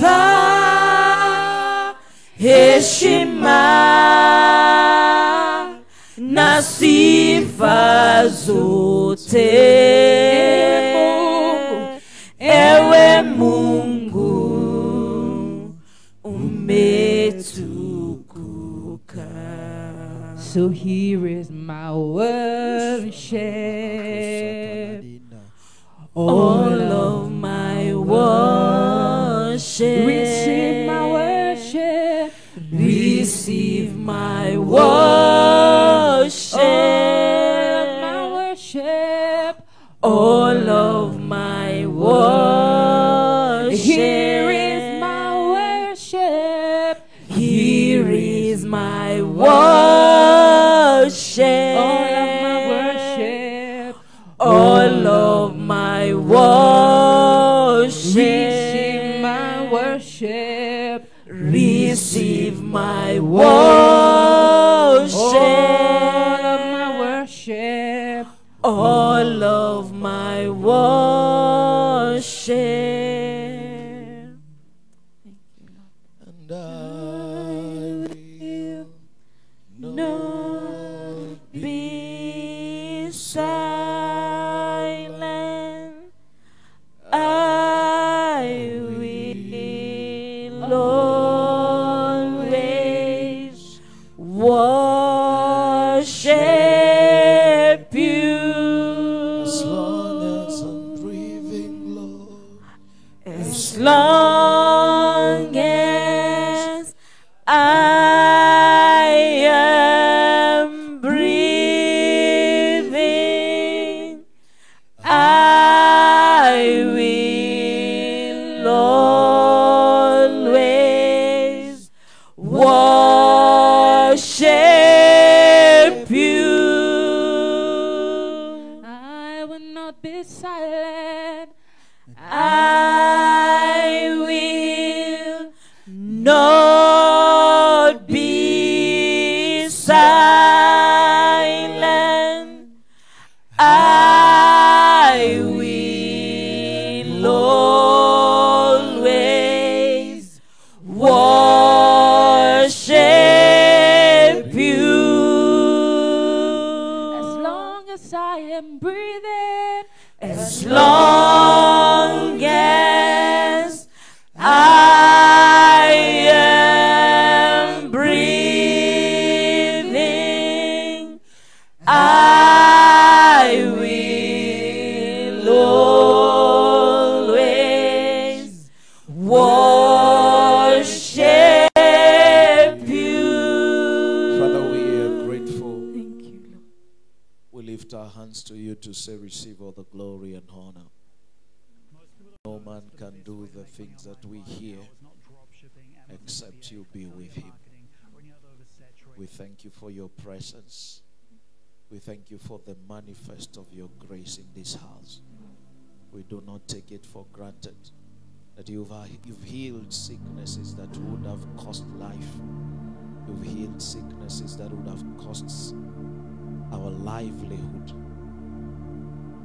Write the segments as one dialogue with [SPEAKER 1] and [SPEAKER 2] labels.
[SPEAKER 1] pa heshima na sifa zote ewe mungu umetukuka
[SPEAKER 2] So here is my worship.
[SPEAKER 3] That we hear except you be with him. We thank you for your presence. We thank you for the manifest of your grace in this house. We do not take it for granted that you've, uh, you've healed sicknesses that would have cost life. You've healed sicknesses that would have cost our livelihood.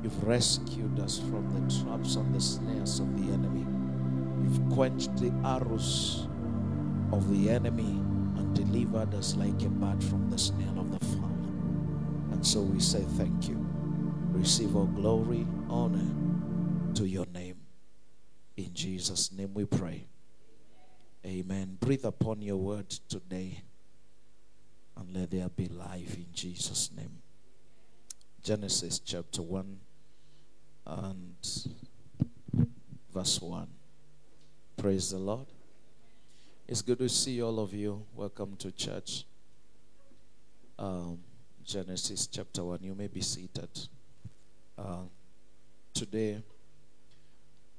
[SPEAKER 3] You've rescued us from the traps and the snares of the enemy. You've quenched the arrows of the enemy and delivered us like a bird from the snare of the fowler. And so we say thank you. Receive all glory, honor to your name. In Jesus' name we pray. Amen. Breathe upon your word today and let there be life in Jesus' name. Genesis chapter 1 and verse 1. Praise the Lord. It's good to see all of you. Welcome to church. Um, Genesis chapter 1. You may be seated. Uh, today,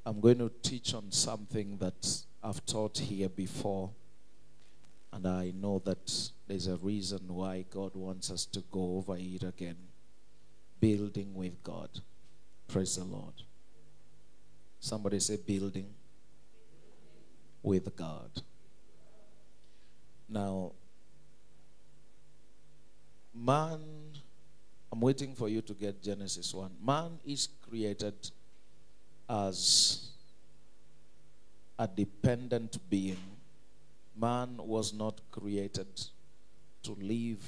[SPEAKER 3] I'm going to teach on something that I've taught here before. And I know that there's a reason why God wants us to go over it again. Building with God. Praise the Lord. Somebody say, building with God. Now, man, I'm waiting for you to get Genesis 1. Man is created as a dependent being. Man was not created to live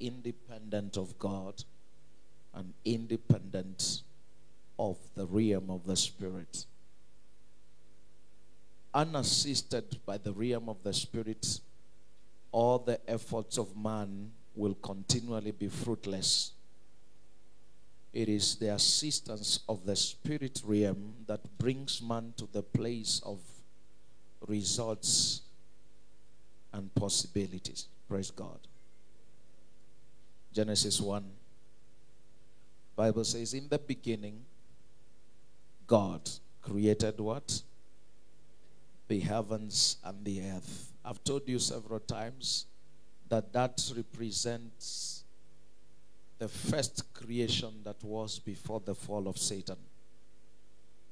[SPEAKER 3] independent of God and independent of the realm of the Spirit. Unassisted by the realm of the Spirit, all the efforts of man will continually be fruitless. It is the assistance of the spirit realm that brings man to the place of results and possibilities. Praise God. Genesis 1. Bible says in the beginning God created what? The heavens and the earth. I've told you several times that that represents the first creation that was before the fall of Satan.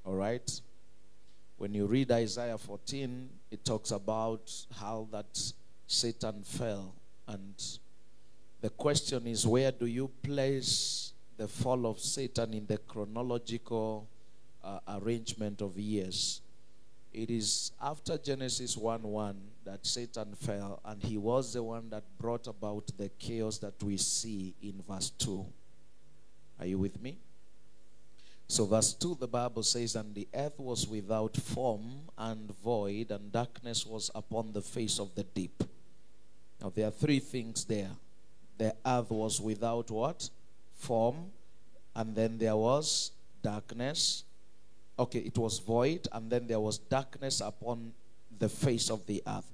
[SPEAKER 3] All right? When you read Isaiah 14, it talks about how that Satan fell. And the question is where do you place the fall of Satan in the chronological uh, arrangement of years? It is after Genesis 1 1 that Satan fell, and he was the one that brought about the chaos that we see in verse 2. Are you with me? So, verse 2, the Bible says, And the earth was without form and void, and darkness was upon the face of the deep. Now, there are three things there. The earth was without what? Form, and then there was darkness, okay, it was void, and then there was darkness upon the face of the earth.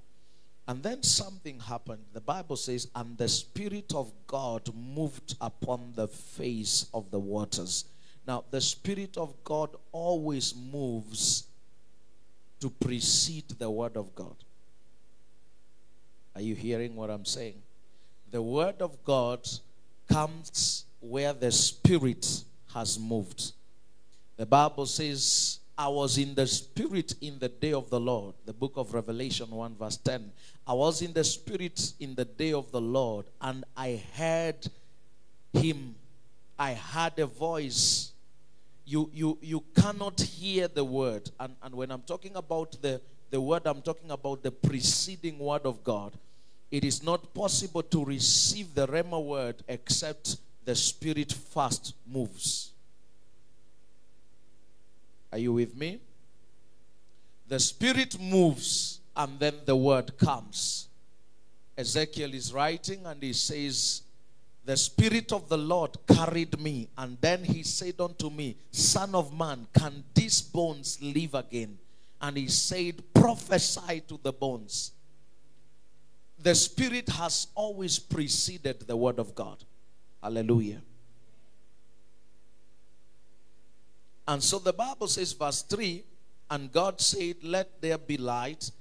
[SPEAKER 3] And then something happened. The Bible says, and the Spirit of God moved upon the face of the waters. Now, the Spirit of God always moves to precede the Word of God. Are you hearing what I'm saying? The Word of God comes where the Spirit has moved. The Bible says, I was in the Spirit in the day of the Lord. The book of Revelation 1, verse 10. I was in the Spirit in the day of the Lord, and I heard Him. I heard a voice. You, you, you cannot hear the word. And, and when I'm talking about the, the word, I'm talking about the preceding word of God. It is not possible to receive the Rhema word except the Spirit first moves. Are you with me? The Spirit moves and then the word comes. Ezekiel is writing and he says, The Spirit of the Lord carried me, and then he said unto me, Son of man, can these bones live again? And he said, Prophesy to the bones. The Spirit has always preceded the Word of God. Hallelujah. And so the Bible says, verse 3 And God said, Let there be light,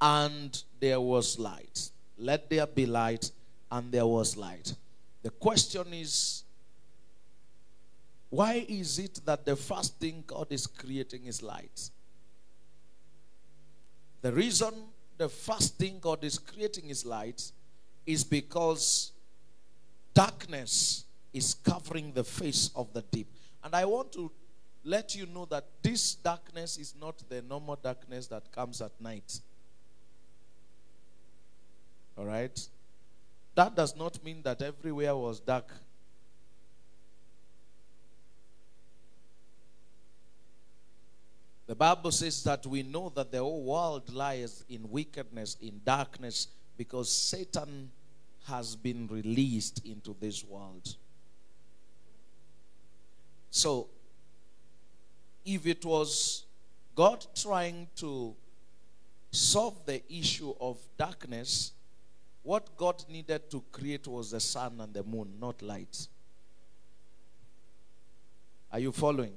[SPEAKER 3] and there was light. Let there be light, and there was light. The question is, why is it that the first thing God is creating is light? The reason the first thing God is creating is light is because darkness is covering the face of the deep. And I want to let you know that this darkness is not the normal darkness that comes at night. All right? That does not mean that everywhere was dark. The Bible says that we know that the whole world lies in wickedness, in darkness, because Satan has been released into this world. So, if it was God trying to solve the issue of darkness, what God needed to create was the sun and the moon, not light. Are you following?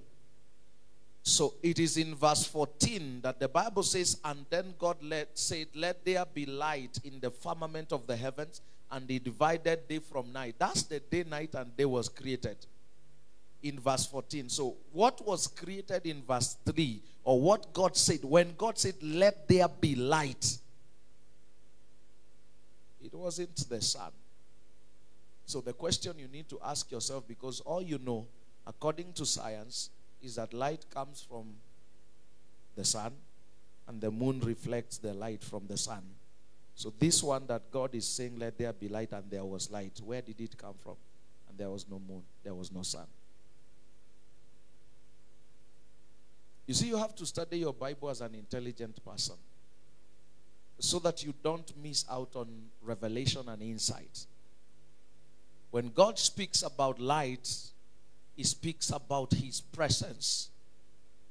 [SPEAKER 3] So it is in verse 14 that the Bible says, And then God let, said, Let there be light in the firmament of the heavens, and he divided day from night. That's the day, night, and day was created in verse 14. So, what was created in verse 3, or what God said, when God said, Let there be light, it wasn't the sun. So, the question you need to ask yourself, because all you know, according to science, is that light comes from the sun, and the moon reflects the light from the sun. So, this one that God is saying, Let there be light, and there was light, where did it come from? And there was no moon, there was no sun. You see, you have to study your Bible as an intelligent person so that you don't miss out on revelation and insight. When God speaks about light, He speaks about His presence.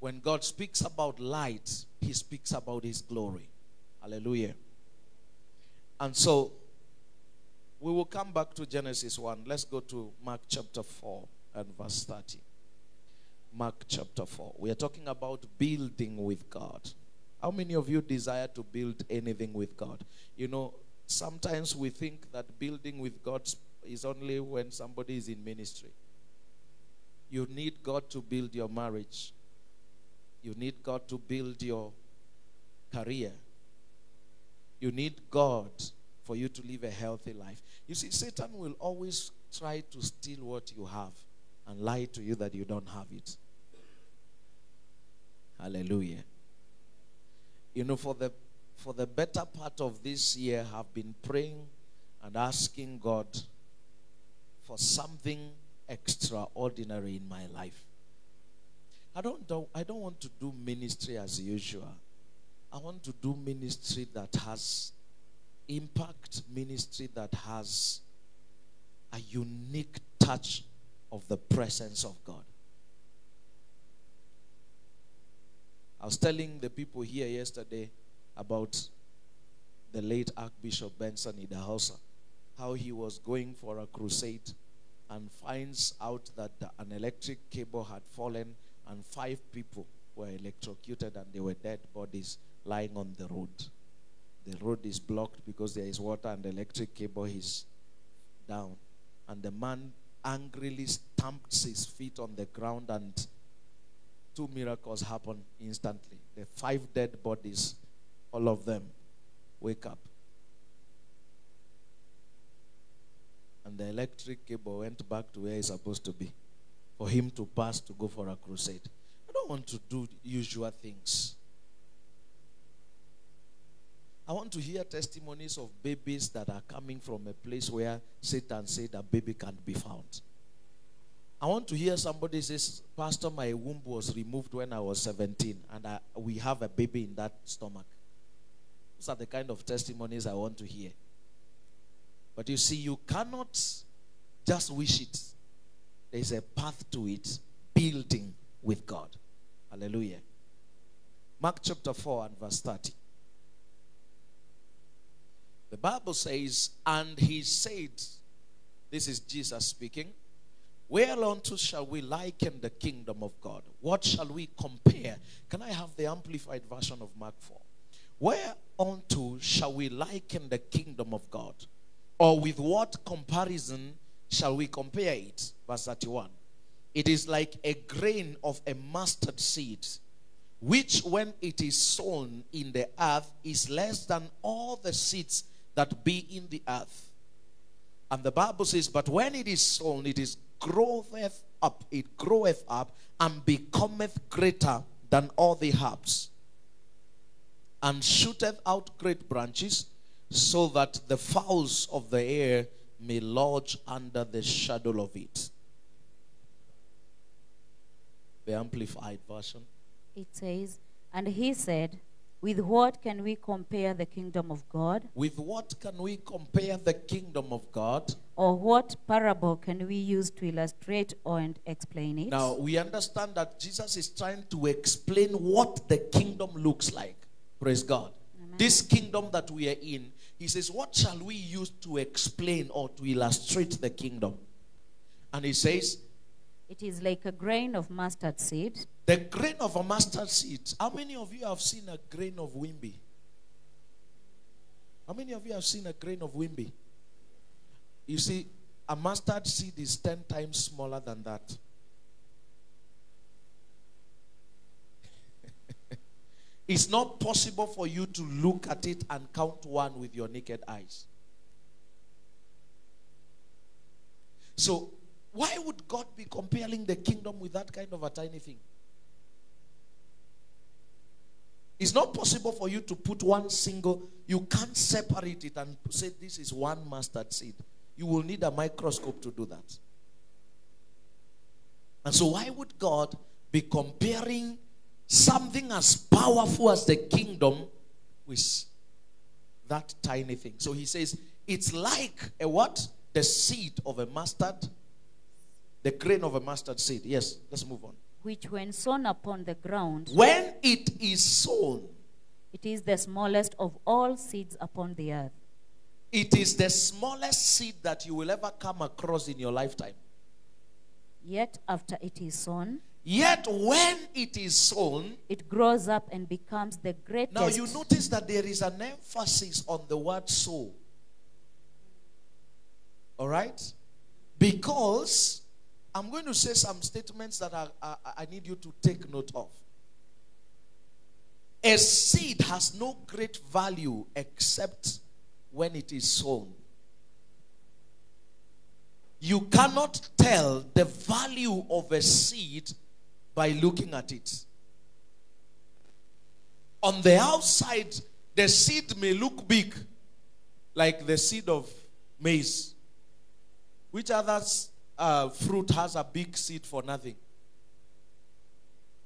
[SPEAKER 3] When God speaks about light, He speaks about His glory. Hallelujah. And so, we will come back to Genesis 1. Let's go to Mark chapter 4 and verse 30. Mark chapter 4. We are talking about building with God. How many of you desire to build anything with God? You know, sometimes we think that building with God is only when somebody is in ministry. You need God to build your marriage, you need God to build your career, you need God for you to live a healthy life. You see, Satan will always try to steal what you have and lie to you that you don't have it. Hallelujah. You know, for the for the better part of this year, I have been praying and asking God for something extraordinary in my life. I don't, do, I don't want to do ministry as usual. I want to do ministry that has impact, ministry that has a unique touch of the presence of God. I was telling the people here yesterday about the late Archbishop Benson Idahosa, how he was going for a crusade and finds out that an electric cable had fallen and five people were electrocuted and they were dead bodies lying on the road. The road is blocked because there is water and the electric cable is down. And the man angrily stamps his feet on the ground and two miracles happen instantly. The five dead bodies, all of them, wake up. And the electric cable went back to where it's supposed to be for him to pass to go for a crusade. I don't want to do usual things. I want to hear testimonies of babies that are coming from a place where Satan said a baby can't be found. I want to hear somebody says, Pastor, my womb was removed when I was 17, and I, we have a baby in that stomach. Those are the kind of testimonies I want to hear. But you see, you cannot just wish it. There's a path to it, building with God. Hallelujah. Mark chapter 4 and verse 30. The Bible says, And he said, This is Jesus speaking. Whereunto shall we liken the kingdom of God? What shall we compare? Can I have the amplified version of Mark 4? Whereunto shall we liken the kingdom of God? Or with what comparison shall we compare it? Verse 31. It is like a grain of a mustard seed, which when it is sown in the earth is less than all the seeds that be in the earth. And the Bible says, But when it is sown, it is groweth up, it groweth up and becometh greater than all the herbs, and shooteth out great branches, so that the fowls of the air may lodge under the shadow of it. The Amplified Version.
[SPEAKER 4] It says, And he said, With what can we compare the kingdom of God?
[SPEAKER 3] With what can we compare the kingdom of God?
[SPEAKER 4] Or what parable can we use to illustrate or and explain it?
[SPEAKER 3] Now, we understand that Jesus is trying to explain what the kingdom looks like. Praise God. This kingdom that we are in, he says, What shall we use to explain or to illustrate the kingdom? And he says,
[SPEAKER 4] It is like a grain of mustard seed,
[SPEAKER 3] The grain of a mustard seed. How many of you have seen a grain of wimbi? How many of you have seen a grain of wimbi? You see, a mustard seed is 10 times smaller than that. it's not possible for you to look at it and count one with your naked eyes. So, why would God be comparing the kingdom with that kind of a tiny thing? It's not possible for you to put one single, you can't separate it and say this is one mustard seed. You will need a microscope to do that. And so, why would God be comparing something as powerful as the kingdom with that tiny thing? So, he says, it's like a what? The seed of a mustard, the grain of a mustard seed. Yes, let's move on.
[SPEAKER 4] which when sown upon the ground,
[SPEAKER 3] When it is sown,
[SPEAKER 4] it is the smallest of all seeds upon the earth.
[SPEAKER 3] it is the smallest seed that you will ever come across in your lifetime.
[SPEAKER 4] Yet after it is sown,
[SPEAKER 3] Yet, when it is sown,
[SPEAKER 4] it grows up and becomes the greatest.
[SPEAKER 3] now you notice that there is an emphasis on the word sow. All right? Because I'm going to say some statements that I, I, I need you to take note of. A seed has no great value except when it is sown. You cannot tell the value of a seed by looking at it. On the outside, the seed may look big, like the seed of maize. Which other uh, fruit has a big seed for nothing?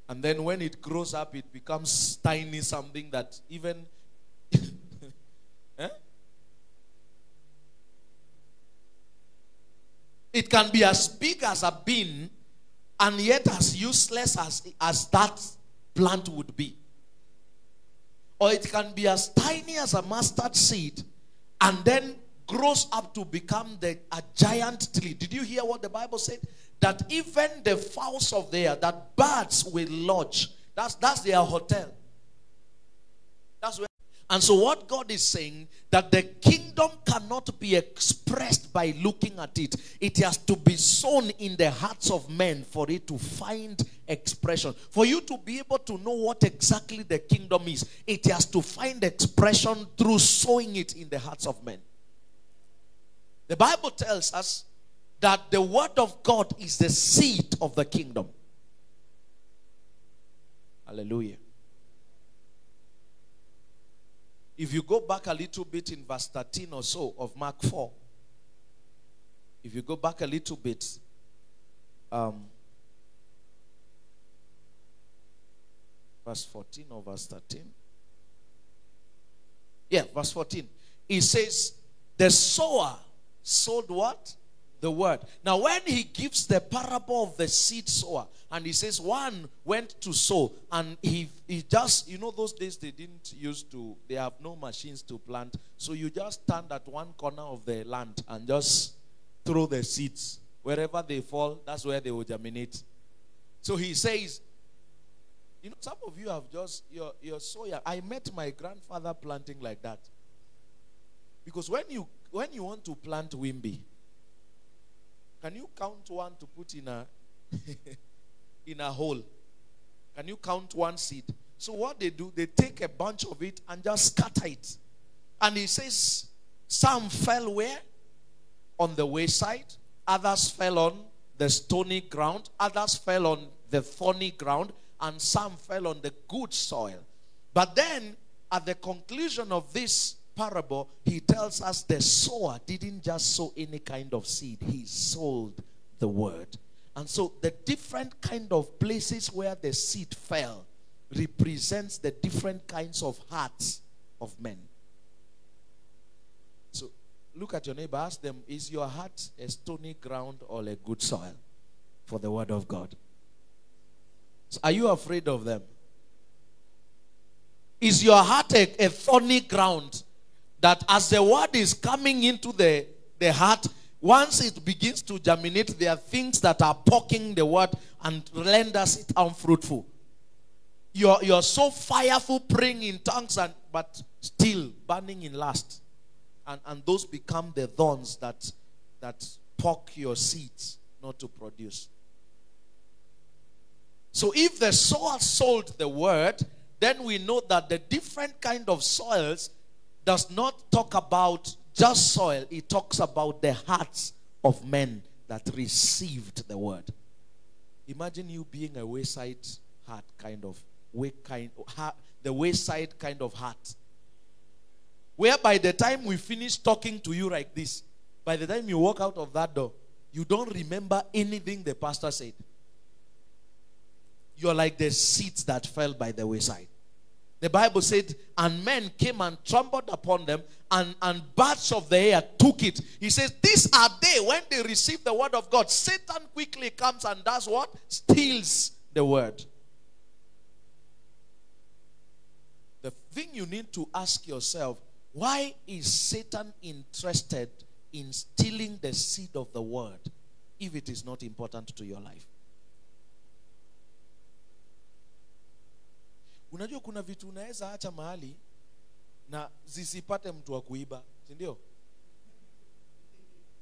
[SPEAKER 3] And then when it grows up, it becomes tiny something that even. Eh? It can be as big as a bean and yet as useless as, as that plant would be. Or it can be as tiny as a mustard seed and then grows up to become the, a giant tree. Did you hear what the Bible said? That even the fowls of the air, that birds will lodge. That's, that's their hotel. That's where. And so, what God is saying that the kingdom cannot be expressed by looking at it. It has to be sown in the hearts of men for it to find expression. For you to be able to know what exactly the kingdom is, it has to find expression through sowing it in the hearts of men. The Bible tells us that the word of God is the seed of the kingdom. Hallelujah. If you go back a little bit in verse 13 or so of Mark 4, if you go back a little bit, um, verse 14 or verse 13. Yeah, verse 14. It says, The sower sowed what? The word. Now, when he gives the parable of the seed sower, and he says one went to sow, and he, he just, you know, those days they didn't use to, they have no machines to plant. So you just stand at one corner of the land and just throw the seeds. Wherever they fall, that's where they will germinate. So he says, you know, some of you have just your your soya. I met my grandfather planting like that. Because when you when you want to plant wimbi, can you count one to put in a in a hole? Can you count one seed? So what they do, they take a bunch of it and just scatter it. And he says, some fell where? On the wayside. Others fell on the stony ground. Others fell on the thorny ground. And some fell on the good soil. But then, at the conclusion of this parable, he tells us the sower didn't just sow any kind of seed, he sowed the word. And so, the different kind of places where the seed fell represents the different kinds of hearts of men. So, look at your neighbor, ask them, is your heart a stony ground or a good soil for the word of God? So are you afraid of them? Is your heart a, a thorny ground that as the word is coming into the, the heart, once it begins to germinate, there are things that are poking the word and renders it unfruitful. You're, you're so fireful praying in tongues, and, but still burning in lust. And, and those become the thorns that, that poke your seeds not to produce. So if the sower sold the word, then we know that the different kind of soils does not talk about just soil. It talks about the hearts of men that received the word. Imagine you being a wayside heart kind of way kind heart, the wayside kind of heart. Where by the time we finish talking to you like this, by the time you walk out of that door, you don't remember anything the pastor said. You're like the seeds that fell by the wayside. The Bible said, and men came and trampled upon them, and, and birds of the air took it. He says, These are they when they receive the word of God. Satan quickly comes and does what? Steals the word. The thing you need to ask yourself why is Satan interested in stealing the seed of the word if it is not important to your life? Unajua kuna vitu unaweza acha mahali na zisipate mtu wa kuiba, si ndio?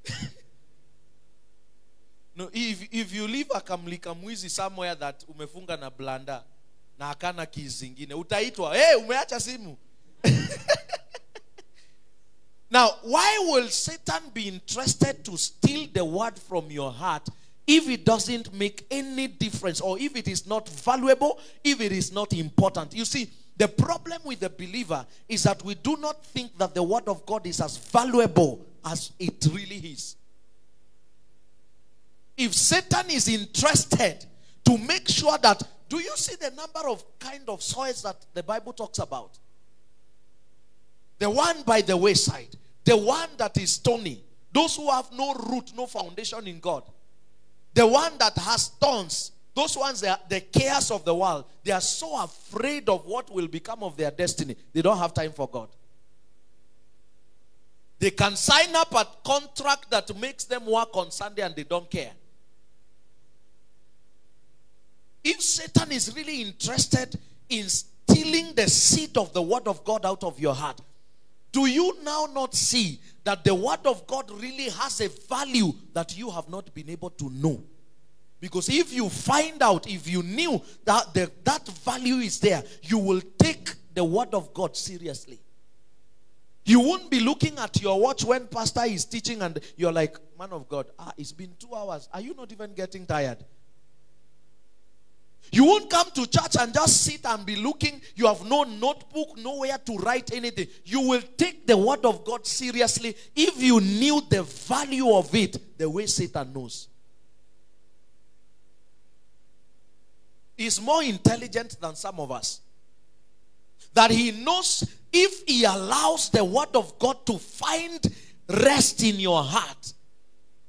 [SPEAKER 3] no, if, if you leave akamlika mwizi somewhere that umefunga na blanda na akana kii zingine utaitwa hey, umeacha simu now why will satan be interested to steal the word from your heart if it doesn't make any difference or if it is not valuable if it is not important. You see the problem with the believer is that we do not think that the word of god is as valuable as it really is. If Satan is interested to make sure that, do you see the number of kind of soils that the Bible talks about? The one by the wayside, the one that is stony, those who have no root, no foundation in God, the one that has thorns, those ones, are the cares of the world. They are so afraid of what will become of their destiny. They don't have time for God. They can sign up a contract that makes them work on Sunday and they don't care. If Satan is really interested in stealing the seed of the word of God out of your heart, do you now not see that the word of God really has a value that you have not been able to know? Because if you find out, if you knew that the, that value is there, you will take the word of God seriously. You won't be looking at your watch when pastor is teaching and you're like, man of God, ah, it's been two hours. Are you not even getting tired? You won't come to church and just sit and be looking. You have no notebook, nowhere to write anything. You will take the word of God seriously if you knew the value of it the way Satan knows. He's more intelligent than some of us. That he knows if he allows the word of God to find rest in your heart,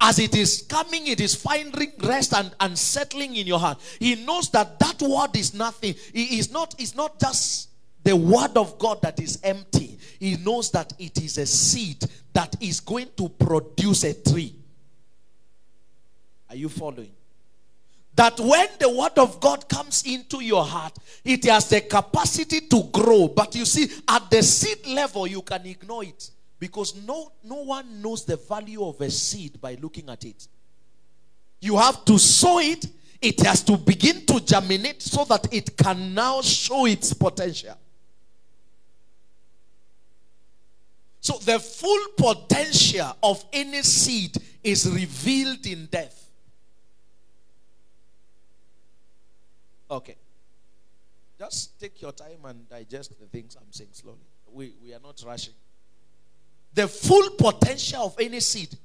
[SPEAKER 3] as it is coming, it is finding rest and, and settling in your heart. He knows that that word is nothing. It is not, it's not just the word of God that is empty. He knows that it is a seed that is going to produce a tree. Are you following? That when the word of God comes into your heart, it has the capacity to grow. But you see, at the seed level, you can ignore it. Because no, no one knows the value of a seed by looking at it. You have to sow it, it has to begin to germinate so that it can now show its potential. So, the full potential of any seed is revealed in death. Okay. Just take your time and digest the things I'm saying slowly. We, we are not rushing. The full potential of any seed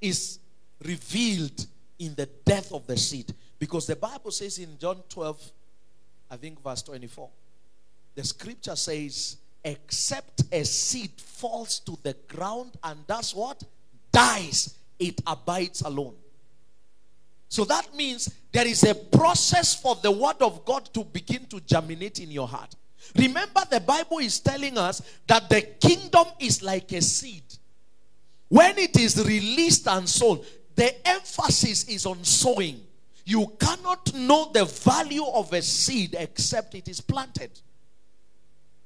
[SPEAKER 3] is revealed in the death of the seed. Because the Bible says in John 12, I think verse 24, the scripture says, except a seed falls to the ground and does what? Dies, it abides alone. So that means there is a process for the word of God to begin to germinate in your heart. Remember, the Bible is telling us that the kingdom is like a seed. When it is released and sown, the emphasis is on sowing. You cannot know the value of a seed except it is planted.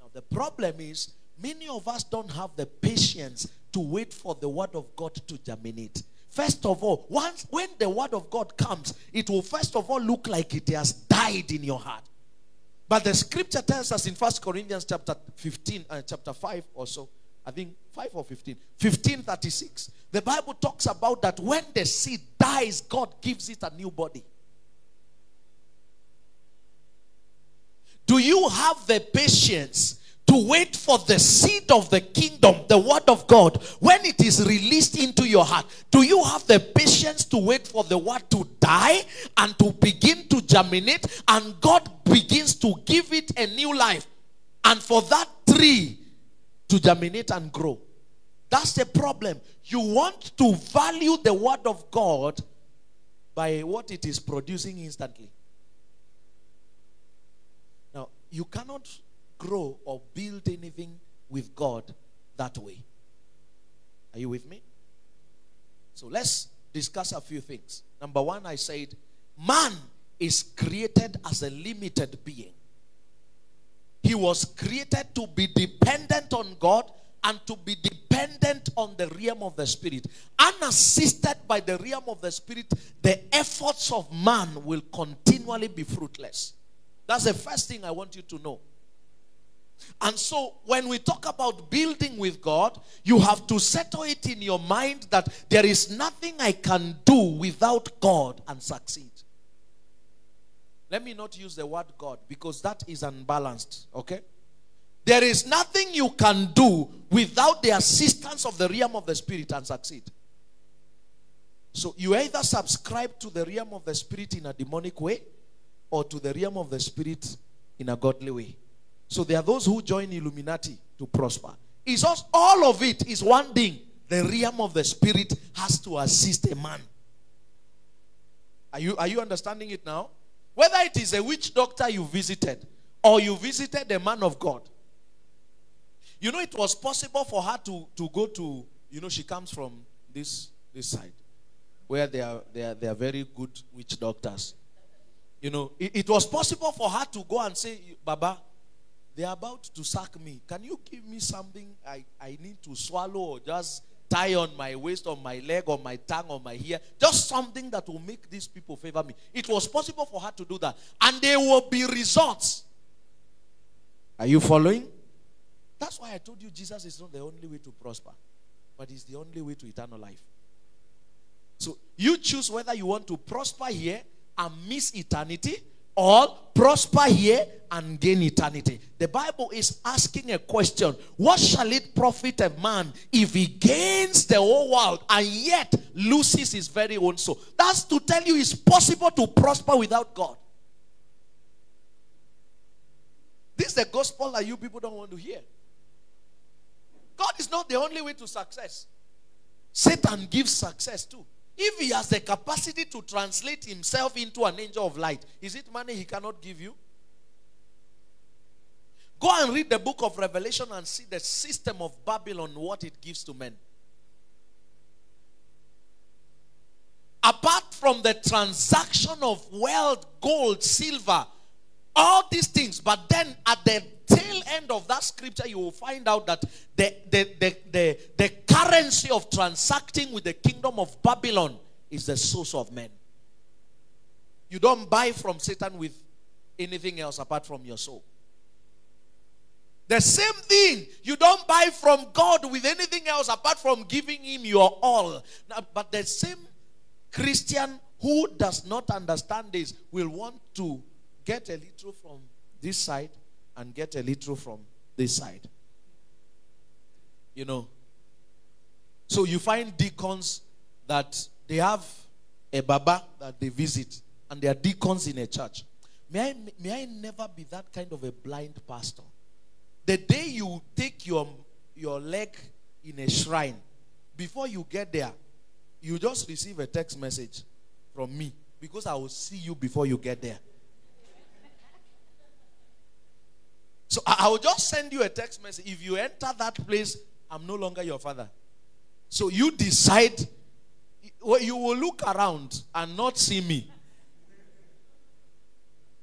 [SPEAKER 3] Now, the problem is many of us don't have the patience to wait for the word of God to germinate. First of all, once when the word of God comes, it will first of all look like it has died in your heart. But the scripture tells us in First Corinthians chapter 15, uh, chapter 5 or so, I think 5 or 15, 1536. The Bible talks about that when the seed dies, God gives it a new body. Do you have the patience to wait for the seed of the kingdom, the word of God, when it is released into your heart? Do you have the patience to wait for the word to die and to begin to germinate and God begins to give it a new life and for that tree to germinate and grow? That's the problem. You want to value the word of God by what it is producing instantly. Now, you cannot grow or build anything with God that way. Are you with me? So let's discuss a few things. Number one, I said, man is created as a limited being. He was created to be dependent on God and to be dependent on the realm of the spirit. Unassisted by the realm of the spirit, the efforts of man will continually be fruitless. That's the first thing I want you to know. And so, when we talk about building with God, you have to settle it in your mind that there is nothing I can do without God and succeed. Let me not use the word God because that is unbalanced, okay? There is nothing you can do without the assistance of the realm of the spirit and succeed. So you either subscribe to the realm of the spirit in a demonic way or to the realm of the spirit in a godly way. So there are those who join Illuminati to prosper. It's also, all of it is one thing. The realm of the spirit has to assist a man. Are you, are you understanding it now? Whether it is a witch doctor you visited or you visited a man of God. You know, it was possible for her to, to go to, you know, she comes from this, this side where they are, they, are, they are very good witch doctors. You know, it, it was possible for her to go and say, Baba, they are about to sack me. Can you give me something I, I need to swallow or just tie on my waist, on my leg, on my tongue, on my ear? Just something that will make these people favor me. It was possible for her to do that. And there will be results. Are you following? That's why I told you Jesus is not the only way to prosper, but it's the only way to eternal life. So you choose whether you want to prosper here and miss eternity or prosper here and gain eternity. The Bible is asking a question What shall it profit a man if he gains the whole world and yet loses his very own soul? That's to tell you it's possible to prosper without God. This is the gospel that you people don't want to hear. God is not the only way to success. Satan gives success too. If he has the capacity to translate himself into an angel of light, is it money he cannot give you? Go and read the book of Revelation and see the system of Babylon, what it gives to men. Apart from the transaction of wealth, gold, silver, all these things, but then at the tail end of that scripture, you will find out that the, the, the, the, the currency of transacting with the kingdom of Babylon is the source of men. You don't buy from Satan with anything else apart from your soul. The same thing. You don't buy from God with anything else apart from giving Him your all. Now, but the same Christian who does not understand this will want to get a little from this side and get a little from this side. You know. So you find deacons that they have a baba that they visit and they are deacons in a church. May I, may I never be that kind of a blind pastor? The day you take your, your leg in a shrine, before you get there, you just receive a text message from me because I will see you before you get there. So I, I will just send you a text message. If you enter that place, I'm no longer your father. So you decide. You will look around and not see me.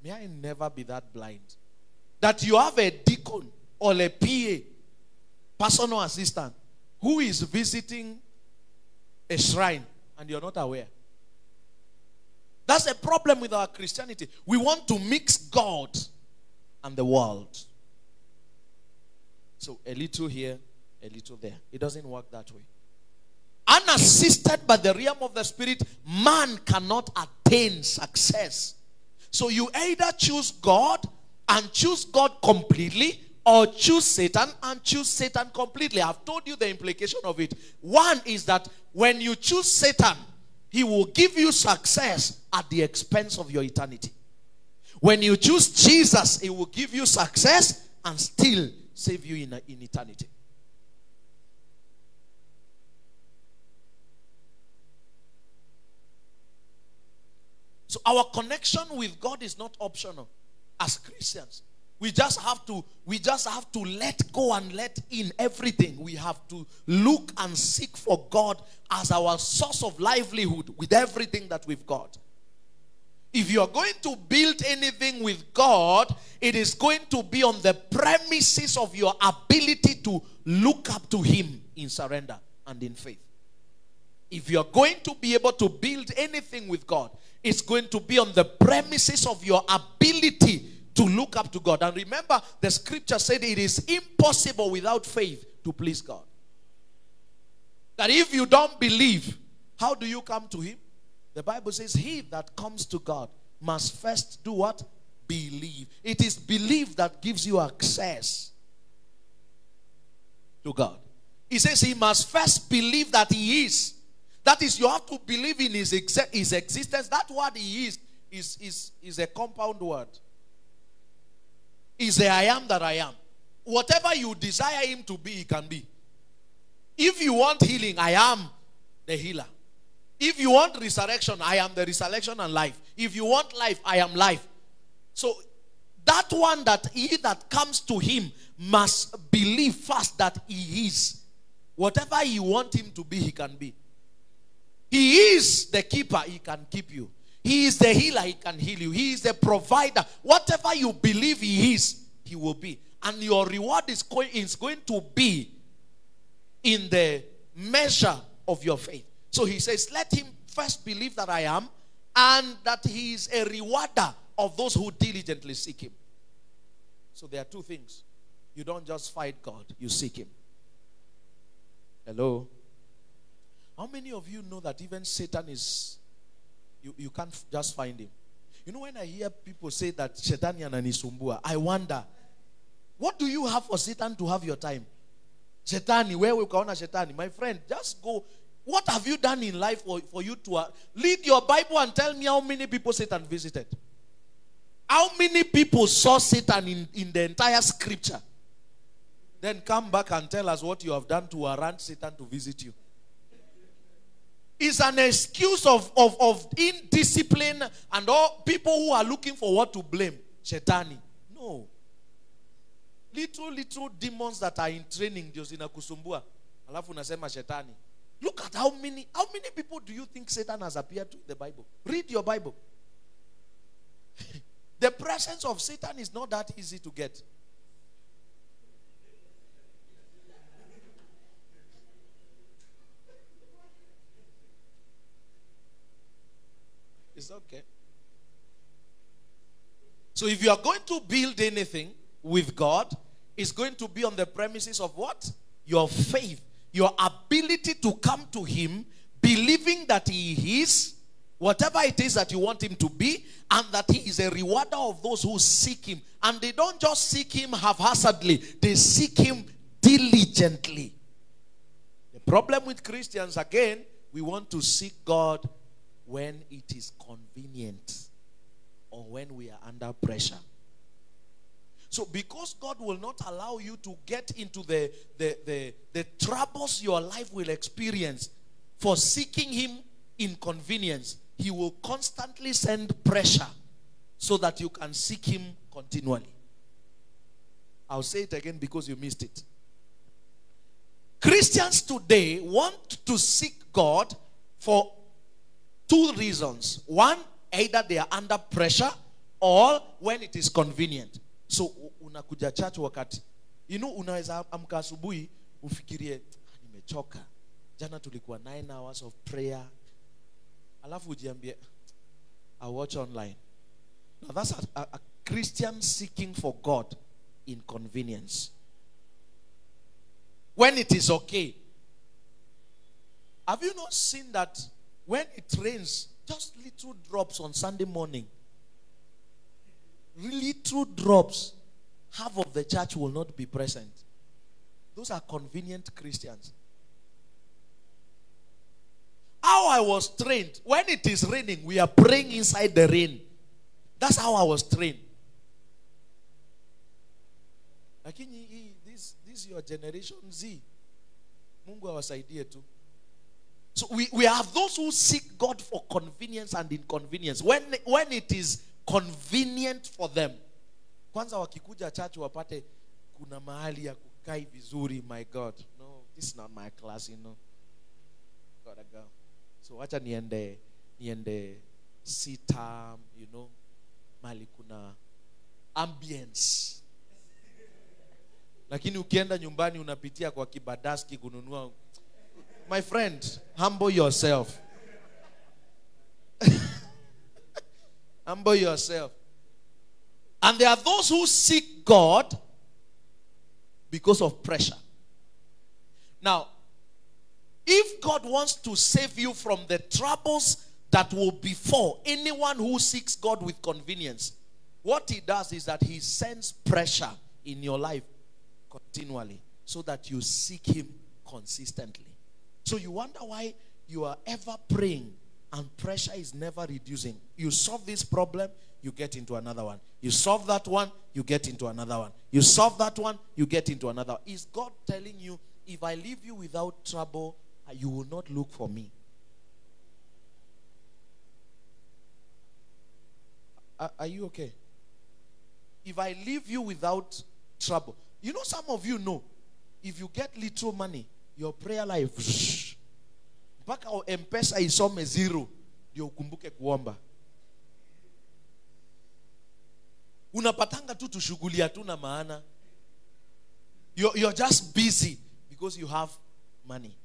[SPEAKER 3] May I never be that blind. That you have a deacon or a PA, personal assistant, who is visiting a shrine and you're not aware. That's a problem with our Christianity. We want to mix God and the world. So a little here, a little there. It doesn't work that way. Unassisted by the realm of the spirit, man cannot attain success. So you either choose God and choose God completely or choose Satan and choose Satan completely. I've told you the implication of it. One is that when you choose Satan, he will give you success at the expense of your eternity. When you choose Jesus, he will give you success and still save you in, in eternity. So our connection with God is not optional as Christians. We just have to we just have to let go and let in everything. We have to look and seek for God as our source of livelihood with everything that we've got. If you are going to build anything with God, it is going to be on the premises of your ability to look up to Him in surrender and in faith. If you are going to be able to build anything with God, it's going to be on the premises of your ability to look up to God. And remember, the scripture said it is impossible without faith to please God. That if you don't believe, how do you come to Him? The Bible says, He that comes to God must first do what? Believe. It is belief that gives you access to God. He says he must first believe that He is. That is, you have to believe in His, ex- his existence. That word He is, is, is, is a compound word. Is the I am that I am. Whatever you desire Him to be, He can be. If you want healing, I am the healer. If you want resurrection, I am the resurrection and life. If you want life, I am life. So that one that he that comes to him must believe first that he is. Whatever you want him to be, he can be. He is the keeper, he can keep you. He is the healer, he can heal you. He is the provider. Whatever you believe he is, he will be. And your reward is going, is going to be in the measure of your faith. So he says, Let him first believe that I am, and that he is a rewarder of those who diligently seek him. So there are two things. You don't just fight God, you seek him. Hello? How many of you know that even Satan is, you, you can't just find him? You know, when I hear people say that Shetani ananisumbua, I wonder, what do you have for Satan to have your time? Shetani, where we ukaona Shetani? My friend, just go. What have you done in life for, for you to uh, read your Bible and tell me how many people Satan visited? How many people saw Satan in, in the entire scripture? Then come back and tell us what you have done to warrant Satan to visit you. It's an excuse of, of, of indiscipline and all people who are looking for what to blame. Shetani. No. Little, little demons that are in training ndio Kusumbua. Alafu unasema shetani. Look at how many, how many people do you think Satan has appeared to in the Bible? Read your Bible. the presence of Satan is not that easy to get. It's okay. So if you are going to build anything with God, it's going to be on the premises of what? Your faith, your ability to come to Him, believing that He is whatever it is that you want Him to be, and that He is a rewarder of those who seek Him. And they don't just seek Him haphazardly, they seek Him diligently. The problem with Christians, again, we want to seek God when it is convenient or when we are under pressure. So, because God will not allow you to get into the, the, the, the troubles your life will experience for seeking Him in convenience, He will constantly send pressure so that you can seek Him continually. I'll say it again because you missed it. Christians today want to seek God for two reasons. One, either they are under pressure or when it is convenient. So unakuja church wakati know, unaweza amka asubuhi ufikirie "Ah, nimechoka. Jana tulikuwa 9 hours of prayer. Alafu ujiambie I watch online. Now that's a, a, a Christian seeking for God in convenience. When it is okay. Have you not seen that when it rains, just little drops on Sunday morning? little drops, half of the church will not be present. Those are convenient Christians. How I was trained, when it is raining, we are praying inside the rain. That's how I was trained. Lakini this this your generation Z. Mungu awasaidie tu. So we, we have those who seek God for convenience and inconvenience. When when it is convenient for them. Kwanza wakikuja church wapate kuna mahali ya kukai vizuri, my God. No, this is not my class, you know. Gotta go. So wacha niende niende sitam, you know. Mali kuna ambience lakini ukienda nyumbani unapitia kwa kibadaski kununua my friend humble yourself humble yourself and there are those who seek god because of pressure now if god wants to save you from the troubles that will befall anyone who seeks god with convenience what he does is that he sends pressure in your life continually so that you seek him consistently. So you wonder why you are ever praying and pressure is never reducing. You solve this problem, you get into another one. You solve that one, you get into another one. You solve that one, you get into another. Is God telling you, if I leave you without trouble, uh, you will not look for me? Are, are you okay? If I leave you without trouble, you know, some of you know, if you get little money, your prayer life mpaka mpesa isome zero ndio ukumbuke kuomba unapatanga tu tushughuli hatuna maana you're, you're just busy because you have money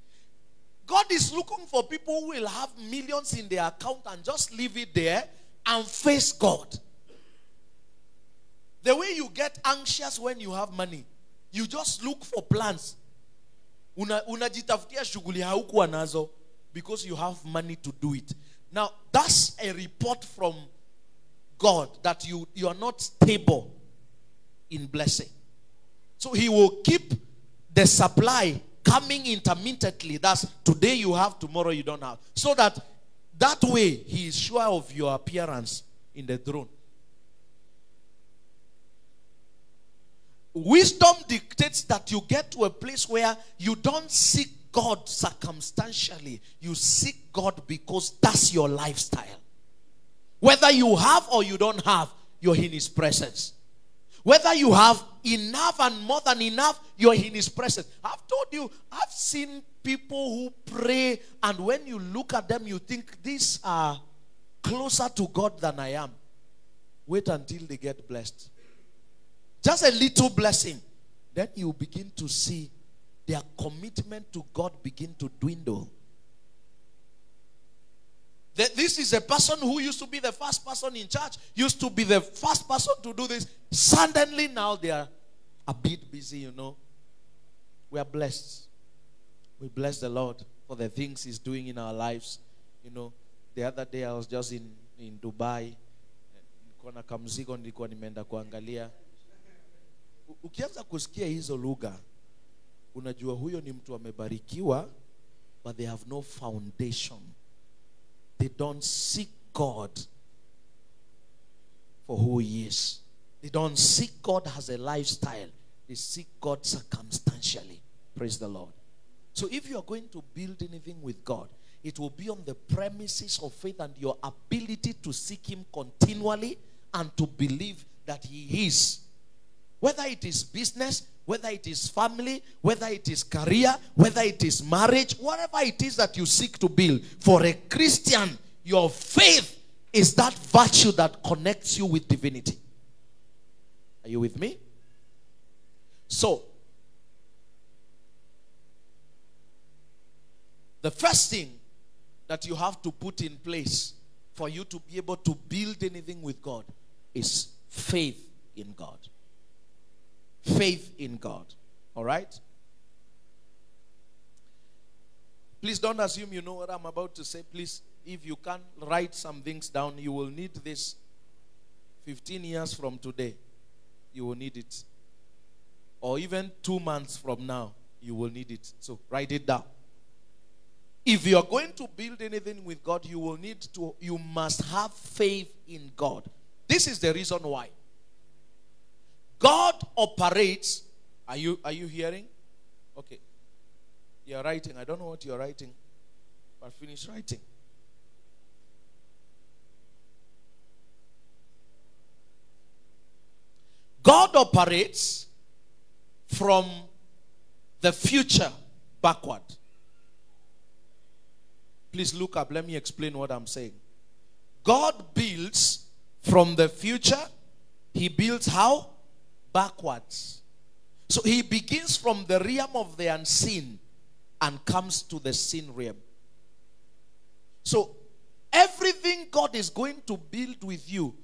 [SPEAKER 3] god is looking for people who will have millions in their account and just leave it there and face god the way you get anxious when you have money, you just look for plans. Una, unajitafutia shughuli haukuwa nazo because you have money to do it. Now, that's a report from God that you, you are not stable in blessing. So he will keep the supply coming intermittently. That's today you have, tomorrow you don't have. So that that way he is sure of your appearance in the throne. Wisdom dictates that you get to a place where you don't seek God circumstantially. You seek God because that's your lifestyle. Whether you have or you don't have, you're in His presence. Whether you have enough and more than enough, you're in His presence. I've told you, I've seen people who pray, and when you look at them, you think these are closer to God than I am. Wait until they get blessed. Just a little blessing. Then you begin to see their commitment to God begin to dwindle. Th- This is a person who used to be the first person in church, used to be the first person to do this. Suddenly now they are a bit busy, you know. We are blessed. We bless the Lord for the things He's doing in our lives. You know, the other day I was just in, in Dubai. Nilikuwa na nilikuwa nimeenda kuangalia. Ukianza kusikia hizo lugha, unajua huyo ni mtu amebarikiwa, but they have no foundation. They don't seek God for who He is. They don't seek God as a lifestyle. They seek God circumstantially. Praise the Lord. So if you are going to build anything with God, it will be on the premises of faith and your ability to seek Him continually and to believe that He is. Whether it is business, whether it is family, whether it is career, whether it is marriage, whatever it is that you seek to build, for a Christian, your faith is that virtue that connects you with divinity. Are you with me? So, the first thing that you have to put in place for you to be able to build anything with God is faith in God. Faith in God. All right? Please don't assume you know what I'm about to say. Please, if you can write some things down, you will need this 15 years from today, you will need it. Or even two months from now, you will need it. So write it down. If you are going to build anything with God, you will need to, you must have faith in God. This is the reason why. God operates. Are you are you hearing? Okay. You're writing. I don't know what you're writing, but finish writing. God operates from the future backward. Please look up. Let me explain what I'm saying. God builds from the future. He builds how? Backwards. So he begins from the realm of the unseen and comes to the seen realm. So everything God is going to build with you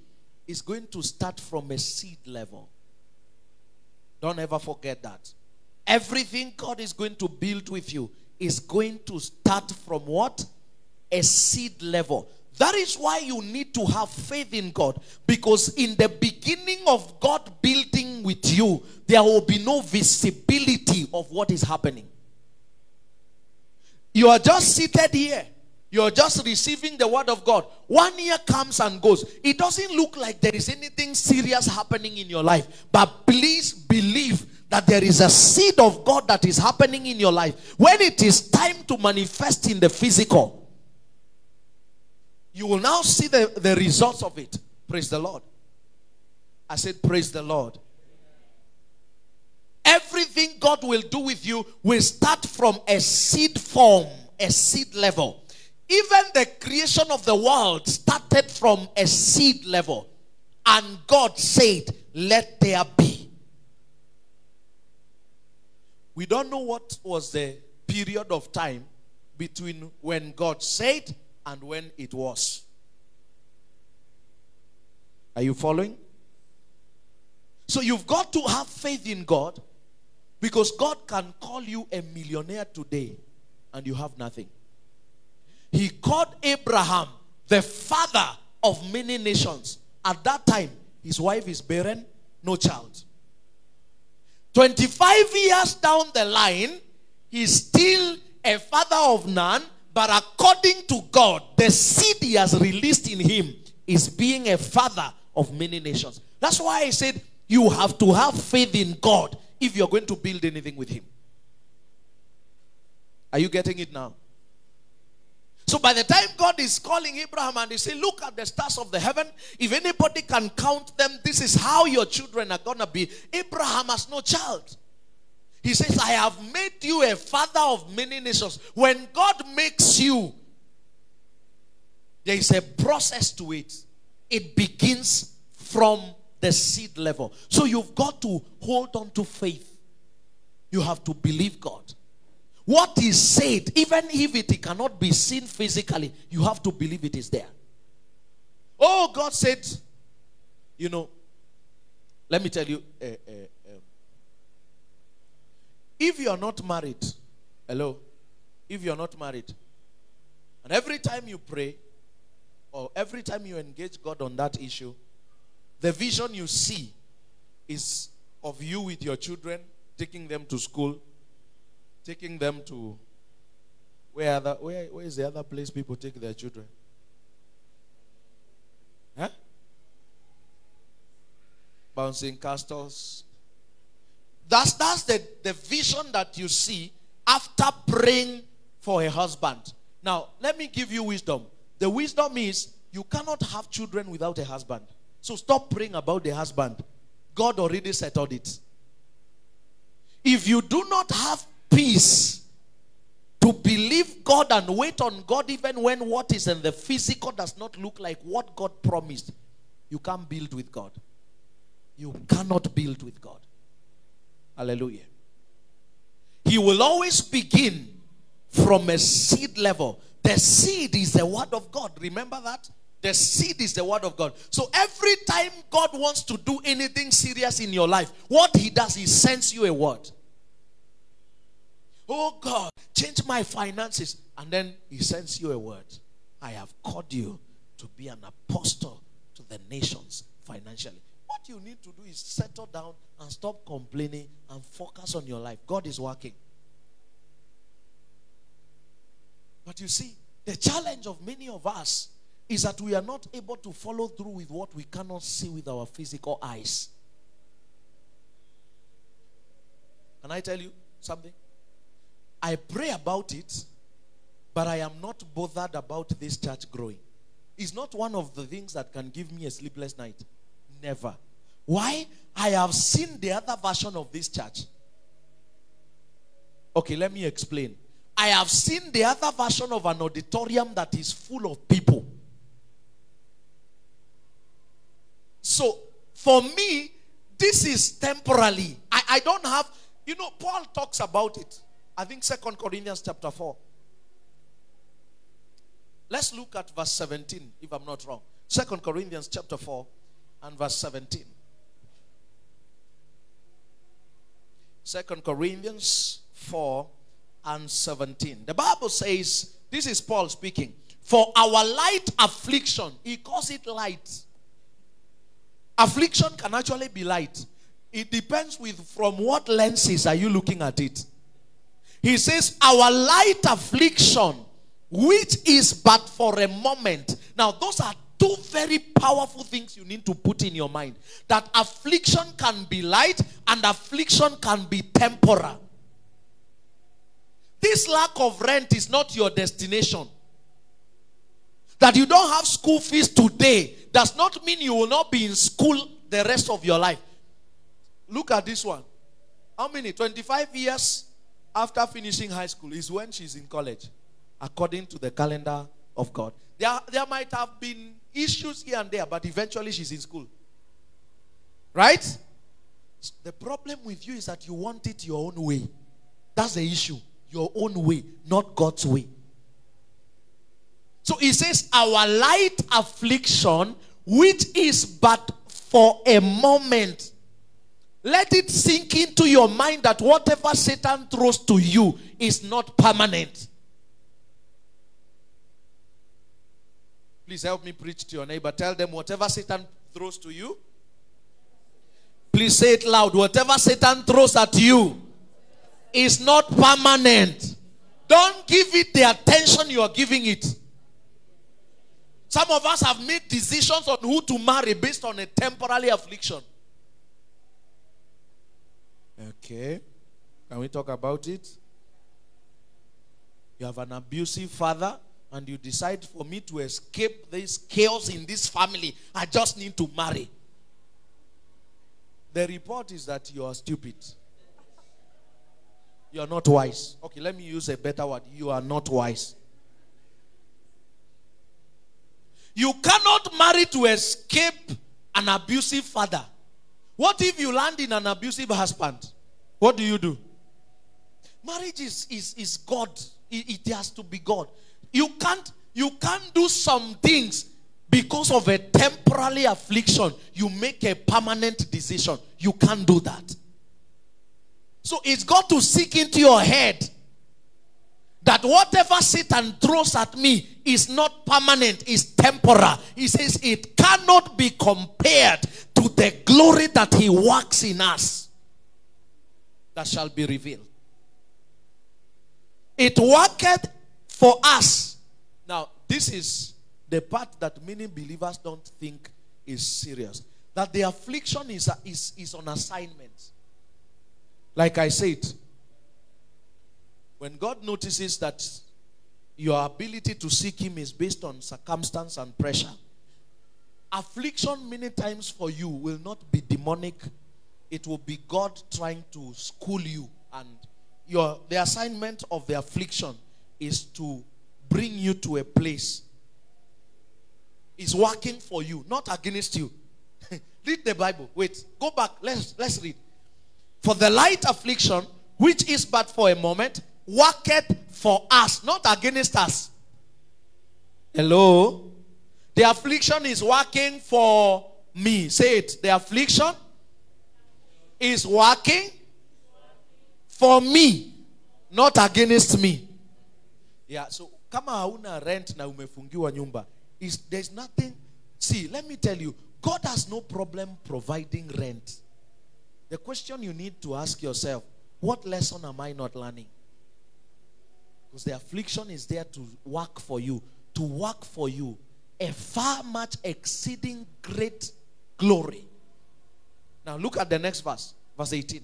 [SPEAKER 3] is going to start from a seed level. Don't ever forget that. Everything God is going to build with you is going to start from what? A seed level. That is why you need to have faith in God. Because in the beginning of God building with you, there will be no visibility of what is happening. You are just seated here. You're just receiving the word of God. One year comes and goes. It doesn't look like there is anything serious happening in your life. But please believe that there is a seed of God that is happening in your life. When it is time to manifest in the physical, you will now see the, the results of it. Praise the Lord. I said, Praise the Lord. Everything God will do with you will start from a seed form, a seed level. Even the creation of the world started from a seed level. And God said, Let there be. We don't know what was the period of time between when God said and when it was. Are you following? So you've got to have faith in God because God can call you a millionaire today and you have nothing. He called Abraham the father of many nations. At that time, his wife is barren, no child. 25 years down the line, he's still a father of none, but according to God, the seed he has released in him is being a father of many nations. That's why I said you have to have faith in God if you're going to build anything with him. Are you getting it now? So by the time God is calling Abraham and he say, look at the stars of the heaven. If anybody can count them, this is how your children are going to be. Abraham has no child. He says, I have made you a father of many nations. When God makes you, there is a process to it. It begins from the seed level. So you've got to hold on to faith. You have to believe God. What is said, even if it cannot be seen physically, you have to believe it is there. Oh, God said, you know, let me tell you, uh, uh, if you are not married, hello, if you are not married, and every time you pray, or every time you engage God on that issue, the vision you see is of you with your children, taking them to school, taking them to where where, where is the other place people take their children? Huh? Bouncing castles. That's that's the, the vision that you see after praying for a husband. Now, let me give you wisdom. The wisdom is you cannot have children without a husband. So stop praying about the husband. God already settled it. If you do not have peace to believe God and wait on God even when what is in the physical does not look like what God promised, you can't build with God. You cannot build with God. Hallelujah. He will always begin from a seed level. The seed is the word of God. Remember that? The seed is the word of God. So every time God wants to do anything serious in your life, what he does, he sends you a word. Oh God, change my finances. And then he sends you a word. I have called you to be an apostle to the nations. financially. What you need to do is settle down and stop complaining and focus on your life. God is working. But you see, the challenge of many of us is that we are not able to follow through with what we cannot see with our physical eyes. Can I tell you something? I pray about it, but I am not bothered about this church growing. It's not one of the things that can give me a sleepless night. Never. Why? I have seen the other version of this church. Okay, let me explain. I have seen the other version of an auditorium that is full of people. So, for me, this is temporarily. I, I don't have, you know, Paul talks about it. I think Second Corinthians chapter 4. Let's look at verse 17, if I'm not wrong. Second Corinthians chapter 4 and verse 17. Second Corinthians 4 and 17. The Bible says, this is Paul speaking, for our light affliction, he calls it light. Affliction can actually be light. It depends with from what lenses are you looking at it. He says, Our light affliction, which is but for a moment. Now, those are two very powerful things you need to put in your mind. That affliction can be light and affliction can be temporal. This lack of rent is not your destination. That you don't have school fees today does not mean you will not be in school the rest of your life. Look at this one. How many? 25 years after finishing high school is when she's in college, according to the calendar of God. There, there might have been issues here and there, but eventually she's in school. Right? The problem with you is that you want it your own way. That's the issue. Your own way, not God's way. So he says, Our light affliction, which is but for a moment. Let it sink into your mind that whatever Satan throws to you is not permanent. Please help me preach to your neighbor. Tell them whatever Satan throws to you. Please say it loud. Whatever Satan throws at you is not permanent. Don't give it the attention you are giving it. Some of us have made decisions on who to marry based on a temporary affliction. Okay. Can we talk about it? You have an abusive father, and you decide for me to escape this chaos in this family, I just need to marry. The report is that you are stupid. You are not wise. Okay, let me use a better word. You are not wise. You cannot marry to escape an abusive father. What if you land in an abusive husband? What do you do? Marriage is, is, is God. It, it has to be God. You can't you can't do some things because of a temporary affliction. You make a permanent decision. You can't do that. So it's got to sink into your head that whatever Satan throws at me is not permanent, is temporal. He says it cannot be compared to the glory that he works in us that shall be revealed. It worketh for us. Now, this is the part that many believers don't think is serious. That the affliction is, is, is on assignment. Like I said, when God notices that your ability to seek Him is based on circumstance and pressure, affliction many times for you will not be demonic. It will be God trying to school you. And your the assignment of the affliction is to bring you to a place. Is working for you, not against you. read the Bible. Wait, go back. Let's let's read. For the light affliction, which is but for a moment, worketh for us, not against us. Hello? The affliction is working for me. Say it. The affliction is working for me, not against me. Yeah, so kama hauna rent na umefungiwa nyumba, is there's nothing. See, let me tell you, God has no problem providing rent. The question you need to ask yourself what lesson am I not learning? Because the affliction is there to work for you, to work for you a far much exceeding great glory. Now look at the next verse, verse 18.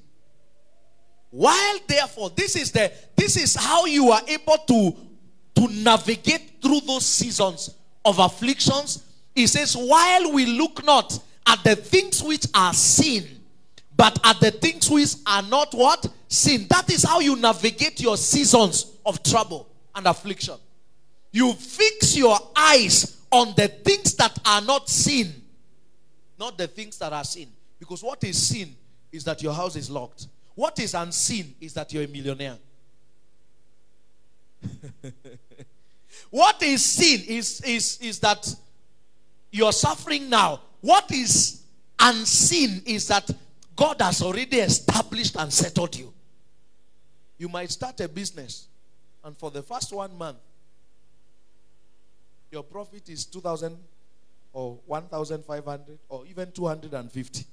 [SPEAKER 3] While therefore, this is the this is how you are able to to navigate through those seasons of afflictions. He says, while we look not at the things which are seen, but at the things which are not what? Seen. That is how you navigate your seasons of trouble and affliction. You fix your eyes on the things that are not seen, not the things that are seen. Because what is seen is that your house is locked. What is unseen is that you're a millionaire. what is seen is, is, is that you're suffering now. What is unseen is that God has already established and settled you. You might start a business, and for the first one month, your profit is 2000 or 1500 or even 250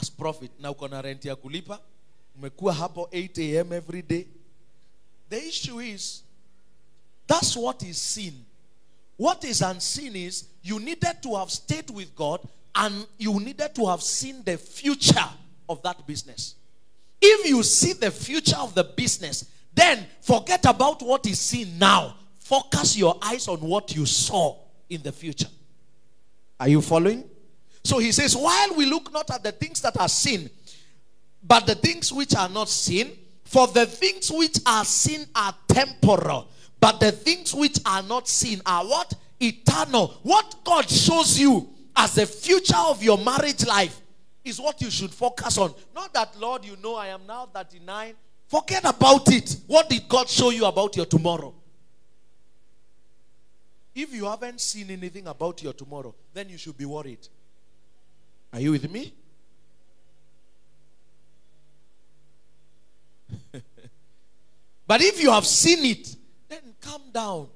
[SPEAKER 3] as profit na uko na rent kulipa umekuwa hapo 8 am every day the issue is that's what is seen what is unseen is you needed to have stayed with god and you needed to have seen the future of that business. If you see the future of the business then forget about what is seen now. Focus your eyes on what you saw in the future. Are you following? So he says, while we look not at the things that are seen, but the things which are not seen, for the things which are seen are temporal, but the things which are not seen are what? Eternal. What God shows you as the future of your marriage life is what you should focus on. Not that, Lord, you know, I am now 39. Forget about it. What did God show you about your tomorrow? If you haven't seen anything about your tomorrow, then you should be worried. Are you with me? but if you have seen it, then calm down.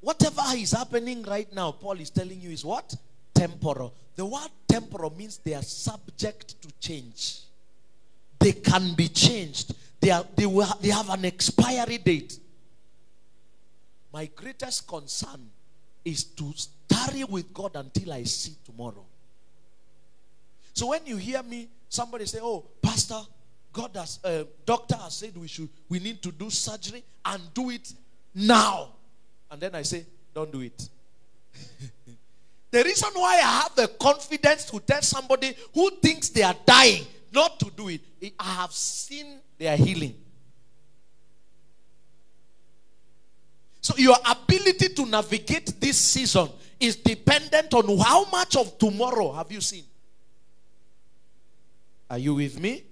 [SPEAKER 3] Whatever is happening right now, Paul is telling you is what? Temporal. The word temporal means they are subject to change. They can be changed. They, are, they, will, they have an expiry date. My greatest concern is to tarry with God until I see tomorrow. So when you hear me, somebody say, "Oh, pastor, God has, uh, doctor has said we should, we need to do surgery and do it now," and then I say, "Don't do it." the reason why I have the confidence to tell somebody who thinks they are dying not to do it, I have seen their healing. So your ability to navigate this season is dependent on how much of tomorrow have you seen. Are you with me?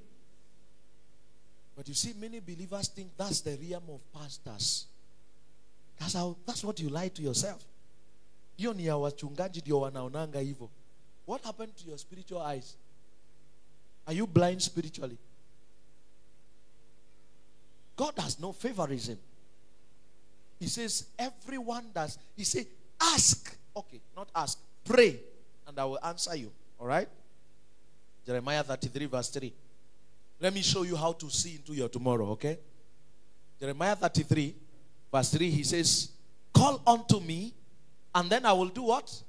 [SPEAKER 3] But you see, many believers think that's the realm of pastors. That's how that's what you lie to yourself. What happened to your spiritual eyes? Are you blind spiritually? God has no favorism. He says, everyone does. He say, ask. Okay, not ask. Pray, and I will answer you. All right? Jeremiah 33, verse 3. Let me show you how to see into your tomorrow, okay? Jeremiah 33, verse 3, he says, Call unto me, and then I will do what?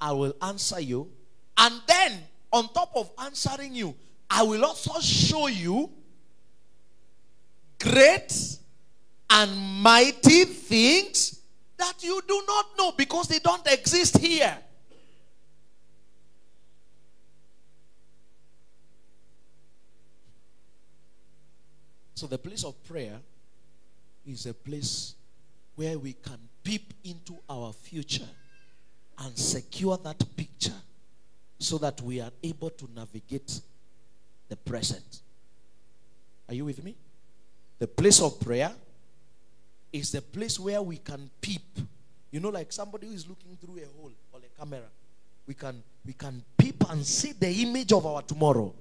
[SPEAKER 3] I will answer you. And then, on top of answering you, I will also show you great and mighty things that you do not know because they don't exist here. So, the place of prayer is a place where we can peep into our future and secure that picture so that we are able to navigate the present. Are you with me? The place of prayer is the place where we can peep. You know, like somebody who is looking through a hole or a camera. We can we can peep and see the image of our tomorrow.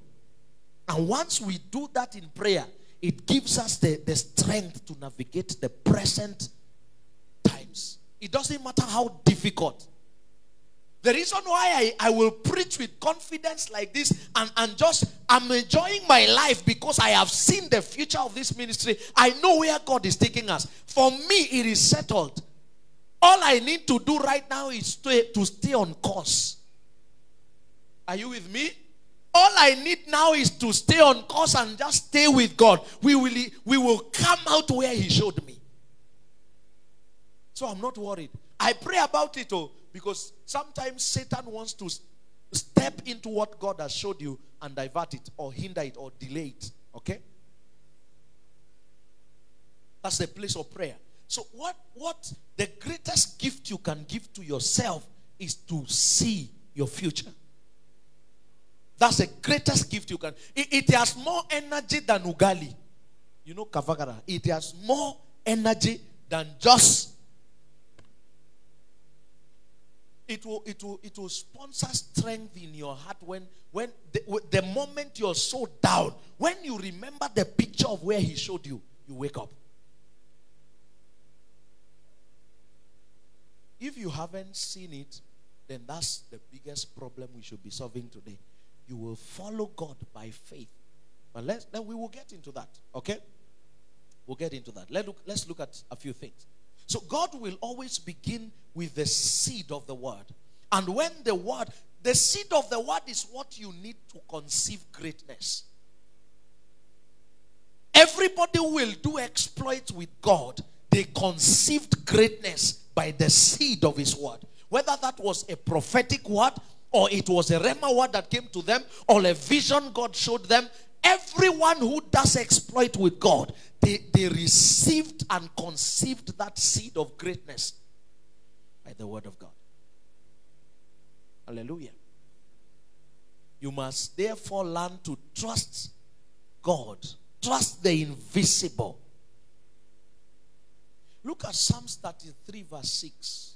[SPEAKER 3] And once we do that in prayer, it gives us the, the strength to navigate the present It doesn't matter how difficult. The reason why I, I will preach with confidence like this and, and just I'm enjoying my life because I have seen the future of this ministry. I know where God is taking us. For me, it is settled. All I need to do right now is to, to stay on course. Are you with me? All I need now is to stay on course and just stay with God. We will, we will come out where He showed me. So I'm not worried. I pray about it oh, because sometimes Satan wants to step into what God has showed you and divert it or hinder it or delay it. Okay? That's the place of prayer. So what what the greatest gift you can give to yourself is to see your future. That's the greatest gift you can. It, it has more energy than ugali. You know kavagara. It has more energy than just. It will, it will, it will sponsor strength in your heart when, when the, the moment you're so down, when you remember the picture of where he showed you, you wake up. If you haven't seen it, then that's the biggest problem we should be solving today. You will follow God by faith. But let's then we will get into that. Okay? We'll get into that. Let look, let's look at a few things. So God will always begin with the seed of the word. And when the word, the seed of the word is what you need to conceive greatness. Everybody will do exploits with God. They conceived greatness by the seed of his word. Whether that was a prophetic word or it was a rhema word that came to them or a vision God showed them, everyone who does exploit with God, they, they received and conceived that seed of greatness by the word of God. Hallelujah. You must therefore learn to trust God, trust the invisible. Look at Psalms 33, verse 6.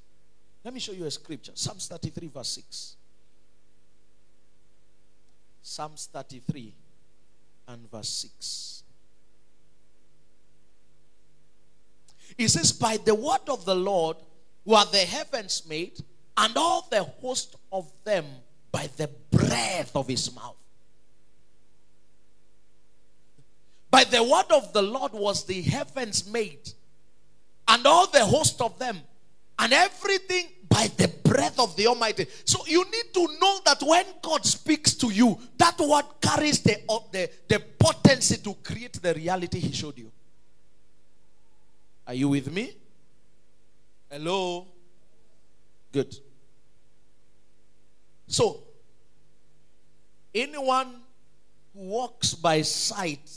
[SPEAKER 3] Let me show you a scripture. Psalms 33, verse 6. Psalms 33 and verse 6. It says, By the word of the Lord were the heavens made, and all the host of them by the breath of his mouth. By the word of the Lord was the heavens made, and all the host of them, and everything by the breath of the Almighty. So you need to know that when God speaks to you, that word carries the, the, the potency to create the reality He showed you. Are you with me? Hello? Good. So, anyone who walks by sight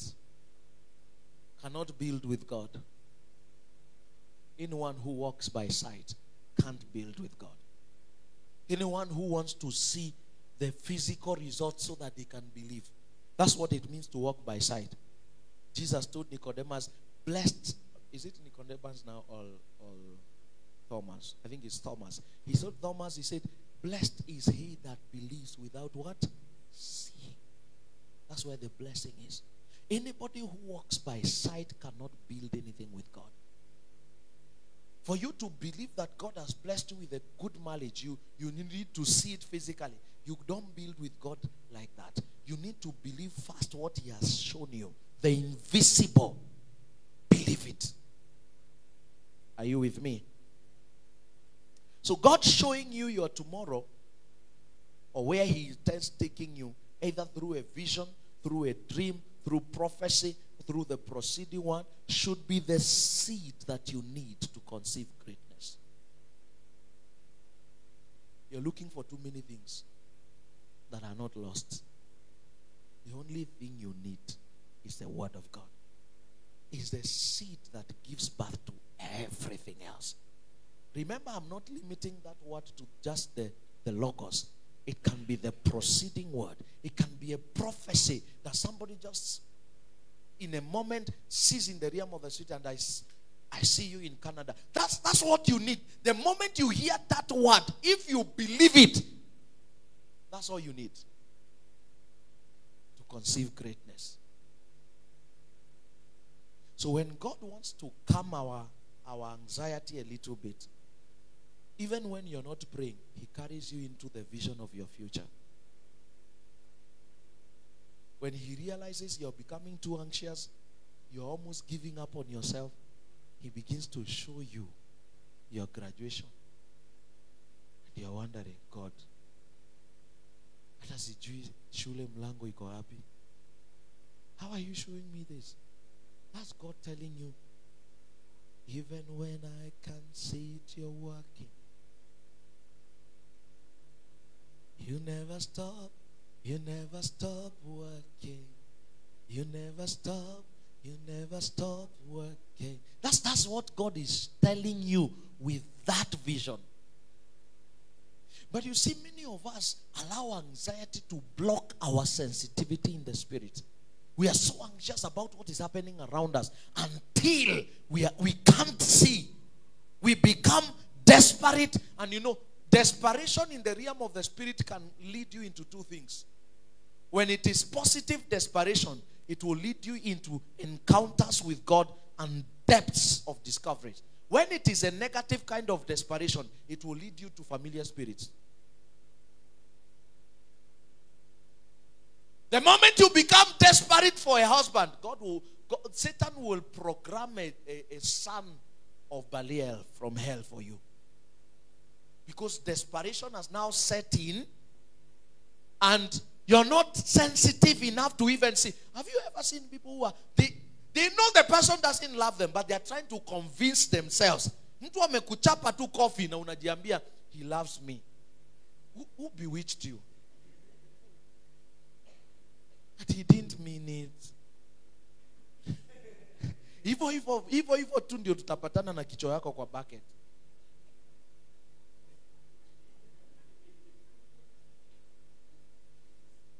[SPEAKER 3] cannot build with God. Anyone who walks by sight can't build with God. Anyone who wants to see the physical results so that they can believe. That's what it means to walk by sight. Jesus told Nicodemus, blessed. Is it Nicodemus now or, or Thomas? I think it's Thomas. He told Thomas, he said, Blessed is he that believes without what? Seeing. That's where the blessing is. Anybody who walks by sight cannot build anything with God. For you to believe that God has blessed you with a good marriage, you, you need to see it physically. You don't build with God like that. You need to believe first what He has shown you the invisible. Believe it. Are you with me? So, God showing you your tomorrow or where He intends taking you, either through a vision, through a dream, through prophecy, through the proceeding one, should be the seed that you need to conceive greatness. You're looking for too many things that are not lost. The only thing you need is the Word of God. Is the seed that gives birth to everything else. Remember, I'm not limiting that word to just the, the logos. It can be the proceeding word. It can be a prophecy that somebody just in a moment sees in the realm of the spirit and I, I see you in Canada. That's, that's what you need. The moment you hear that word, if you believe it, that's all you need to conceive greatness. So when God wants to calm our, our anxiety a little bit, Even when you're not praying, He carries you into the vision of your future. When He realizes you're becoming too anxious, you're almost giving up on yourself, He begins to show you your graduation. And you're wondering, God. How are you showing me this? That's God telling you, even when I can't see it, you're working. You never stop, you never stop working. You never stop, you never stop working. That's that's what God is telling you with that vision. But you see, many of us allow anxiety to block our sensitivity in the spirit. We are so anxious about what is happening around us until we, are, we can't see. We become desperate. And you know, desperation in the realm of the spirit can lead you into two things. When it is positive desperation, it will lead you into encounters with God and depths of discovery. When it is a negative kind of desperation, it will lead you to familiar spirits. The moment you become desperate for a husband, God will, God, Satan will program a, a, a son of Belial from hell for you. Because desperation has now set in, and you're not sensitive enough to even see. Have you ever seen people who are they, they know the person doesn't love them, but they are trying to convince themselves. Mtu amekuchapa tu coffee na unajiambia he loves me. Who, who bewitched you? But he didn't mean it. hivyo hivyo hivyo hivyo tu ndio tutapatana na kichwa yako kwa bucket.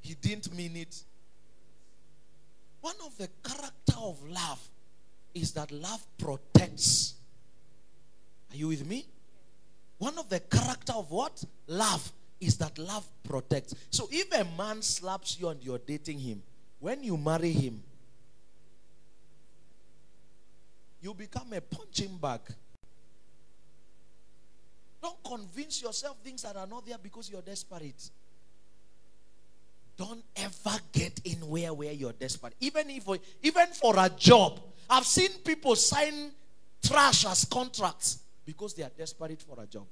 [SPEAKER 3] He didn't mean it. One of the character of love is that love protects. Are you with me? One of the character of what? Love is that love protects. So if a man slaps you and you're dating him, when you marry him, you become a punching bag. Don't convince yourself things that are not there because you're desperate. Don't ever get in where where you're desperate. Even if even for a job, I've seen people sign trash as contracts because they are desperate for a job.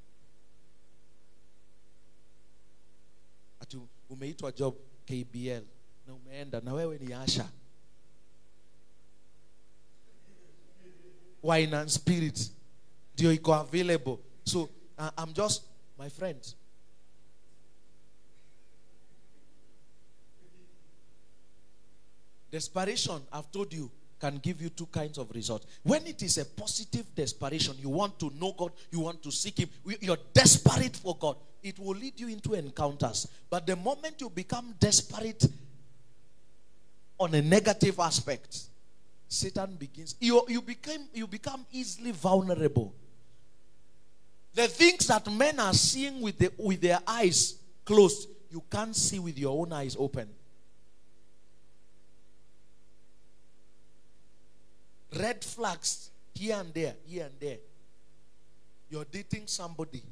[SPEAKER 3] Ati umeitwa job KBL na umeenda na wewe ni Asha. Wine and spirit ndio iko available. So uh, I'm just my friend. Desperation, I've told you, can give you two kinds of results. When it is a positive desperation, you want to know God, you want to seek Him, you're desperate for God, it will lead you into encounters. But the moment you become desperate on a negative aspect, Satan begins, you, you, became, you become easily vulnerable. The things that men are seeing with, the, with their eyes closed, you can't see with your own eyes open. red flags here and there, here and there. You're dating somebody.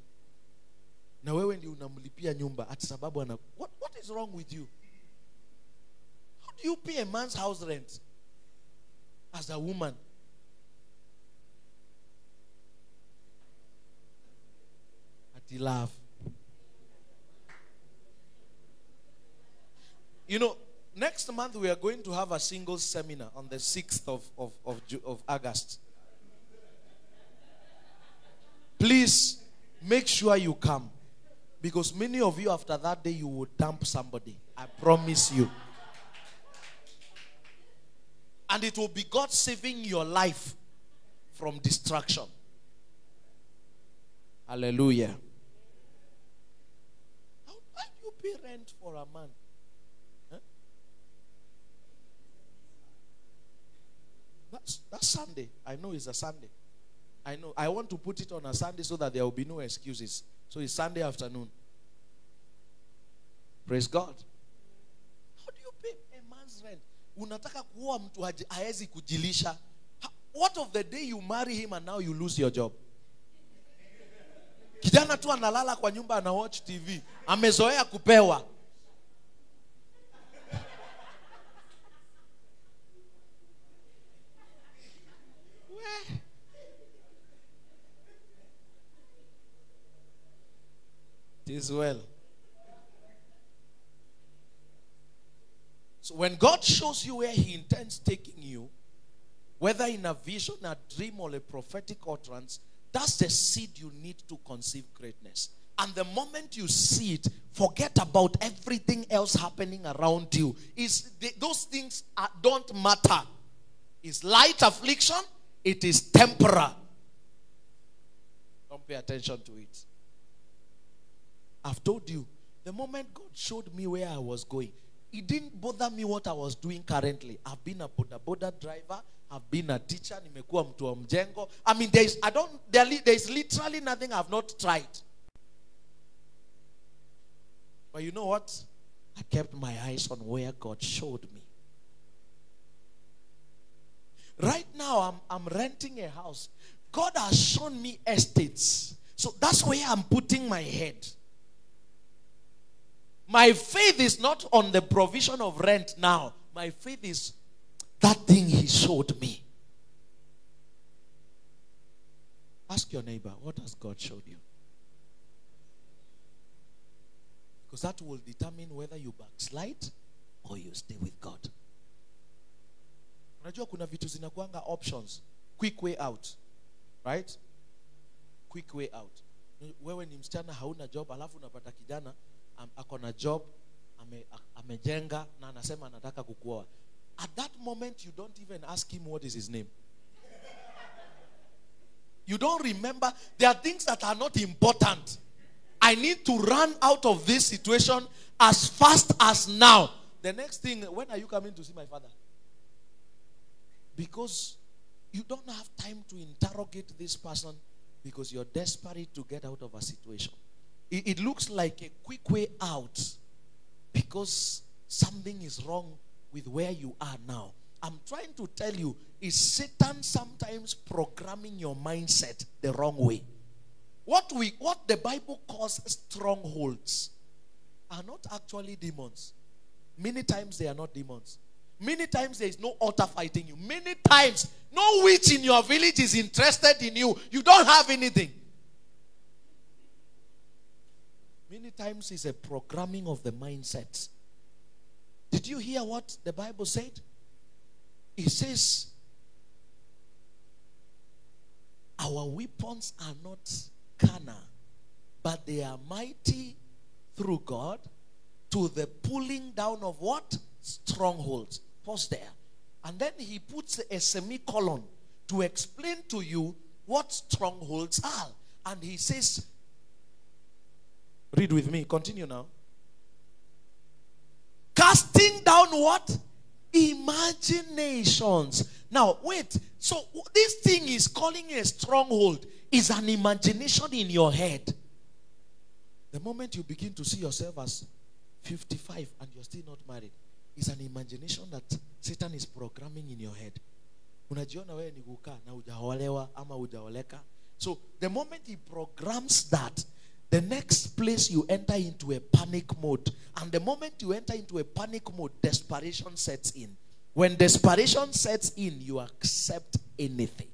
[SPEAKER 3] Na wewe ndio unamlipia nyumba ati sababu ana what, what is wrong with you? How do you pay a man's house rent as a woman? Ati love. You know, next month we are going to have a single seminar on the 6th of, of, of, of August. Please make sure you come. Because many of you after that day you will dump somebody. I promise you. And it will be God saving your life from destruction. Hallelujah. How, do you pay rent for a man? Huh? That's, that's Sunday. I know it's a Sunday. I know. I want to put it on a Sunday so that there will be no excuses. So it's Sunday afternoon. Praise God. How do you pay a man's rent? Unataka kuoa mtu haezi kujilisha. What of the day you marry him and now you lose your job? kijana tu analala kwa nyumba ana watch tv amezoea kupewa Is well. So when God shows you where He intends taking you, whether in a vision, a dream, or a prophetic utterance, that's the seed you need to conceive greatness. And the moment you see it, forget about everything else happening around you. Is those things are, don't matter. It's light affliction. It is temporal. Don't pay attention to it. I've told you, the moment God showed me where I was going, it didn't bother me what I was doing currently. I've been a boda boda driver. I've been a teacher. Nimekuwa mtu wa mjengo. I mean, there's I don't there, there's literally nothing I've not tried. But you know what? I kept my eyes on where God showed me. Right now, I'm, I'm renting a house. God has shown me estates. So that's where I'm putting my head. My faith is not on the provision of rent now. My faith is that thing He showed me. Ask your neighbor, what has God showed you? Because that will determine whether you backslide or you stay with God. Unajua kuna vitu zinakuanga options. Quick way out. Right? Quick way out. Wewe ni msichana hauna job alafu unapata kijana ako na job ame, amejenga na anasema anataka kukuoa. At that moment you don't even ask him what is his name. You don't remember. There are things that are not important. I need to run out of this situation as fast as now. The next thing, when are you coming to see my father? Because you don't have time to interrogate this person because you're desperate to get out of a situation. It, it looks like a quick way out because something is wrong with where you are now. I'm trying to tell you, is Satan sometimes programming your mindset the wrong way? What we what the Bible calls strongholds are not actually demons. Many times they are not demons. Many times there is no altar fighting you. Many times no witch in your village is interested in you. You don't have anything. Many times it's a programming of the mindset. Did you hear what the Bible said? It says, Our weapons are not carnal, but they are mighty through God to the pulling down of what? Strongholds. Pause there. And then he puts a semicolon to explain to you what strongholds are. And he says, Read with me. Continue now. Casting down what? Imaginations. Now, wait. So, this thing is calling a stronghold is an imagination in your head. The moment you begin to see yourself as 55 and you're still not married, is an imagination that Satan is programming in your head. So the moment he programs that, the next place you enter into a panic mode. And the moment you enter into a panic mode, desperation sets in. When desperation sets in, you accept anything.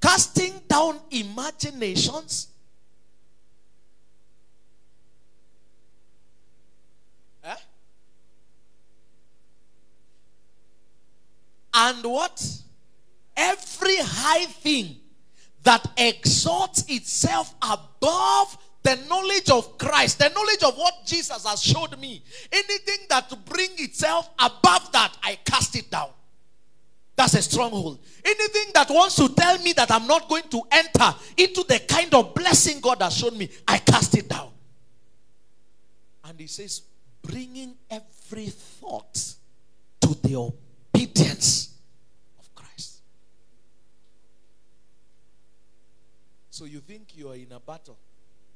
[SPEAKER 3] Casting down imaginations. Eh? And what? Every high thing that exalts itself above the knowledge of Christ, the knowledge of what Jesus has showed me. Anything that bring itself above that, I cast it down. That's a stronghold. Anything that wants to tell me that I'm not going to enter into the kind of blessing God has shown me, I cast it down. And he says, bringing every thought to the obedience of Christ. So you think you are in a battle.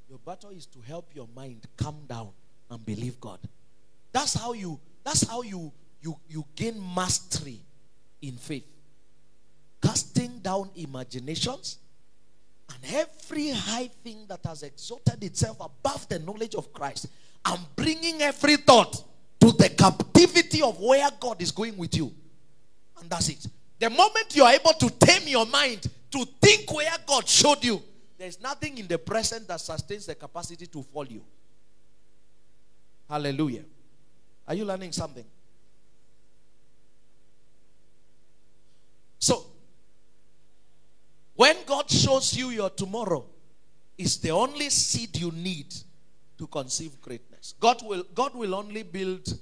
[SPEAKER 3] Your battle is to help your mind calm down and believe God. That's how you that's how you you you gain mastery in faith. Casting down imaginations and every high thing that has exalted itself above the knowledge of Christ, and bringing every thought to the captivity of where God is going with you. And that's it. The moment you are able to tame your mind to think where God showed you, there's nothing in the present that sustains the capacity to fall you. Hallelujah. Are you learning something? So, when God shows you your tomorrow, is the only seed you need to conceive greatness. God will, God will only build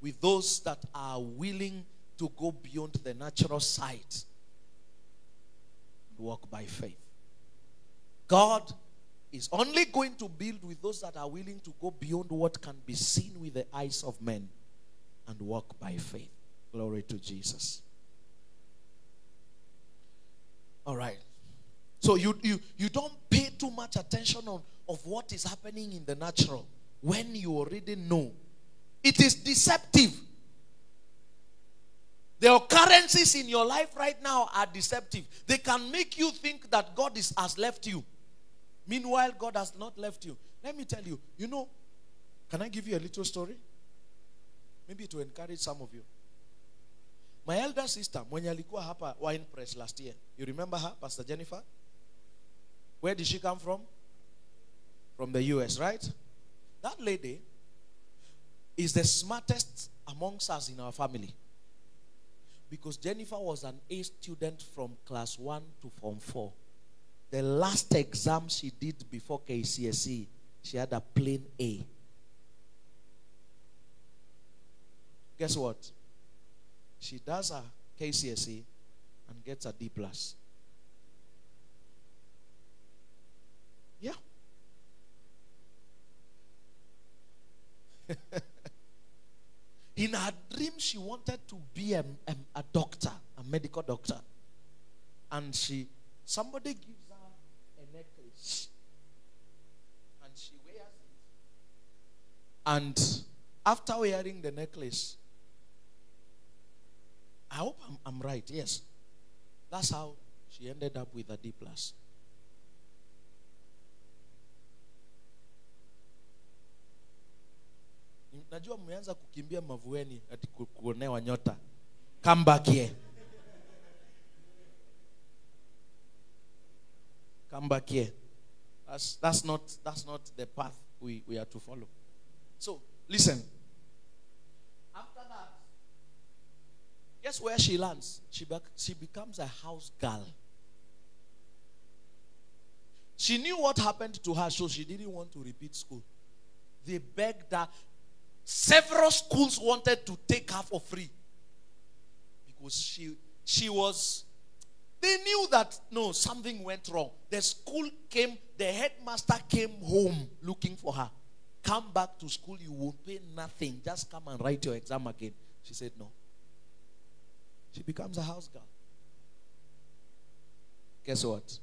[SPEAKER 3] with those that are willing to go beyond the natural sight and walk by faith. God is only going to build with those that are willing to go beyond what can be seen with the eyes of men and walk by faith. Glory to Jesus. All right. So you, you, you don't pay too much attention on of what is happening in the natural when you already know. It is deceptive. The occurrences in your life right now are deceptive. They can make you think that God is, has left you. Meanwhile, God has not left you. Let me tell you, you know, can I give you a little story? Maybe to encourage some of you. My elder sister, mwenye alikuwa hapa wine press last year. You remember her, Pastor Jennifer? Where did she come from? From the US, right? That lady is the smartest amongst us in our family. Because Jennifer was an A student from class 1 to form 4. The last exam she did before KCSE, she had a plain A. Guess what? She does her KCSE and gets a D plus. Yeah. In her dream, she wanted to be a, a, a doctor, a medical doctor. And she, somebody gives her a necklace. And she wears it. And after wearing the necklace, I hope I'm, I'm right. Yes. That's how she ended up with a D plus. Najua mmeanza kukimbia mavueni ati ku- kuonewa nyota. Come back here. Come back here. That's, that's, not, that's not the path we, we are to follow. So, listen. After that, guess where she lands? She, bec- she becomes a house girl. She knew what happened to her, so she didn't want to repeat school. They begged her. Several schools wanted to take her for free because she she was. They knew that no something went wrong. The school came. The headmaster came home looking for her. Come back to school. You won't pay nothing. Just come and write your exam again. She said no. She becomes a house girl. Guess what?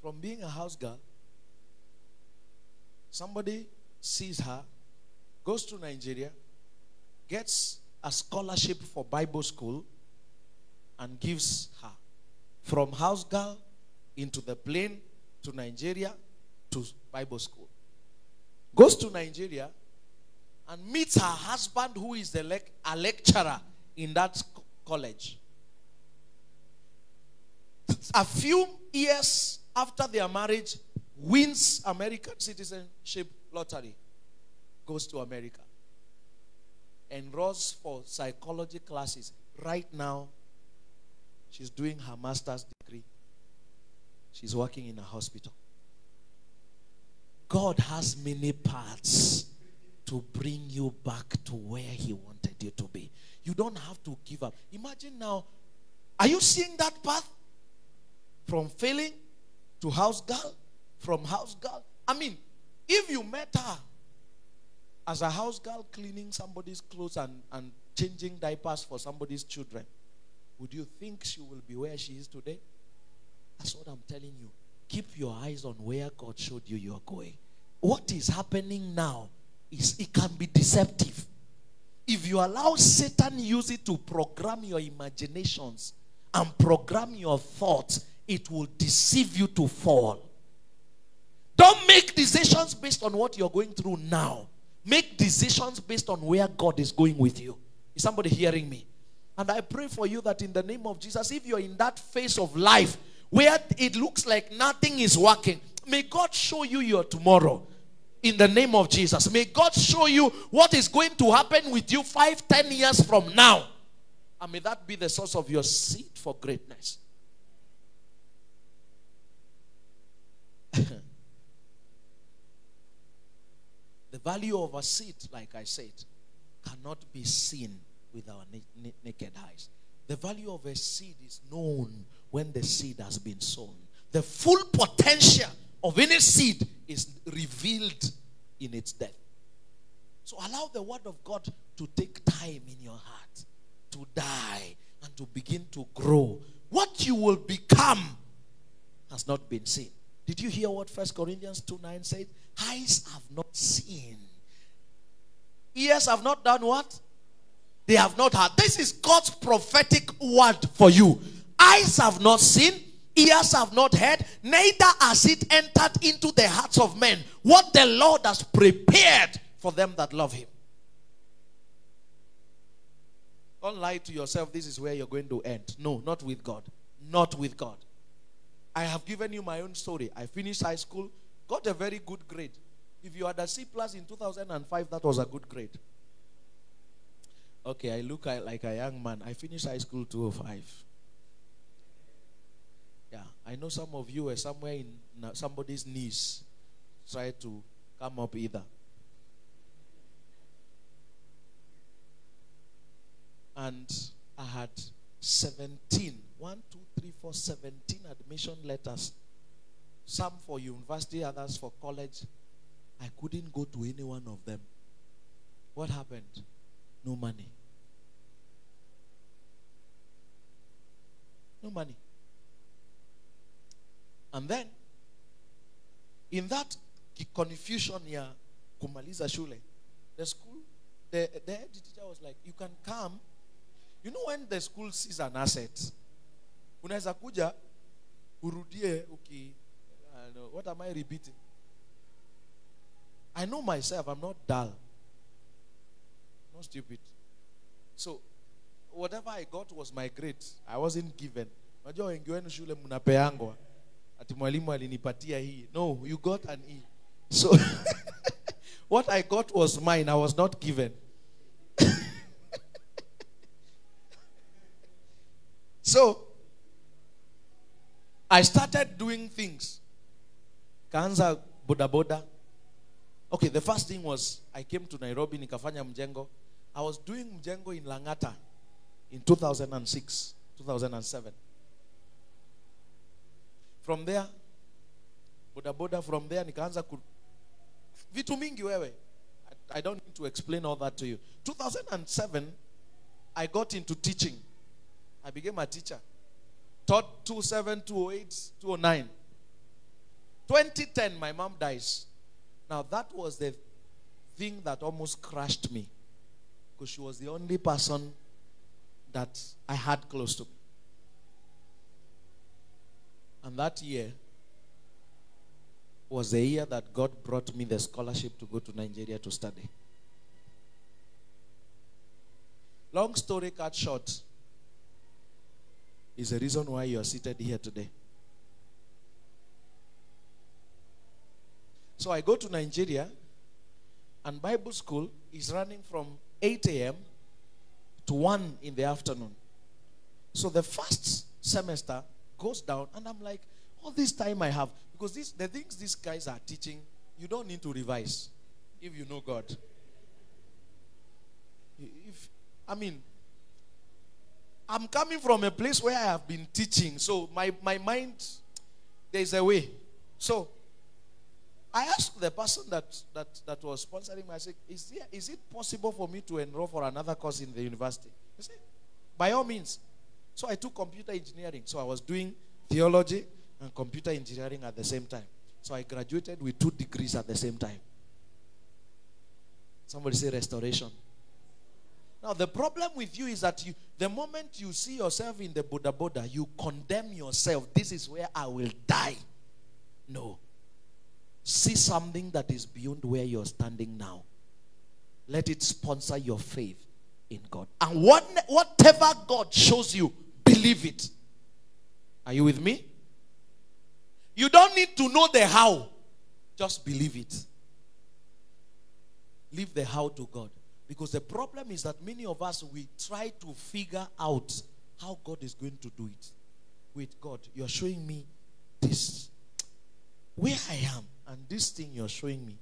[SPEAKER 3] From being a house girl, somebody sees her goes to Nigeria, gets a scholarship for Bible school, and gives her from house girl into the plane to Nigeria to Bible school. Goes to Nigeria and meets her husband, who is the a lecturer in that sc- college. A few years after their marriage, wins American citizenship lottery goes to America, enrolls for psychology classes. Right now, she's doing her master's degree. She's working in a hospital. God has many paths to bring you back to where He wanted you to be. You don't have to give up. Imagine now, are you seeing that path? From failing to house girl, from house girl. I mean, if you met her as a house girl cleaning somebody's clothes and, and changing diapers for somebody's children, would you think she will be where she is today? That's what I'm telling you. Keep your eyes on where God showed you you are going. What is happening now is it can be deceptive. If you allow Satan use it to program your imaginations and program your thoughts, it will deceive you to fall. Don't make decisions based on what you're going through now. Make decisions based on where God is going with you. Is somebody hearing me? And I pray for you that in the name of Jesus, if you're in that phase of life where it looks like nothing is working, may God show you your tomorrow. In the name of Jesus. May God show you what is going to happen with you five, ten years from now. And may that be the source of your seed for greatness. the value of a seed, like I said, cannot be seen with our na- na- naked eyes. The value of a seed is known when the seed has been sown. The full potential of any seed is revealed in its death. So allow the word of God to take time in your heart to die and to begin to grow. What you will become has not been seen. Did you hear what First Corinthians 2 9 said? Eyes have not seen. Ears have not done what? They have not heard. This is God's prophetic word for you. Eyes have not seen, ears have not heard, neither has it entered into the hearts of men what the Lord has prepared for them that love Him. Don't lie to yourself, this is where you're going to end. No, not with God. Not with God. I have given you my own story. I finished high school, got a very good grade. If you had a C plus in 2005, that was a good grade. Okay, I look like a young man. I finished high school 205. Yeah, I know some of you were somewhere in somebody's knees, try to come up either. And I had 17, 1, 2, 3, 4, 17 admission letters. Some for university, others for college. I couldn't go to any one of them. What happened? No money. No money. And then, in that confusion ya kumaliza shule, the school, the, the head teacher was like, you can come. You know when the school sees an asset, unaweza kuja urudie uki, what am I repeating? I know myself, I'm not dull. Not stupid. So, whatever I got was my grade. I wasn't given. Unajua wengi wenu shule mnapeangwa. Ati mwalimu alinipatia hii. No, you got an E. So, what I got was mine. I was not given. so, I started doing things. Kaanza boda boda. Okay, the first thing was I came to Nairobi nikafanya mjengo. I was doing mjengo in Langata in 2006, 2007. From there, boda boda from there nikaanza ku vitu mingi wewe. I, I don't need to explain all that to you. 2007, I got into teaching. I became a teacher. Taught 27, 208, 209. 2010, my mom dies. Now, that was the thing that almost crushed me. Because she was the only person that I had close to me. And that year was the year that God brought me the scholarship to go to Nigeria to study. Long story cut short is the reason why you are seated here today. So I go to Nigeria, and Bible school is running from 8 a.m. to 1 in the afternoon. So the first semester goes down, and I'm like, all this time I have, because this, the things these guys are teaching, you don't need to revise if you know God. If I mean, I'm coming from a place where I have been teaching, so my, my mind, there's a way. So I asked the person that, that, that was sponsoring me, I said, is, there, is it possible for me to enroll for another course in the university? He said, by all means. So I took computer engineering. So I was doing theology and computer engineering at the same time. So I graduated with two degrees at the same time. Somebody say restoration. Now, the problem with you is that you, the moment you see yourself in the boda boda, you condemn yourself. This is where I will die. No. See something that is beyond where you're standing now. Let it sponsor your faith in God. And what, whatever God shows you, believe it. Are you with me? You don't need to know the how, just believe it. Leave the how to God. Because the problem is that many of us, we try to figure out how God is going to do it. Wait, God, you're showing me this. Where I am, and this thing you're showing me.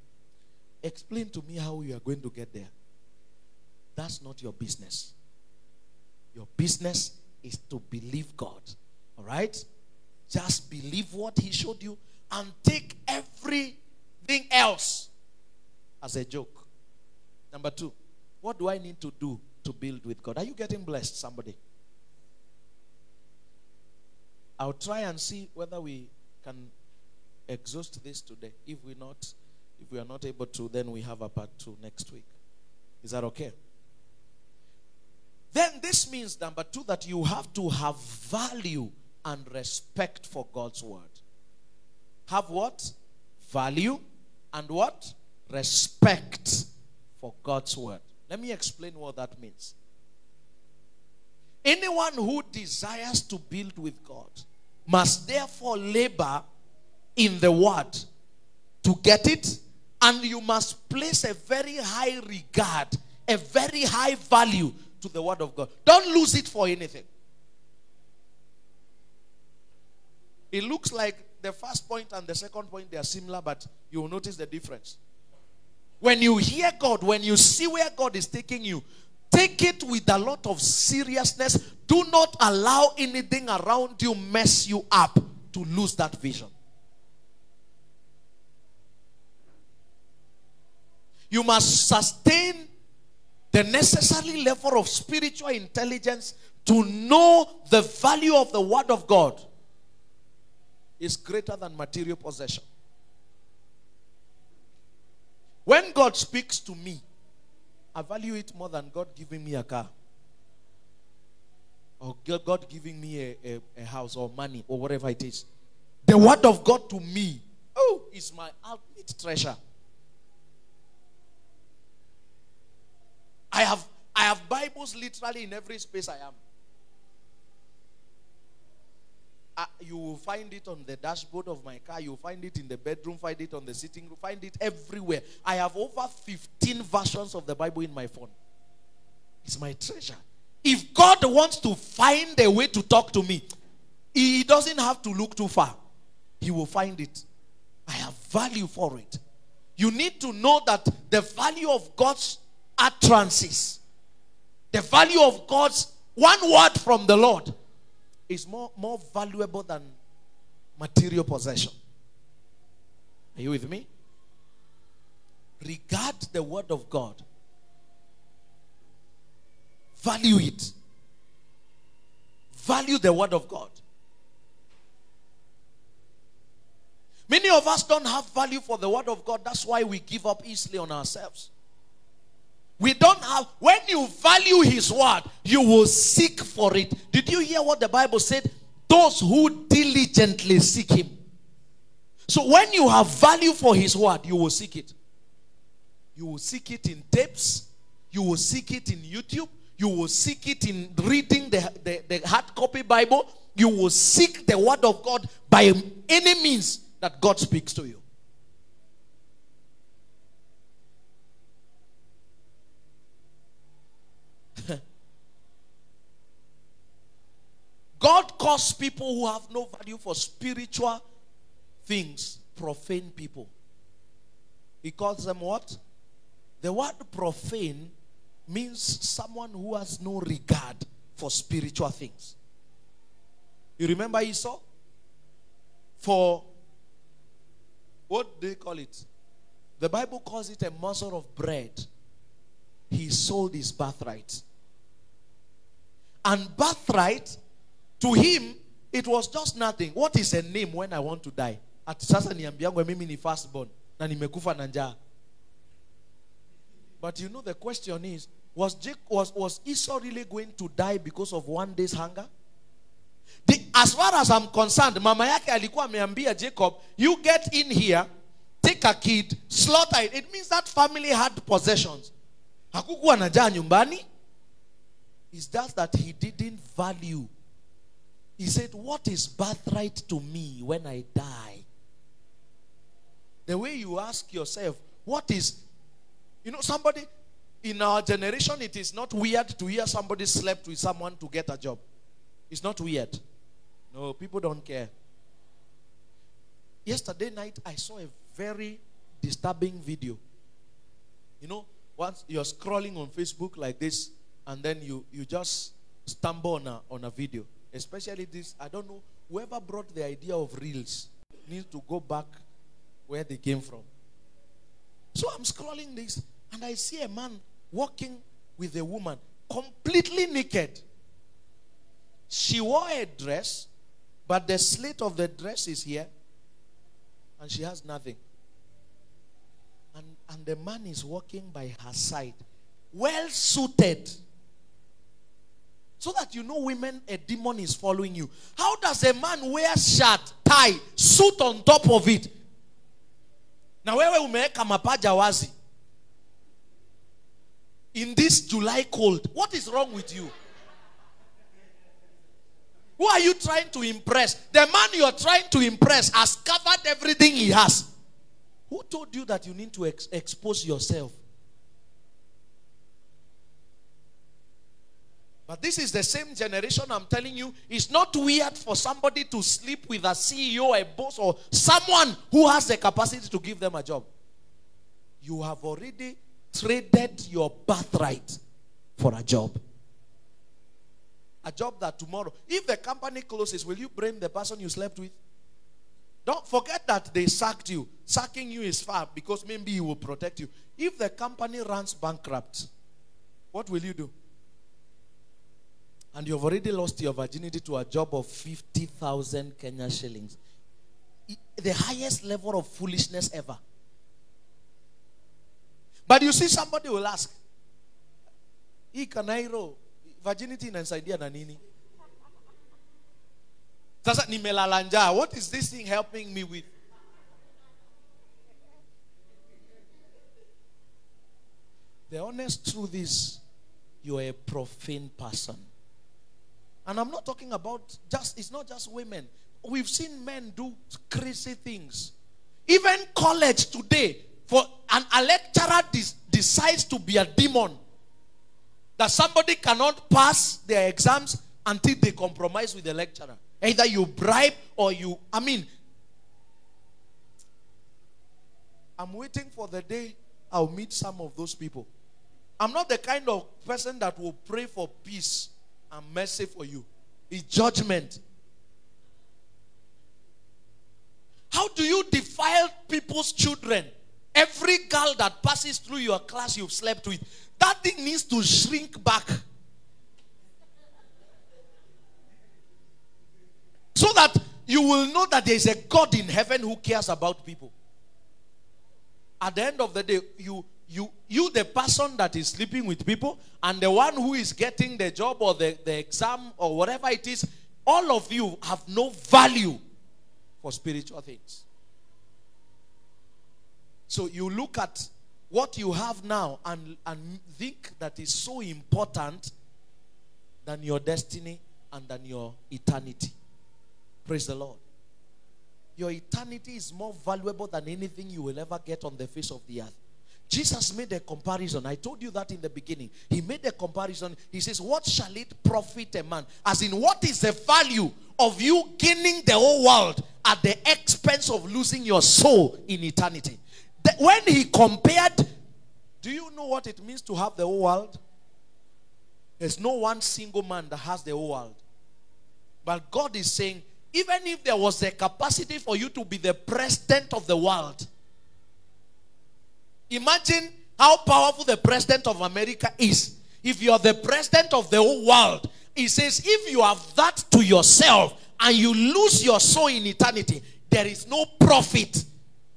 [SPEAKER 3] Explain to me how you are going to get there. That's not your business. Your business is to believe God. All right? Just believe what He showed you and take everything else as a joke. Number two, what do I need to do to build with God? Are you getting blessed, somebody? I'll try and see whether we can exhaust this today. If we not, if we are not able to, then we have a part two next week. Is that okay? Then this means number two that you have to have value and respect for God's word. Have what? Value and what? Respect for God's word. Let me explain what that means. Anyone who desires to build with God must therefore labor in the word to get it, and you must place a very high regard, a very high value to the word of God. Don't lose it for anything. It looks like the first point and the second point they are similar, but you will notice the difference. When you hear God, when you see where God is taking you, take it with a lot of seriousness. Do not allow anything around you mess you up to lose that vision. You must sustain the necessary level of spiritual intelligence to know the value of the word of God is greater than material possession. When God speaks to me, I value it more than God giving me a car. Or God giving me a, a, a house or money or whatever it is. The word of God to me, oh, is my ultimate treasure. I have I have Bibles literally in every space I am. Uh, you will find it on the dashboard of my car. You will find it in the bedroom. Find it on the sitting room. Find it everywhere. I have over 15 versions of the Bible in my phone. It's my treasure. If God wants to find a way to talk to me, He doesn't have to look too far. He will find it. I have value for it. You need to know that the value of God's utterances, the value of God's one word from the Lord is more, more valuable than material possession. Are you with me? Regard the word of God. Value it. Value the word of God. Many of us don't have value for the word of God. That's why we give up easily on ourselves. We don't have, when you value his word, you will seek for it. Did you hear what the Bible said? Those who diligently seek him. So when you have value for his word, you will seek it. You will seek it in tapes, you will seek it in YouTube, you will seek it in reading the, the, the hard copy Bible, you will seek the word of God by any means that God speaks to you. God calls people who have no value for spiritual things profane people. He calls them what? The word profane means someone who has no regard for spiritual things. You remember Esau? For what do they call it? The Bible calls it a morsel of bread. He sold his birthright. And birthright, to him, it was just nothing. What is a name when I want to die? Ati sasa niambiangwe mimi ni firstborn na nimekufa na njaa. But you know the question is, Was, Jac- was, was Esau really going to die because of one day's hunger? The, as far as I'm concerned, mama yake alikuwa ameambia Jacob, you get in here, take a kid, slaughter it. It means that family had possessions. Hakukuwa na njaa nyumbani. It's just that he didn't value. He said, What is birthright to me when I die? The way you ask yourself, What is, you know, somebody in our generation, it is not weird to hear somebody slept with someone to get a job. It's not weird. No, people don't care. Yesterday night, I saw a very disturbing video. You know, once you're scrolling on Facebook like this, and then you, you just stumble on a, on a video. Especially this, I don't know, whoever brought the idea of reels needs to go back where they came from. So I'm scrolling this, and I see a man walking with a woman completely naked. She wore a dress, but the slit of the dress is here, and she has nothing. And, and the man is walking by her side, well suited. So that you know, women, a demon is following you. How does a man wear shirt, tie, suit on top of it? Na wewe umeweka mapaja wazi. In this July cold, what is wrong with you? Who are you trying to impress? The man you are trying to impress has covered everything he has. Who told you that you need to ex- expose yourself? But this is the same generation I'm telling you. It's not weird for somebody to sleep with a CEO, a boss, or someone who has the capacity to give them a job. You have already traded your birthright for a job. A job that tomorrow, if the company closes, will you blame the person you slept with? Don't forget that they sacked you. Sacking you is far because maybe he will protect you. If the company runs bankrupt, what will you do? And you've already lost your virginity to a job of 50,000 Kenya shillings. The highest level of foolishness ever. But you see, somebody will ask, kanairo virginity inanisaidia na nini? What is this thing helping me with? The honest truth is, you're a profane person. And I'm not talking about just, it's not just women. We've seen men do crazy things. Even college today, for an, a lecturer dis- decides to be a demon, that somebody cannot pass their exams until they compromise with the lecturer. Either you bribe or you, I mean, I'm waiting for the day I'll meet some of those people. I'm not the kind of person that will pray for peace and mercy for you. It's judgment. How do you defile people's children? Every girl that passes through your class you've slept with, that thing needs to shrink back. So that you will know that there is a God in heaven who cares about people. At the end of the day, you you you the person that is sleeping with people and the one who is getting the job or the, the exam or whatever it is, all of you have no value for spiritual things. So you look at what you have now and, and think that is so important than your destiny and than your eternity. Praise the Lord. Your eternity is more valuable than anything you will ever get on the face of the earth. Jesus made a comparison. I told you that in the beginning. He made a comparison. He says, What shall it profit a man? As in, what is the value of you gaining the whole world at the expense of losing your soul in eternity? The- when he compared, do you know what it means to have the whole world? There's no one single man that has the whole world. But God is saying, even if there was a capacity for you to be the president of the world, Imagine how powerful the president of America is. If you are the president of the whole world, he says, if you have that to yourself and you lose your soul in eternity, there is no profit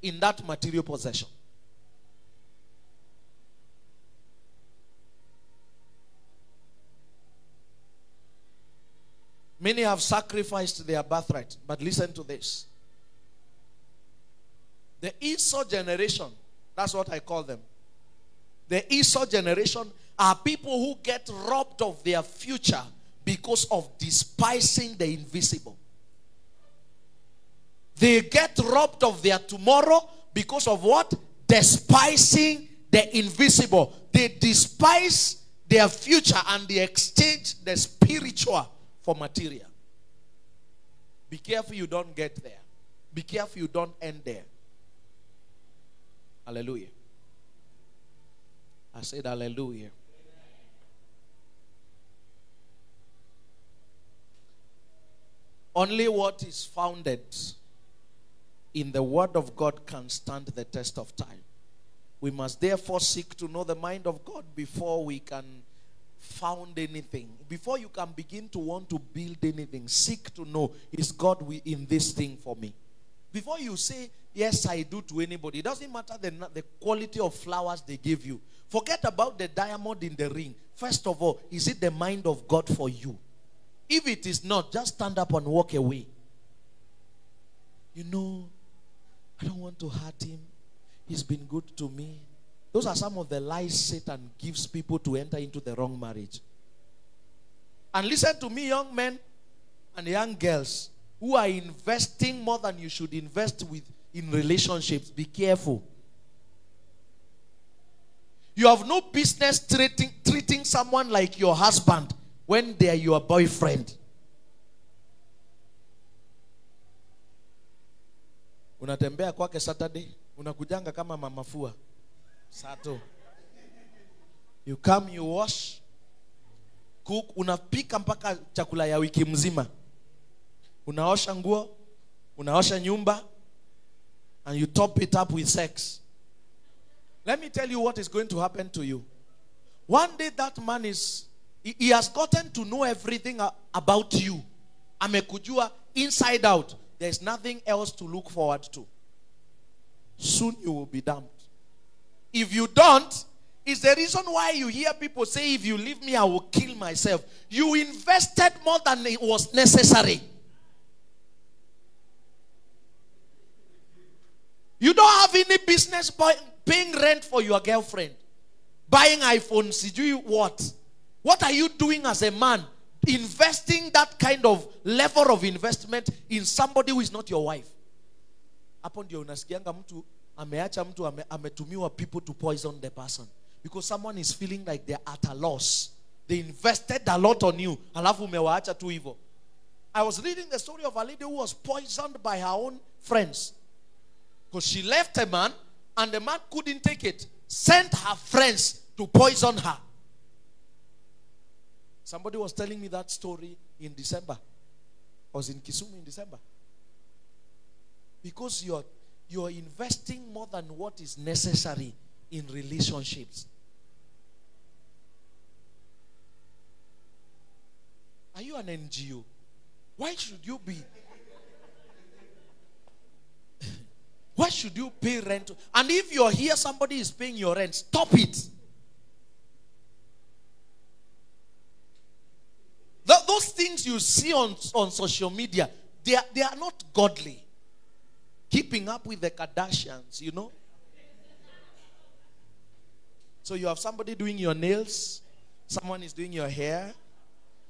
[SPEAKER 3] in that material possession. Many have sacrificed their birthright, but listen to this. The Esau generation that's what I call them. The Esau generation are people who get robbed of their future because of despising the invisible. They get robbed of their tomorrow because of what? Despising the invisible. They despise their future and they exchange the spiritual for material. Be careful you don't get there. Be careful you don't end there. Hallelujah. I said hallelujah. Only what is founded in the Word of God can stand the test of time. We must therefore seek to know the mind of God before we can found anything. Before you can begin to want to build anything, seek to know is God in this thing for me. Before you say, Yes, I do to anybody, it doesn't matter the, the quality of flowers they give you. Forget about the diamond in the ring. First of all, is it the mind of God for you? If it is not, just stand up and walk away. You know, I don't want to hurt him. He's been good to me. Those are some of the lies Satan gives people to enter into the wrong marriage. And listen to me, young men and young girls who are investing more than you should invest with in relationships. Be careful. You have no business treating, treating someone like your husband when they are your boyfriend. Unatembea kwake Saturday, unakujanga kama mamafua. Sato. You come, you wash, cook, unapika mpaka chakula ya wiki mzima. Unaosha nguo, unaosha nyumba, and you top it up with sex. Let me tell you what is going to happen to you. One day that man is, he, he has gotten to know everything about you. Amekujua inside out. There's nothing else to look forward to. Soon you will be damned. If you don't, it's the reason why you hear people say, if you leave me, I will kill myself. You invested more than it was necessary. You don't have any business paying rent for your girlfriend, buying iPhones, do you what. What are you doing as a man? Investing that kind of level of investment in somebody who is not your wife. Hapo ndio unasikianga mtu ameacha mtu ame, ametumiwa people to poison the person because someone is feeling like they're at a loss. They invested a lot on you, alafu umewaacha tu hivyo. I was reading the story of a lady who was poisoned by her own friends. Because she left a man and the man couldn't take it. Sent her friends to poison her. Somebody was telling me that story in December. I was in Kisumu in December. Because you're you're investing more than what is necessary in relationships. Are you an NGO? Why should you be? Why should you pay rent? And if you're here, somebody is paying your rent, stop it. Th- those things you see on, on social media, they are, they are not godly. Keeping up with the Kardashians, you know. So you have somebody doing your nails, someone is doing your hair,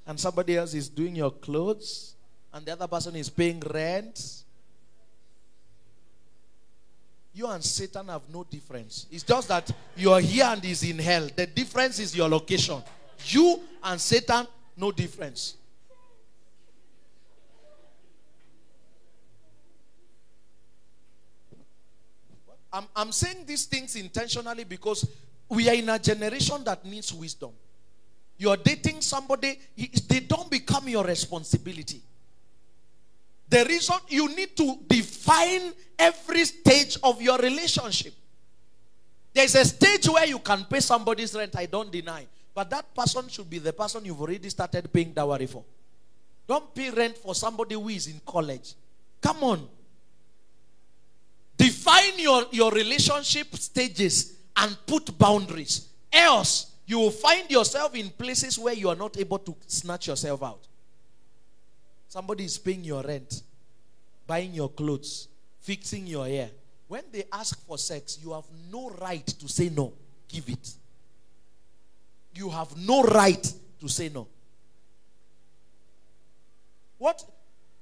[SPEAKER 3] and somebody else is doing your clothes, and the other person is paying rent. You and Satan have no difference. It's just that you're here and he's in hell. The difference is your location. You and Satan, no difference. I'm, I'm saying these things intentionally because we are in a generation that needs wisdom. You're dating somebody, they don't become your responsibility. The reason you need to define every stage of your relationship. There's a stage where you can pay somebody's rent, I don't deny. But that person should be the person you've already started paying dowry for. Don't pay rent for somebody who is in college. Come on. Define your, your relationship stages and put boundaries. Else, you will find yourself in places where you are not able to snatch yourself out. Somebody is paying your rent, buying your clothes, fixing your hair. When they ask for sex, you have no right to say no. Give it. You have no right to say no. What?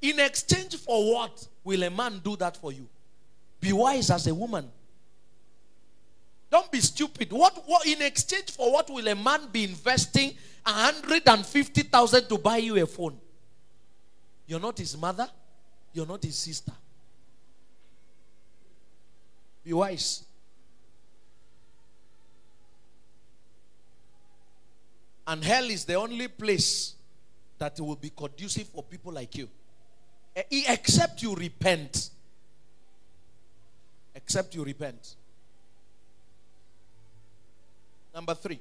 [SPEAKER 3] In exchange for what will a man do that for you? Be wise as a woman. Don't be stupid. What, what in exchange for what will a man be investing 150,000 to buy you a phone? You're not his mother, you're not his sister. Be wise. And hell is the only place that will be conducive for people like you. Except you repent. Except you repent. Number three.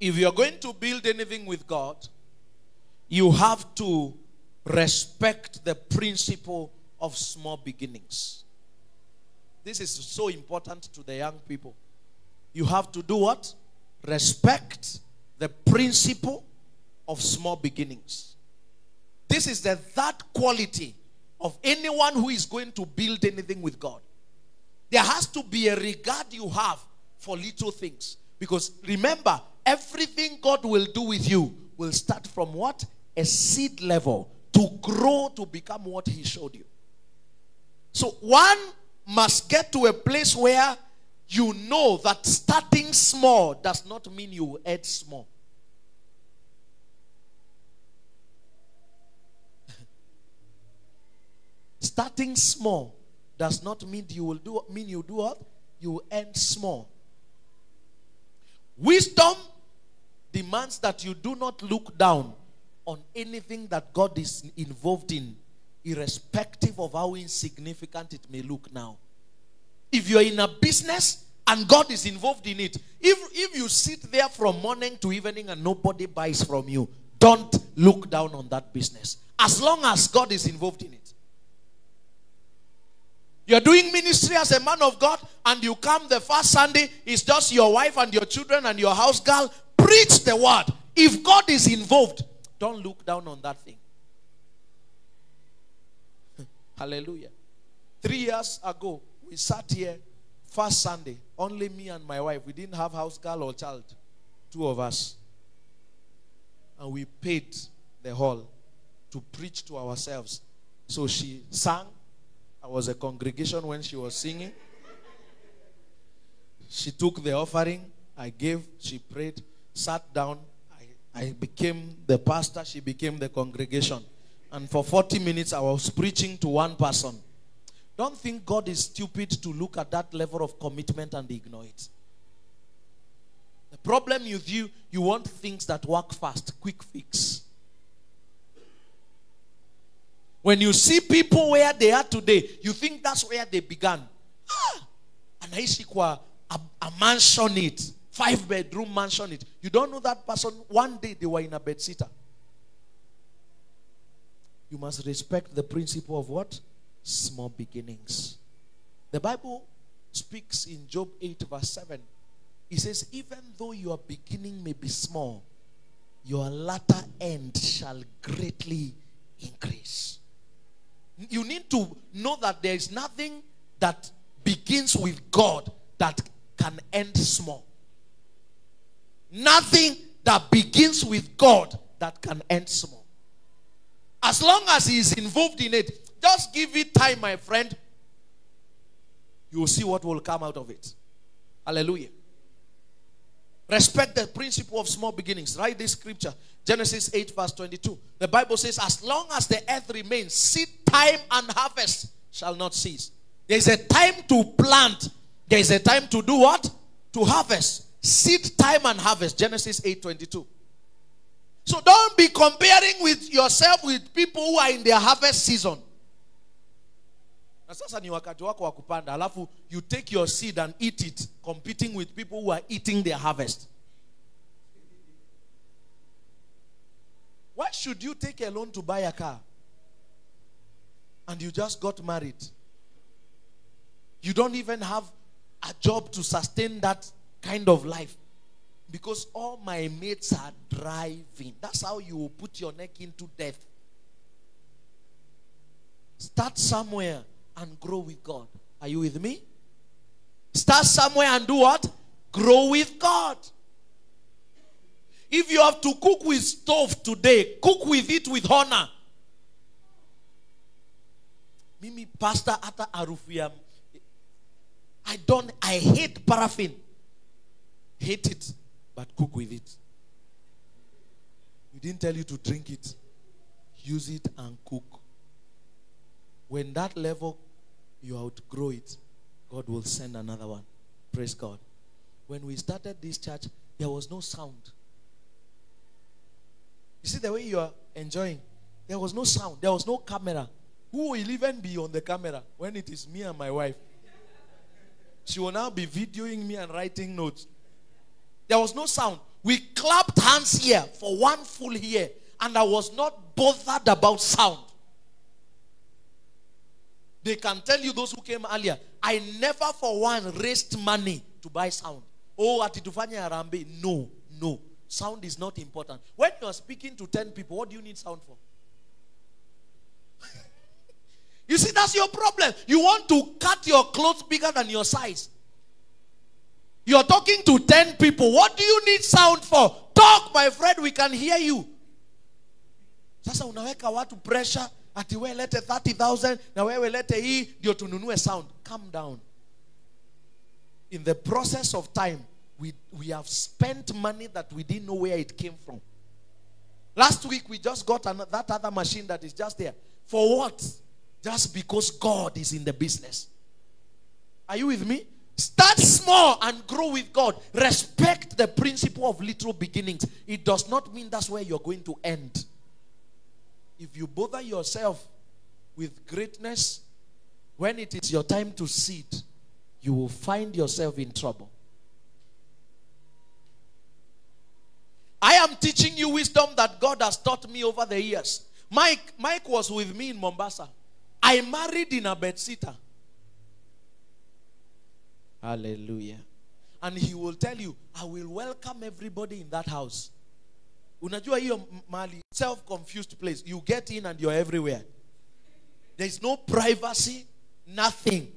[SPEAKER 3] If you're going to build anything with God, you have to respect the principle of small beginnings. This is so important to the young people. You have to do what? Respect the principle of small beginnings. This is the third quality of anyone who is going to build anything with God. There has to be a regard you have for little things. Because remember, everything God will do with you will start from what? A seed level to grow to become what He showed you. So one must get to a place where you know that starting small does not mean you will add small. Starting small does not mean you will do mean you do what? You end small. Wisdom demands that you do not look down on anything that God is involved in, irrespective of how insignificant it may look now. If you're in a business and God is involved in it, if, if you sit there from morning to evening and nobody buys from you, don't look down on that business. As long as God is involved in it. You're doing ministry as a man of God, and you come the first Sunday, it's just your wife and your children and your house girl. Preach the word. If God is involved, don't look down on that thing. Hallelujah. Three years ago, we sat here first Sunday, only me and my wife. We didn't have house girl or child, two of us. And we paid the hall to preach to ourselves. So she sang. Was a congregation when she was singing. She took the offering. I gave. She prayed. Sat down. I, I became the pastor. She became the congregation. And for 40 minutes, I was preaching to one person. Don't think God is stupid to look at that level of commitment and ignore it. The problem with you, you want things that work fast, quick fix. When you see people where they are today, you think that's where they began. Ah, anaishi kwa a, a mansion it, five bedroom mansion it. You don't know that person. One day they were in a bed sitter. You must respect the principle of what? Small beginnings. The Bible speaks in Job 8, verse 7. It says, Even though your beginning may be small, your latter end shall greatly increase. You need to know that there is nothing that begins with God that can end small. Nothing that begins with God that can end small. As long as He is involved in it, just give it time, my friend. You will see what will come out of it. Hallelujah. Respect the principle of small beginnings. Write this scripture Genesis 8, verse 22. The Bible says, As long as the earth remains, seed time and harvest shall not cease. There is a time to plant, there is a time to do what? To harvest. Seed time and harvest. Genesis 8, 22. So don't be comparing with yourself with people who are in their harvest season. Na sasa ni wakati wako wa kupanda, alafu you take your seed and eat it, competing with people who are eating their harvest. Why should you take a loan to buy a car? And you just got married. You don't even have a job to sustain that kind of life because all my mates are driving. That's how you will put your neck into death. Start somewhere and grow with God. Are you with me? Start somewhere and do what? Grow with God. If you have to cook with stove today, cook with it with honor. Mimi pastor ata harufu ya I don't I hate paraffin. Hate it, but cook with it. We didn't tell you to drink it. Use it and cook. When that level you outgrow it, God will send another one. Praise God. When we started this church, there was no sound. You see the way you are enjoying? There was no sound, there was no camera. Who will even be on the camera when it is me and my wife? She will now be videoing me and writing notes. There was no sound. We clapped hands here for one full year, and I was not bothered about sound. They can tell you those who came earlier. I never for one raised money to buy sound. Oh, atitufanya harambee. No, no. Sound is not important. When you are speaking to 10 people, what do you need sound for? you see, that's your problem. You want to cut your clothes bigger than your size. You're talking to 10 people. What do you need sound for? Talk, my friend, we can hear you. Sasa unaweka watu pressure ati we lete 30000 na wewe lete hii ndio tununue sound. Calm down. In the process of time, we, we have spent money that we didn't know where it came from. Last week, we just got an, that other machine that is just there. For what? Just because God is in the business. Are you with me? Start small and grow with God. Respect the principle of little beginnings. It does not mean that's where you're going to end. If you bother yourself with greatness, when it is your time to sit, you will find yourself in trouble. I am teaching you wisdom that God has taught me over the years. Mike, Mike was with me in Mombasa. I married in a bedsitter. Hallelujah. And he will tell you, I will welcome everybody in that house. Unajua hiyo mali, self-confused place. You get in and you're everywhere. There is no privacy, nothing.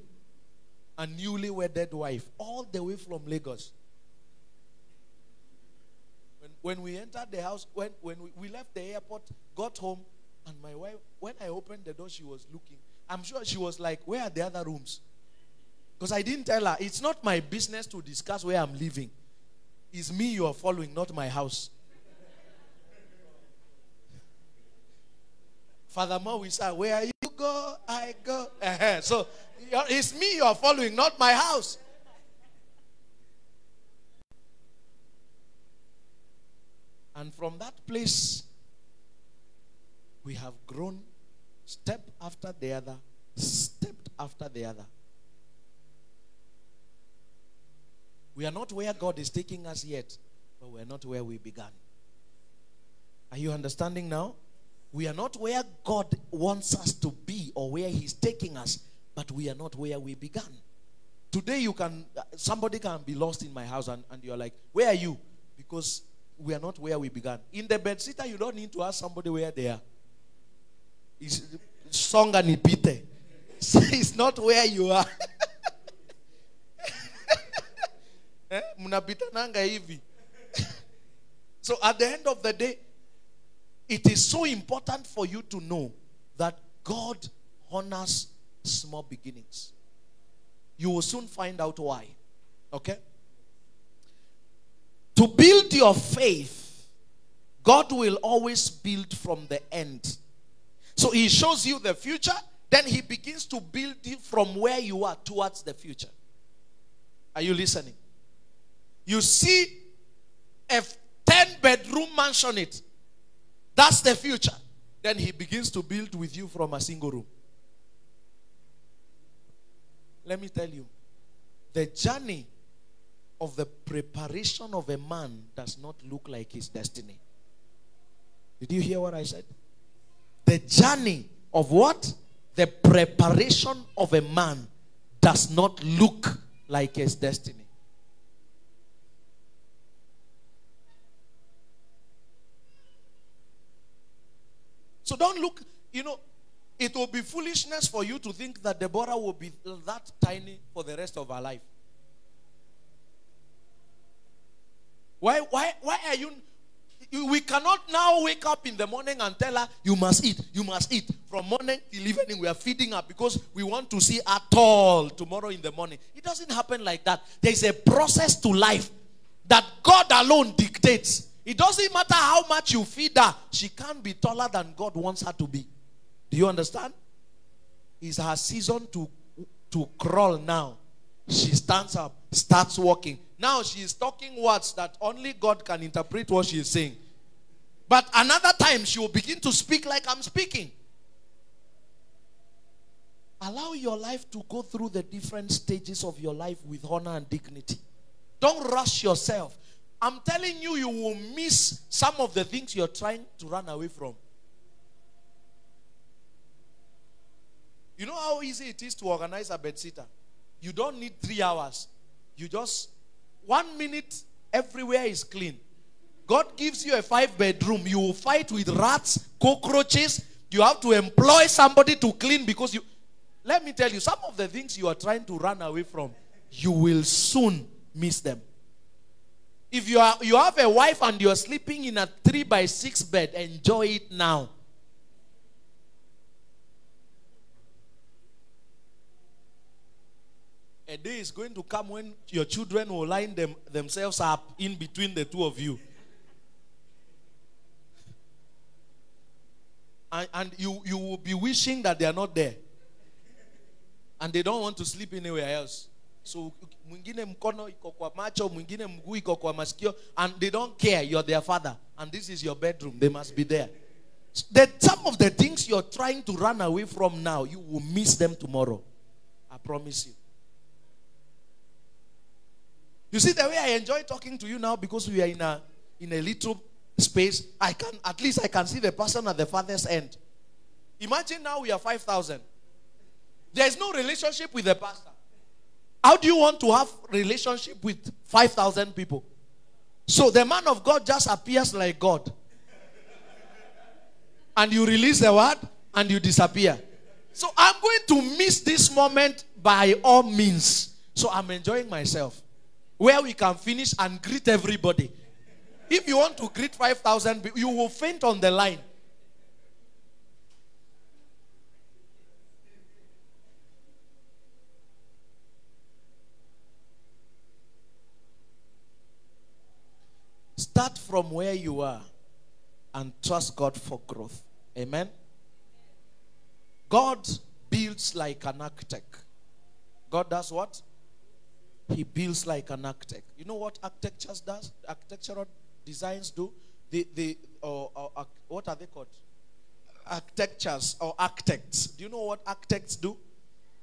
[SPEAKER 3] A newly wedded wife, all the way from Lagos. When, when we entered the house, when, when we, we left the airport, got home, and my wife, when I opened the door, she was looking. I'm sure she was like, Where are the other rooms? Because I didn't tell her, it's not my business to discuss where I'm living. It's me you are following, not my house. Furthermore, we say, Where you go, I go. Uh-huh. So it's me you are following, not my house. And from that place, we have grown step after the other, step after the other. We are not where God is taking us yet, but we are not where we began. Are you understanding now? We are not where God wants us to be or where He's taking us, but we are not where we began. Today, you can somebody can be lost in my house and, and you're like, Where are you? Because we are not where we began. In the bed sitter, you don't need to ask somebody where they are. It's song and ipite. It's not where you are. eh? So at the end of the day, it is so important for you to know that God honors small beginnings. You will soon find out why. Okay? To build your faith, God will always build from the end. So He shows you the future, then He begins to build you from where you are towards the future. Are you listening? You see a 10 bedroom mansion, it that's the future. Then he begins to build with you from a single room. Let me tell you the journey of the preparation of a man does not look like his destiny. Did you hear what I said? The journey of what? The preparation of a man does not look like his destiny. So don't look, you know, it will be foolishness for you to think that Deborah will be that tiny for the rest of her life. Why, why, why are you? We cannot now wake up in the morning and tell her, You must eat, you must eat. From morning till evening, we are feeding her because we want to see her tall tomorrow in the morning. It doesn't happen like that. There is a process to life that God alone dictates. It doesn't matter how much you feed her, she can't be taller than God wants her to be. Do you understand? It's her season to, to crawl now. She stands up, starts walking. Now she is talking words that only God can interpret what she is saying. But another time she will begin to speak like I'm speaking. Allow your life to go through the different stages of your life with honor and dignity. Don't rush yourself. I'm telling you, you will miss some of the things you're trying to run away from. You know how easy it is to organize a bed sitter? You don't need three hours. You just, one minute, everywhere is clean. God gives you a five bedroom. You will fight with rats, cockroaches. You have to employ somebody to clean because you. Let me tell you, some of the things you are trying to run away from, you will soon miss them. If you are you have a wife and you're sleeping in a three by six bed, enjoy it now. A day is going to come when your children will line them, themselves up in between the two of you. And, and you, you will be wishing that they are not there. And they don't want to sleep anywhere else. So mwingine mkono iko kwa macho, mwingine mguu iko kwa masikio, and they don't care. You're their father, and this is your bedroom. They must be there. That some of the things you're trying to run away from now, you will miss them tomorrow. I promise you. You see the way I enjoy talking to you now because we are in a in a little space. I can at least I can see the person at the farthest end. Imagine now we are five thousand. There is no relationship with the pastor. How do you want to have relationship with 5,000 people? So the man of God just appears like God. And you release the word and you disappear. So I'm going to miss this moment by all means. So I'm enjoying myself. Where we can finish and greet everybody. If you want to greet 5,000 people, you will faint on the line. Start from where you are and trust God for growth. Amen. God builds like an architect. God does what? He builds like an architect. You know what architectures does? Architectural designs do? They, they, or, or, arch- what are they called? Architectures or architects. Do you know what architects do?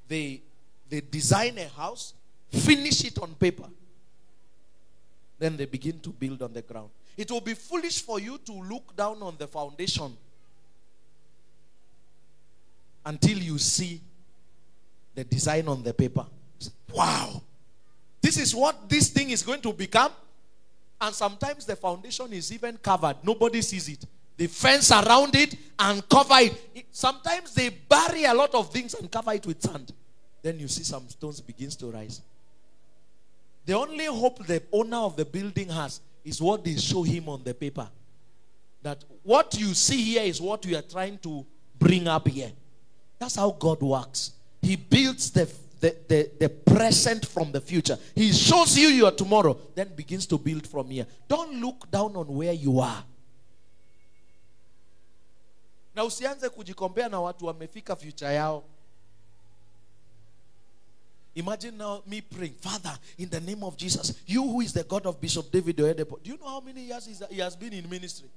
[SPEAKER 3] They, they design a house, finish it on paper, then they begin to build on the ground. It will be foolish for you to look down on the foundation until you see the design on the paper. Wow. This is what this thing is going to become. And sometimes the foundation is even covered. Nobody sees it. They fence around it and cover it. It- Sometimes they bury a lot of things and cover it with sand. Then you see some stones begins to rise. The only hope the owner of the building has is what they show him on the paper. That what you see here is what we are trying to bring up here. That's how God works. He builds the, the, the, the present from the future. He shows you your tomorrow, then begins to build from here. Don't look down on where you are. Na usianze kujikompea na watu wamefika future yao. Imagine now me praying, Father, in the name of Jesus, you who is the God of Bishop David Oyedepo. Do you know how many years he has been in ministry?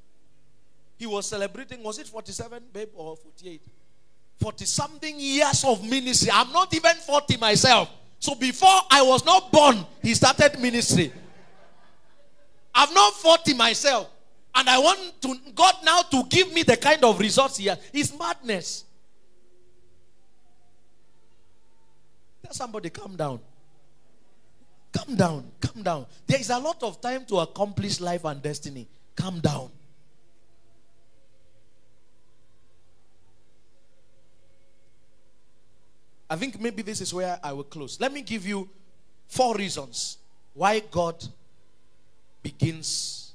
[SPEAKER 3] He was celebrating, was it 47, babe, or 48? 40 something years of ministry. I'm not even 40 myself. So before I was not born, he started ministry. I'm not 40 myself. And I want to God now to give me the kind of results here. It's madness. Tell somebody, calm down. Calm down. Calm down. There is a lot of time to accomplish life and destiny. Calm down. I think maybe this is where I will close. Let me give you four reasons why God begins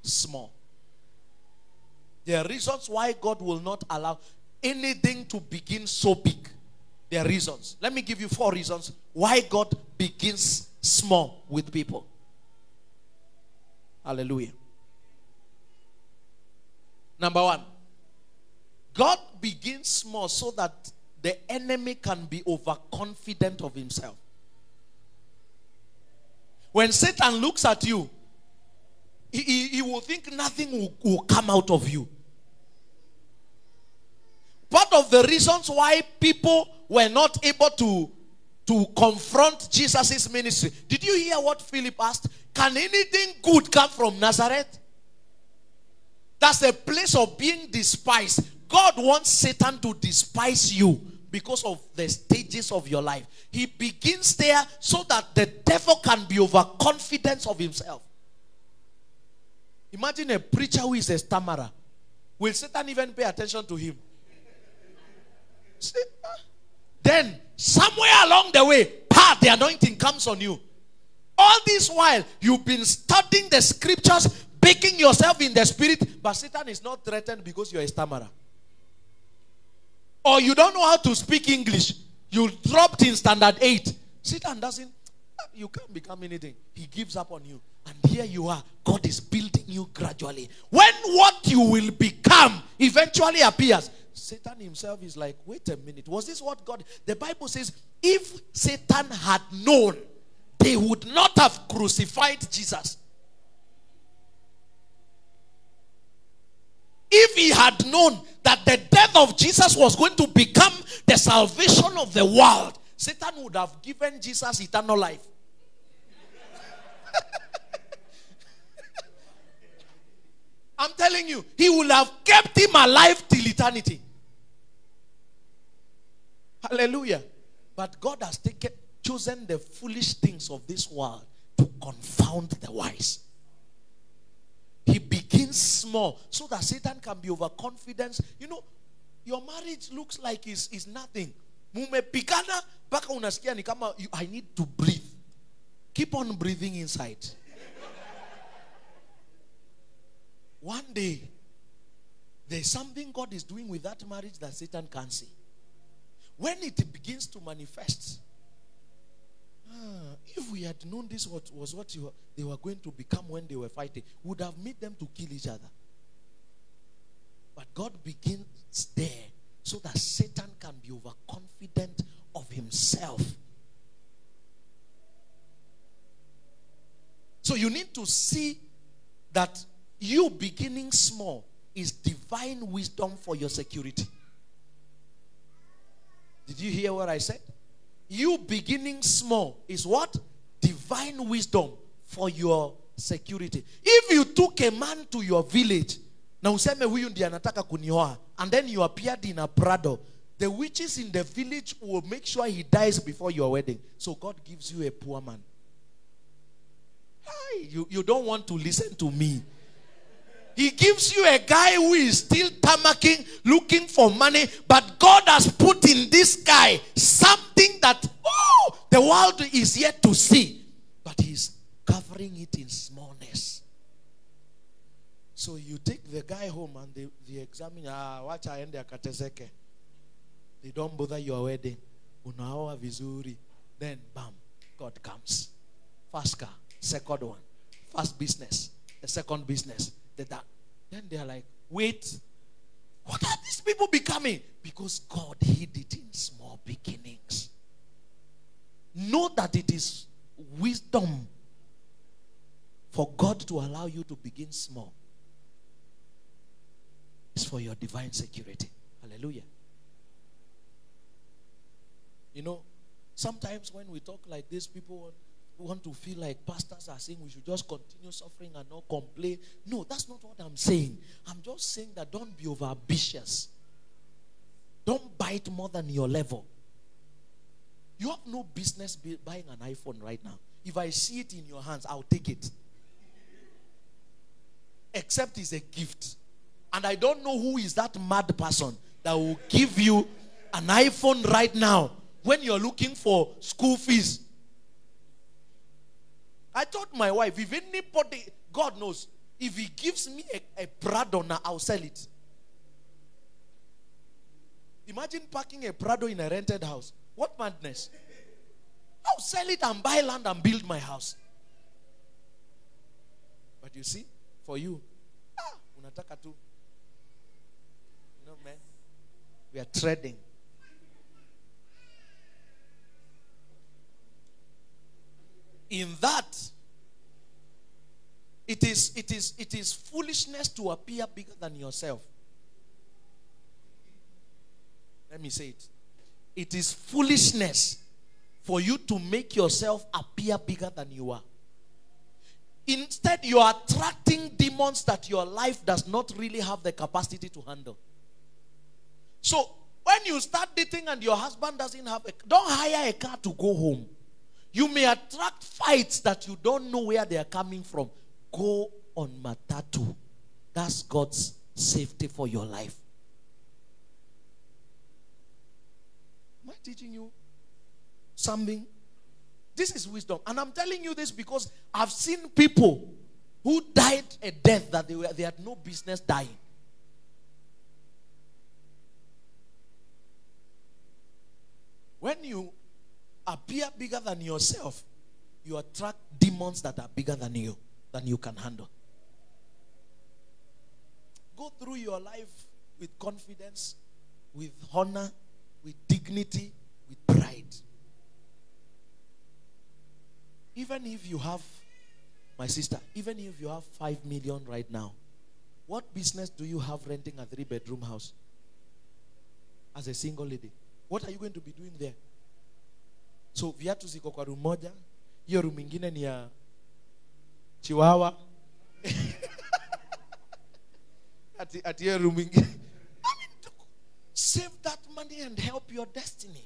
[SPEAKER 3] small. There are reasons why God will not allow anything to begin so big. There are reasons. Let me give you four reasons why God begins small with people. Hallelujah. Number one, God begins small so that the enemy can be overconfident of himself. When Satan looks at you, he, he, will think nothing will, will come out of you. Part of the reasons why people were not able to, to confront Jesus' ministry. Did you hear what Philip asked? Can anything good come from Nazareth? That's a place of being despised. God wants Satan to despise you because of the stages of your life. He begins there so that the devil can be overconfident of himself. Imagine a preacher who is a stammerer. Will Satan even pay attention to him? Ah. Then, somewhere along the way, part the anointing comes on you. All this while, you've been studying the scriptures, baking yourself in the spirit, but Satan is not threatened because you're a stammerer. Or you don't know how to speak English. You dropped in standard 8. Satan doesn't, you can't become anything. He gives up on you. And here you are. God is building you gradually. When what you will become eventually appears, Satan himself is like, wait a minute. Was this what God? The Bible says, if Satan had known, they would not have crucified Jesus. If he had known that the death of Jesus was going to become the salvation of the world, Satan would have given Jesus eternal life. I'm telling you, he would have kept him alive till eternity. Hallelujah. But God has taken chosen the foolish things of this world to confound the wise. He begins small so that Satan can be overconfident. You know, your marriage looks like it's, it's nothing. Ni kama I need to breathe. Keep on breathing inside. One day, there's something God is doing with that marriage that Satan can't see. When it begins to manifest, ah, if we had known this what was what they were going to become when they were fighting, would have made them to kill each other. But God begins there so that Satan can be overconfident of himself. So you need to see that you beginning small is divine wisdom for your security. Did you hear what I said? You beginning small is what? Divine wisdom for your security. If you took a man to your village na useme huyu ndiye anataka kunioa and then you appeared in a prado the witches in the village will make sure he dies before your wedding so god gives you a poor man Hi, you, you don't want to listen to me he gives you a guy who is still tarmacking, looking for money, but God has put in this guy something that, oh, the world is yet to see. But he's covering it in smallness. So you take the guy home and they, they examine, ah, wacha aende akateseke. They don't bother your wedding. Unaoa vizuri. Then, bam, God comes. First car, second one. First business, the second business the that. Then they are like, wait, what are these people becoming? Because God hid it in small beginnings. Know that it is wisdom for God to allow you to begin small. It's for your divine security. Hallelujah. You know, sometimes when we talk like this, people want, want to feel like pastors are saying we should just continue suffering and not complain. No, that's not what I'm saying. I'm just saying that don't be over ambitious. Don't bite more than your level. You have no business buying an iPhone right now. If I see it in your hands, I'll take it. Except it's a gift. And I don't know who is that mad person that will give you an iPhone right now when you're looking for school fees. I told my wife, if anybody, God knows, if He gives me a, a Prado now, I'll sell it. Imagine parking a Prado in a rented house. What madness! I'll sell it and buy land and build my house. But you see, for you, ah, unataka tu. You know, man, we are treading. In that, it is it is it is foolishness to appear bigger than yourself. Let me say it. It is foolishness for you to make yourself appear bigger than you are. Instead, you are attracting demons that your life does not really have the capacity to handle. So, when you start dating and your husband doesn't have a don't hire a car to go home. You may attract fights that you don't know where they are coming from. Go on Matatu. That's God's safety for your life. Am I teaching you something? This is wisdom. And I'm telling you this because I've seen people who died a death that they, were, they had no business dying. When you appear bigger than yourself, you attract demons that are bigger than you, than you can handle. Go through your life with confidence, with honor, with dignity, with pride. Even if you have, my sister, even if you have five million right now, what business do you have renting a three bedroom house as a single lady? What are you going to be doing there? So viatu ziko kwa room moja, hiyo room ingine ni ya chiwawa. ati ati hiyo room ingine. I mean, save that money and help your destiny.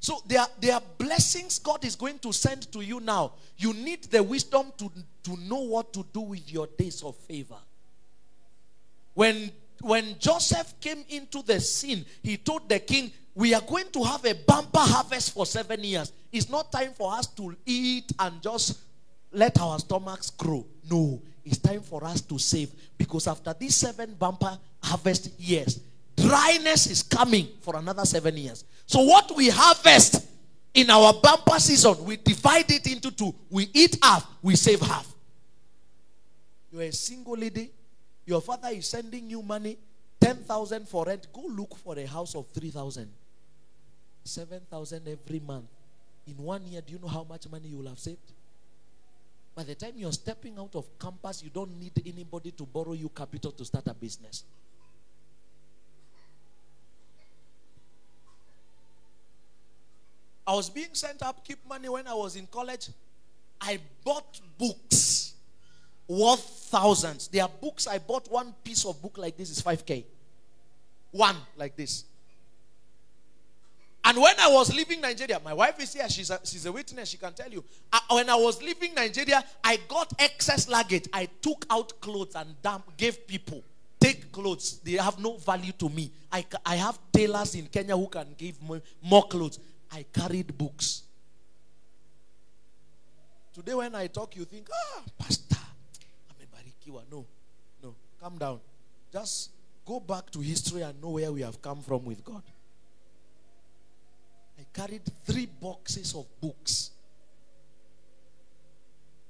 [SPEAKER 3] So there are, there are blessings God is going to send to you now. You need the wisdom to, to know what to do with your days of favor. When, when Joseph came into the scene, he told the king, We are going to have a bumper harvest for seven years. It's not time for us to eat and just let our stomachs grow. No, it's time for us to save because after these seven bumper harvest years, dryness is coming for another seven years. So, what we harvest in our bumper season, we divide it into two. We eat half, we save half. You're a single lady, your father is sending you money 10,000 for rent. Go look for a house of 3,000. 7,000 every month. In one year, do you know how much money you will have saved? By the time you're stepping out of campus, you don't need anybody to borrow you capital to start a business. I was being sent up keep money when I was in college. I bought books worth thousands. There are books I bought one piece of book like this is 5k. One like this. And when I was leaving Nigeria, my wife is here, she's a, she's a witness, she can tell you. Uh, when I was leaving Nigeria, I got excess luggage. I took out clothes and gave people. Take clothes, they have no value to me. I, I have tailors in Kenya who can give me more clothes. I carried books. Today, when I talk, you think, ah, Pastor, I'm in amebarikiwa. No, no, calm down. Just go back to history and know where we have come from with God. Carried three boxes of books.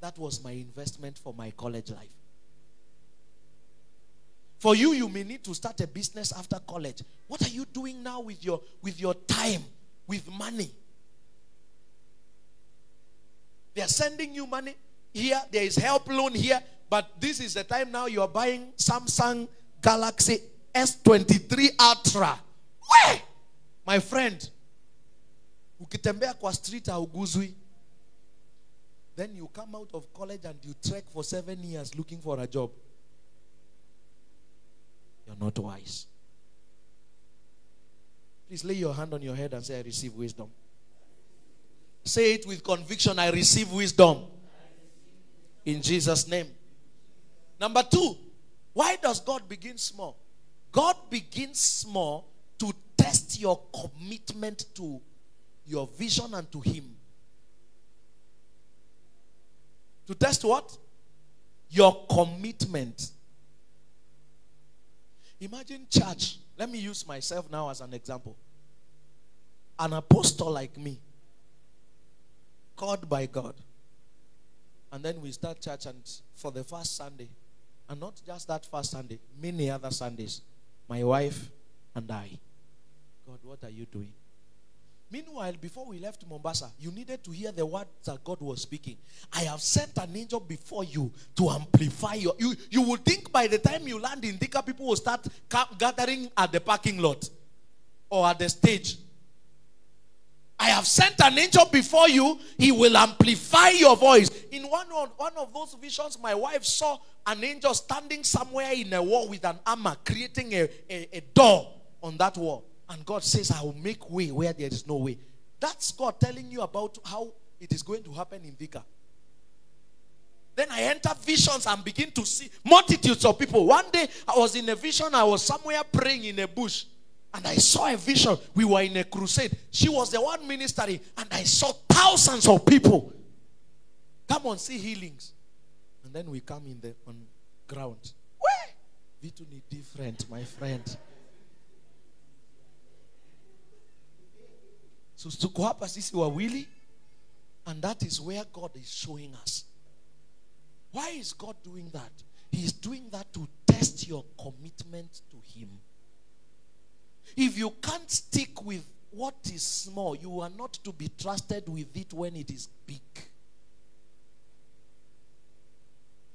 [SPEAKER 3] That was my investment for my college life. For you, you may need to start a business after college. What are you doing now with your with your time, with money? They are sending you money here. There is HELB loan here, but this is the time now you are buying Samsung Galaxy S23 Ultra. Where, my friend? Ukitembea kwa street hauguzwi. Then you come out of college and you trek for seven years looking for a job. You're not wise. Please lay your hand on your head and say, I receive wisdom. Say it with conviction I receive wisdom. In Jesus' name. Number two, why does God begin small? God begins small to test your commitment to your vision unto Him. To test what? Your commitment. Imagine church. Let me use myself now as an example. An apostle like me, called by God. And then we start church, and for the first Sunday, and not just that first Sunday, many other Sundays, my wife and I. God, what are you doing? Meanwhile, before we left Mombasa, you needed to hear the words that God was speaking. I have sent an angel before you to amplify your. You, you will think by the time you land in Thika, people will start gathering at the parking lot or at the stage. I have sent an angel before you. He will amplify your voice. In one of, one of those visions, my wife saw an angel standing somewhere in a wall with an hammer, creating a, a, a door on that wall. And God says, I will make way where there is no way. That's God telling you about how it is going to happen in Thika. Then I enter visions and begin to see multitudes of people. One day I was in a vision, I was somewhere praying in a bush. And I saw a vision. We were in a crusade. She was the one ministering, and I saw thousands of people come on, see healings. And then we come in the on ground. Where? Vitu ni different, my friend. So tuko hapa sisi wawili, and that is where God is showing us. Why is God doing that? He is doing that to test your commitment to Him. If you can't stick with what is small, you are not to be trusted with it when it is big.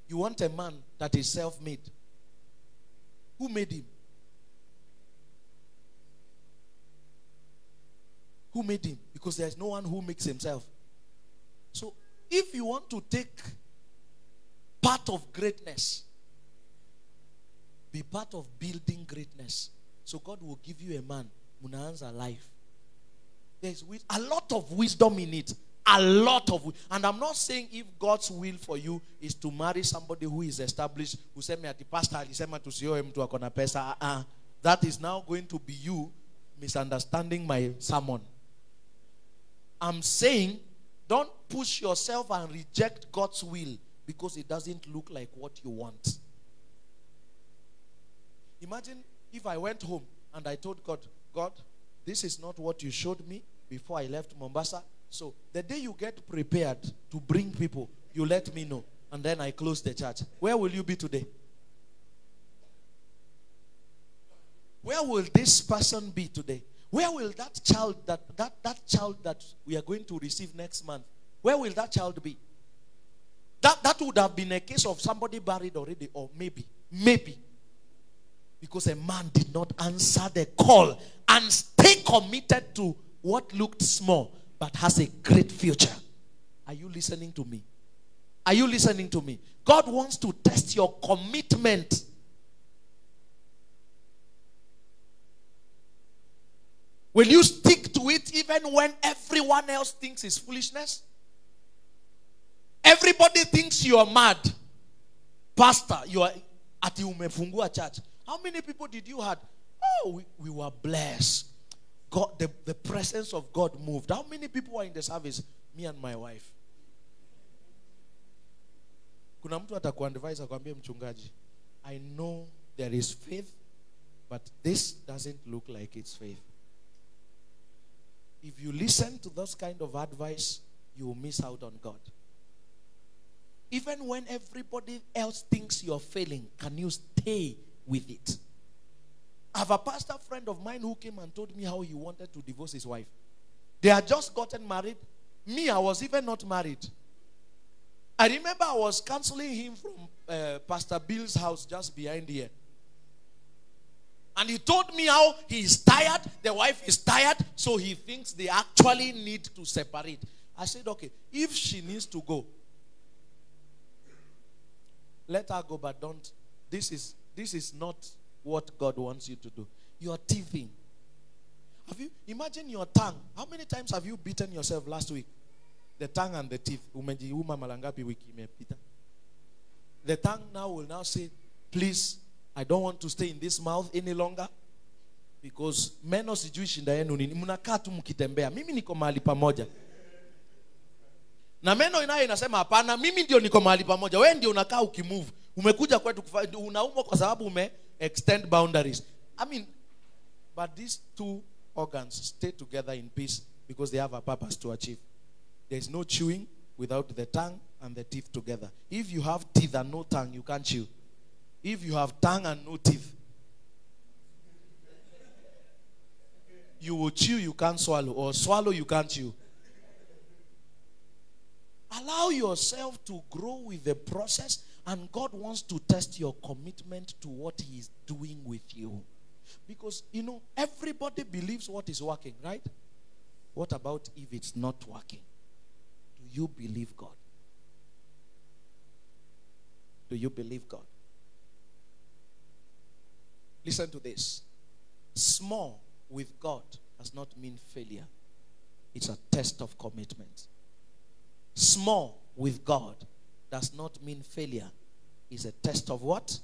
[SPEAKER 3] You want a man that is self made. Who made him? Who made him? Because there's no one who makes himself. So, if you want to take part of greatness, be part of building greatness. So God will give you a man, munaanza life. There's a lot of wisdom in it. A lot of, and I'm not saying if God's will for you is to marry somebody who is established, useme ati pastor alisema tusioe mtu ako na pesa. Uh-uh. That is now going to be you misunderstanding my sermon. I'm saying don't push yourself and reject God's will because it doesn't look like what you want. Imagine if I went home and I told God, God, this is not what you showed me before I left Mombasa. So the day you get prepared to bring people, you let me know. And then I close the church. Where will you be today? Where will this person be today? Where will that child that that, that child that we are going to receive next month? Where will that child be? That that would have been a case of somebody buried already, or maybe, maybe because a man did not answer the call and stay committed to what looked small but has a great future. Are you listening to me? Are you listening to me? God wants to test your commitment. Will you stick to it even when everyone else thinks it's foolishness? Everybody thinks you are mad. Pastor, you are ati umefungua church. How many people did you had? Oh, we, we were blessed. God, the, the presence of God moved. How many people were in the service? Me and my wife. I know there is faith, but this doesn't look like it's faith. If you listen to those kind of advice, you will miss out on God. Even when everybody else thinks you're failing, can you stay with it? I have a pastor friend of mine who came and told me how he wanted to divorce his wife. They had just gotten married. Me, I was even not married. I remember I was counseling him from uh, Pastor Bill's house just behind here. And he told me how he is tired, the wife is tired, so he thinks they actually need to separate. I said, okay, if she needs to go, let her go, but don't. This is this is not what God wants you to do. You're thieving. Have you imagine your tongue? How many times have you beaten yourself last week? The tongue and the teeth. The tongue now will now say, please, I don't want to stay in this mouth any longer. because meno sijui shinda yenu nini? Mnakaa tu mkitembea. Mimi niko mahali pamoja. Na meno inayo inasema hapana mimi ndio niko mahali pamoja. Wewe ndio unakaa ukimove. Umekuja kwetu unaumwa kwa sababu ume extend boundaries. I mean but these two organs stay together in peace because they have a purpose to achieve. There's no chewing without the tongue and the teeth together. If you have teeth and no tongue you can't chew if you have tongue and no teeth you will chew you can't swallow or swallow you can't chew. Allow yourself to grow with the process and god wants to test your commitment to what he is doing with you. Because you know everybody believes what is working right? What about if it's not working? Do you believe god? Do you believe god listen to this small with god does not mean failure it's a test of commitment small with God does not mean failure. It's a test of what?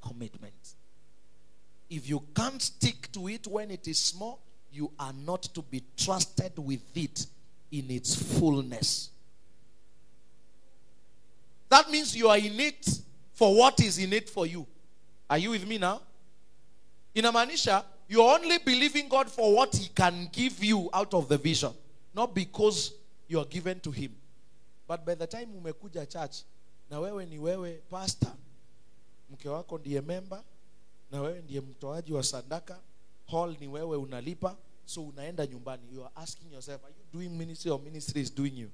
[SPEAKER 3] Commitment. If you can't stick to it when it is small, you are not to be trusted with it in its fullness. That means you are in it for what is in it for you. Are you with me now? Inamaanisha you're only believing God for what He can give you out of the vision, not because you are given to Him. But by the time umekuja church na wewe ni wewe pastor, mke wako ndiye member na wewe ndiye mtoaji wa sadaka, hall ni wewe unalipa, so unaenda nyumbani. You are asking yourself, are you doing ministry or ministry is doing you?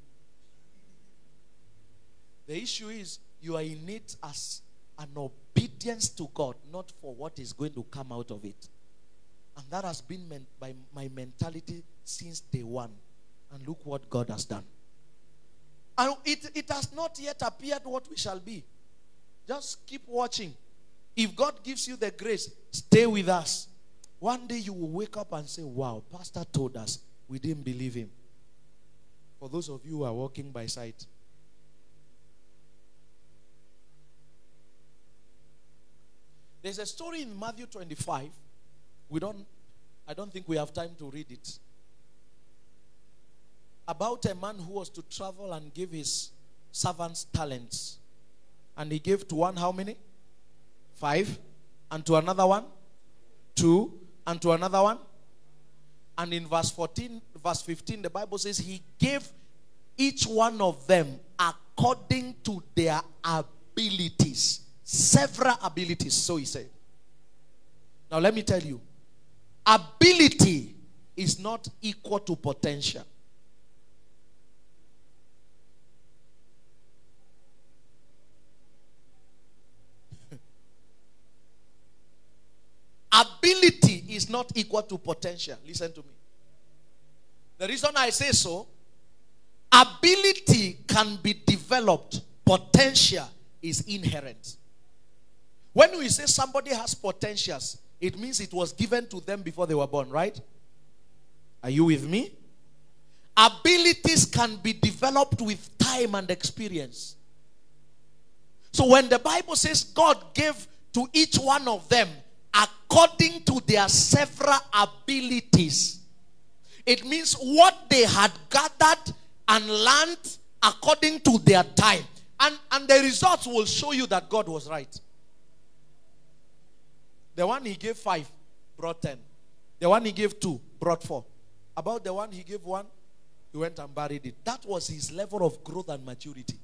[SPEAKER 3] The issue is you are in it as an obedience to God, not for what is going to come out of it. And that has been meant by my mentality since day one. And look what God has done. And it, it has not yet appeared what we shall be. Just keep watching. If God gives you the grace, stay with us. One day you will wake up and say, Wow, Pastor told us we didn't believe him. For those of you who are walking by sight, there's a story in Matthew 25. We don't, I don't think we have time to read it about a man who was to travel and give his servants talents. And he gave to one how many? Five. And to another one? Two. And to another one? And in verse 14, verse 15, the Bible says he gave each one of them according to their abilities. Several abilities, so he said. Now let me tell you, ability is not equal to potential. ability is not equal to potential. Listen to me. The reason I say so, ability can be developed, potential is inherent. When we say somebody has potentials, it means it was given to them before they were born, right? Are you with me? Abilities can be developed with time and experience. So when the Bible says God gave to each one of them according to their several abilities. It means what they had gathered and learned according to their time. And, and the results will show you that God was right. The one he gave five brought ten. The one he gave two brought four. About the one he gave one, he went and buried it. That was his level of growth and maturity.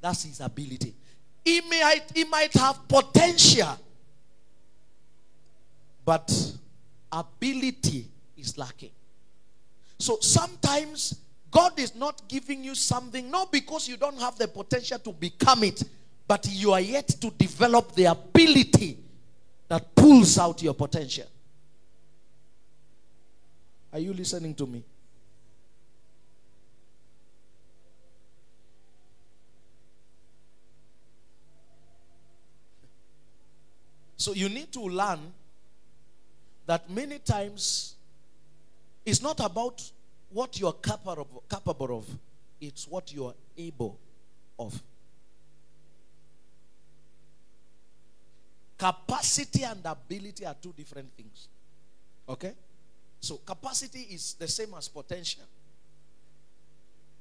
[SPEAKER 3] That's his ability. He might, he might have potential but ability is lacking. So sometimes God is not giving you something, not because you don't have the potential to become it, but you are yet to develop the ability that pulls out your potential. Are you listening to me? So you need to learn that many times it's not about what you're capable, capable of, it's what you're able of. Capacity and ability are two different things. Okay? So capacity is the same as potential.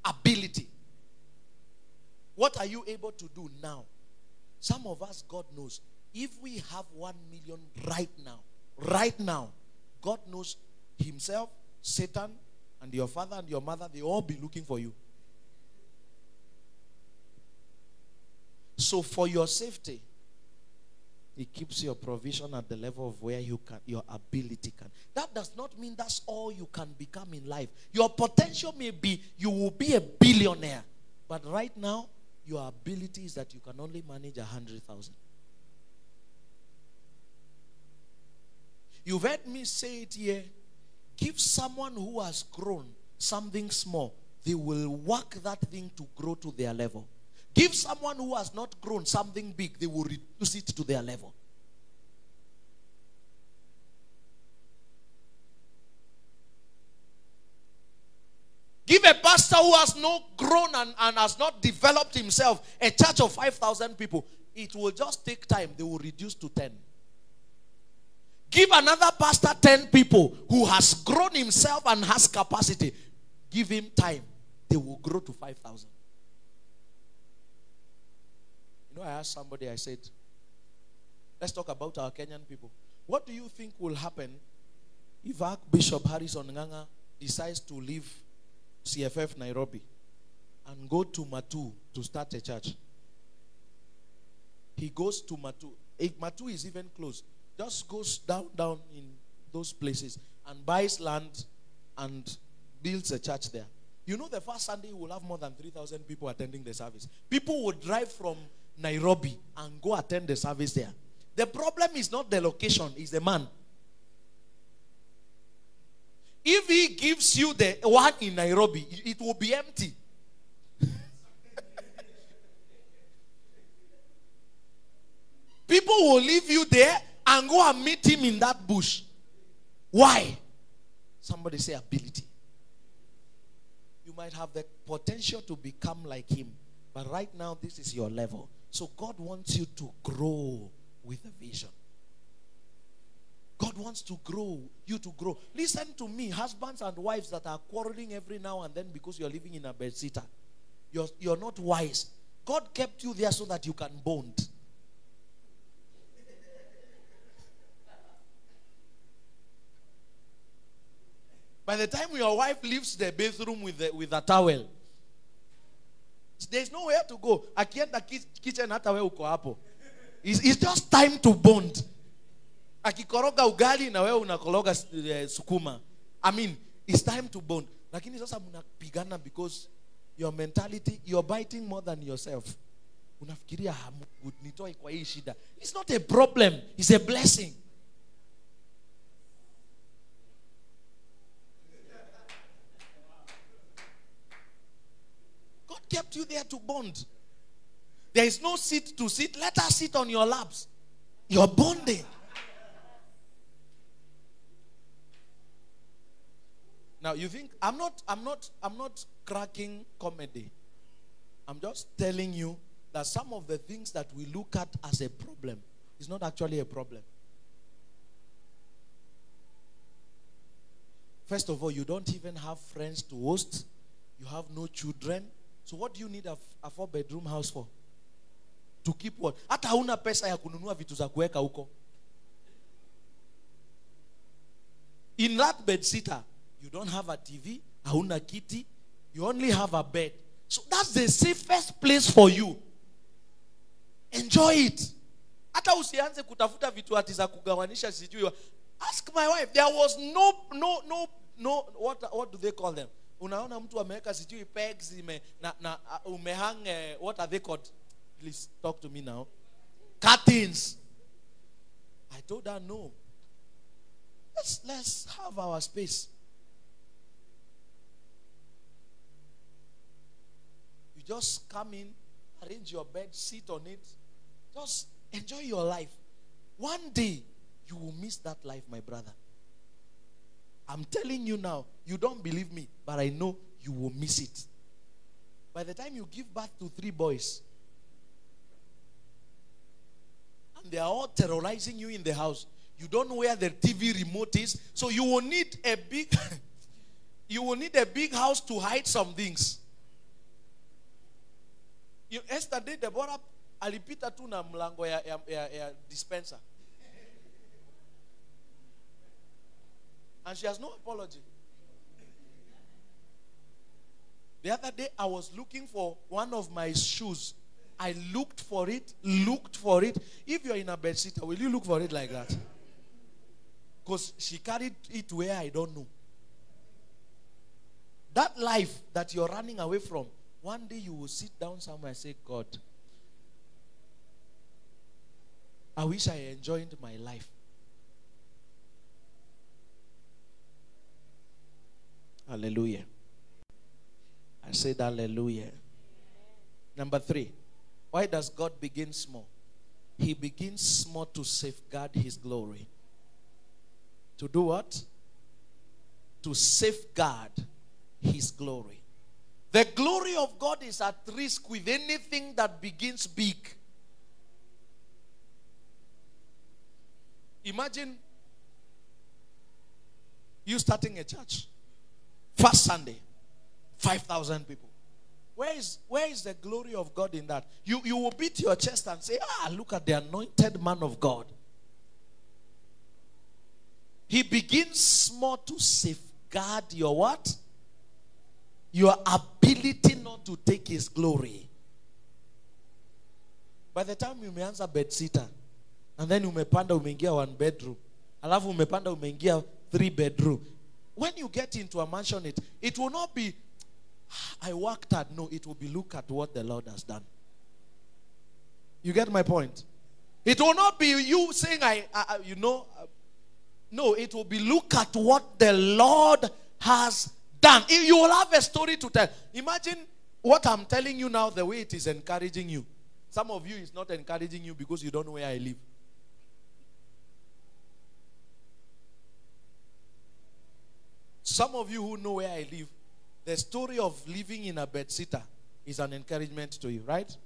[SPEAKER 3] Ability. What are you able to do now? Some of us, God knows, if we have one million right now, right now, God knows Himself, Satan, and your father and your mother, they all be looking for you. So, for your safety, He keeps your provision at the level of where you can, your ability can. That does not mean that's all you can become in life. Your potential may be you will be a billionaire, but right now, your ability is that you can only manage a hundred thousand. You've heard me say it here. Give someone who has grown something small, they will work that thing to grow to their level. Give someone who has not grown something big, they will reduce it to their level. Give a pastor who has not grown and, and has not developed himself a church of 5,000 people. It will just take time. They will reduce to 10. Give another pastor 10 people who has grown himself and has capacity. Give him time. They will grow to 5,000. You know, I asked somebody, I said, let's talk about our Kenyan people. What do you think will happen if Archbishop Harrison Nganga decides to leave CFF Nairobi and go to Matu to start a church? He goes to Matu. If Matu is even close, just goes down, down in those places and buys land and builds a church there. You know, the first Sunday will have more than 3,000 people attending the service. People will drive from Nairobi and go attend the service there. The problem is not the location, it's the man. If he gives you the one in Nairobi, it will be empty. People will leave you there and go and meet him in that bush. Why? Somebody say ability. You might have the potential to become like him, but right now, this is your level. So, God wants you to grow with a vision. God wants to grow, you to grow. Listen to me, husbands and wives that are quarreling every now and then because you're living in a bedsitter. You're, you're not wise. God kept you there so that you can bond. By the time your wife leaves the bathroom with, the, with a towel, there's nowhere to go. Akienda ki- kitchen hata wewe uko hapo. It's, just time to bond. Akikoroga ugali na wewe unakoroga uh, sukuma. I mean, it's time to bond. Lakini sasa mnapigana because your mentality, you're biting more than yourself. Unafikiria "Ah, nitoe kwa hii shida. It's not a problem, it's a blessing. Kept you there to bond. There is no seat to sit. Let us sit on your laps. You're bonding. Now you think I'm not I'm not I'm not cracking comedy. I'm just telling you that some of the things that we look at as a problem is not actually a problem. First of all, you don't even have friends to host. You have no children. So what do you need a, a four bedroom house for? To keep what? Hata hauna pesa ya kununua vitu za kuweka huko. In that bed sitter, you don't have a TV, hauna kiti, you only have a bed. So that's the safest place for you. Enjoy it. Hata usianze kutafuta vitu ati za kugawanisha sijui. Ask my wife. There was no no no no what what do they call them? Unaona mtu ameweka sijui pegs ime, na, na uh, umehang eh, what are they called? Please talk to me now. Curtains. I told her no. Let's let's have our space. You just come in, arrange your bed, sit on it, just enjoy your life. One day, you will miss that life, my brother. I'm telling you now, you don't believe me, but I know you will miss it. By the time you give birth to three boys, and they are all terrorizing you in the house, You don't know where the TV remote is. So you will need a big you will need a big house to hide some things. You, yesterday Deborah alipita tu na mlango ya, ya, ya, dispenser. And she has no apology. The other day, I was looking for one of my shoes. I looked for it, looked for it. If you're in a bed sitter, will you look for it like that? Because she carried it where I don't know. That life that you're running away from, one day you will sit down somewhere and say, God, I wish I enjoyed my life. Hallelujah. I said hallelujah. Number three, why does God begin small? He begins small to safeguard his glory. To do what? To safeguard his glory. The glory of God is at risk with anything that begins big. Imagine you starting a church. First Sunday, 5,000 people. Where is, where is the glory of God in that? You, you will beat your chest and say, Ah, look at the anointed man of God. He begins small to safeguard your what? Your ability not to take his glory. By the time you umeanza bed sitter, and then you may umepanda umeingia one bedroom, alafu umepanda umeingia three bedroom. When you get into a mansion, it, it will not be, I worked hard. No, it will be look at what the Lord has done. You get my point? It will not be you saying, I, I you know, uh, no, it will be look at what the Lord has done. You will have a story to tell. Imagine what I'm telling you now, the way it is encouraging you. Some of you is not encouraging you because you don't know where I live. Some of you who know where I live, the story of living in a bed sitter is an encouragement to you, right?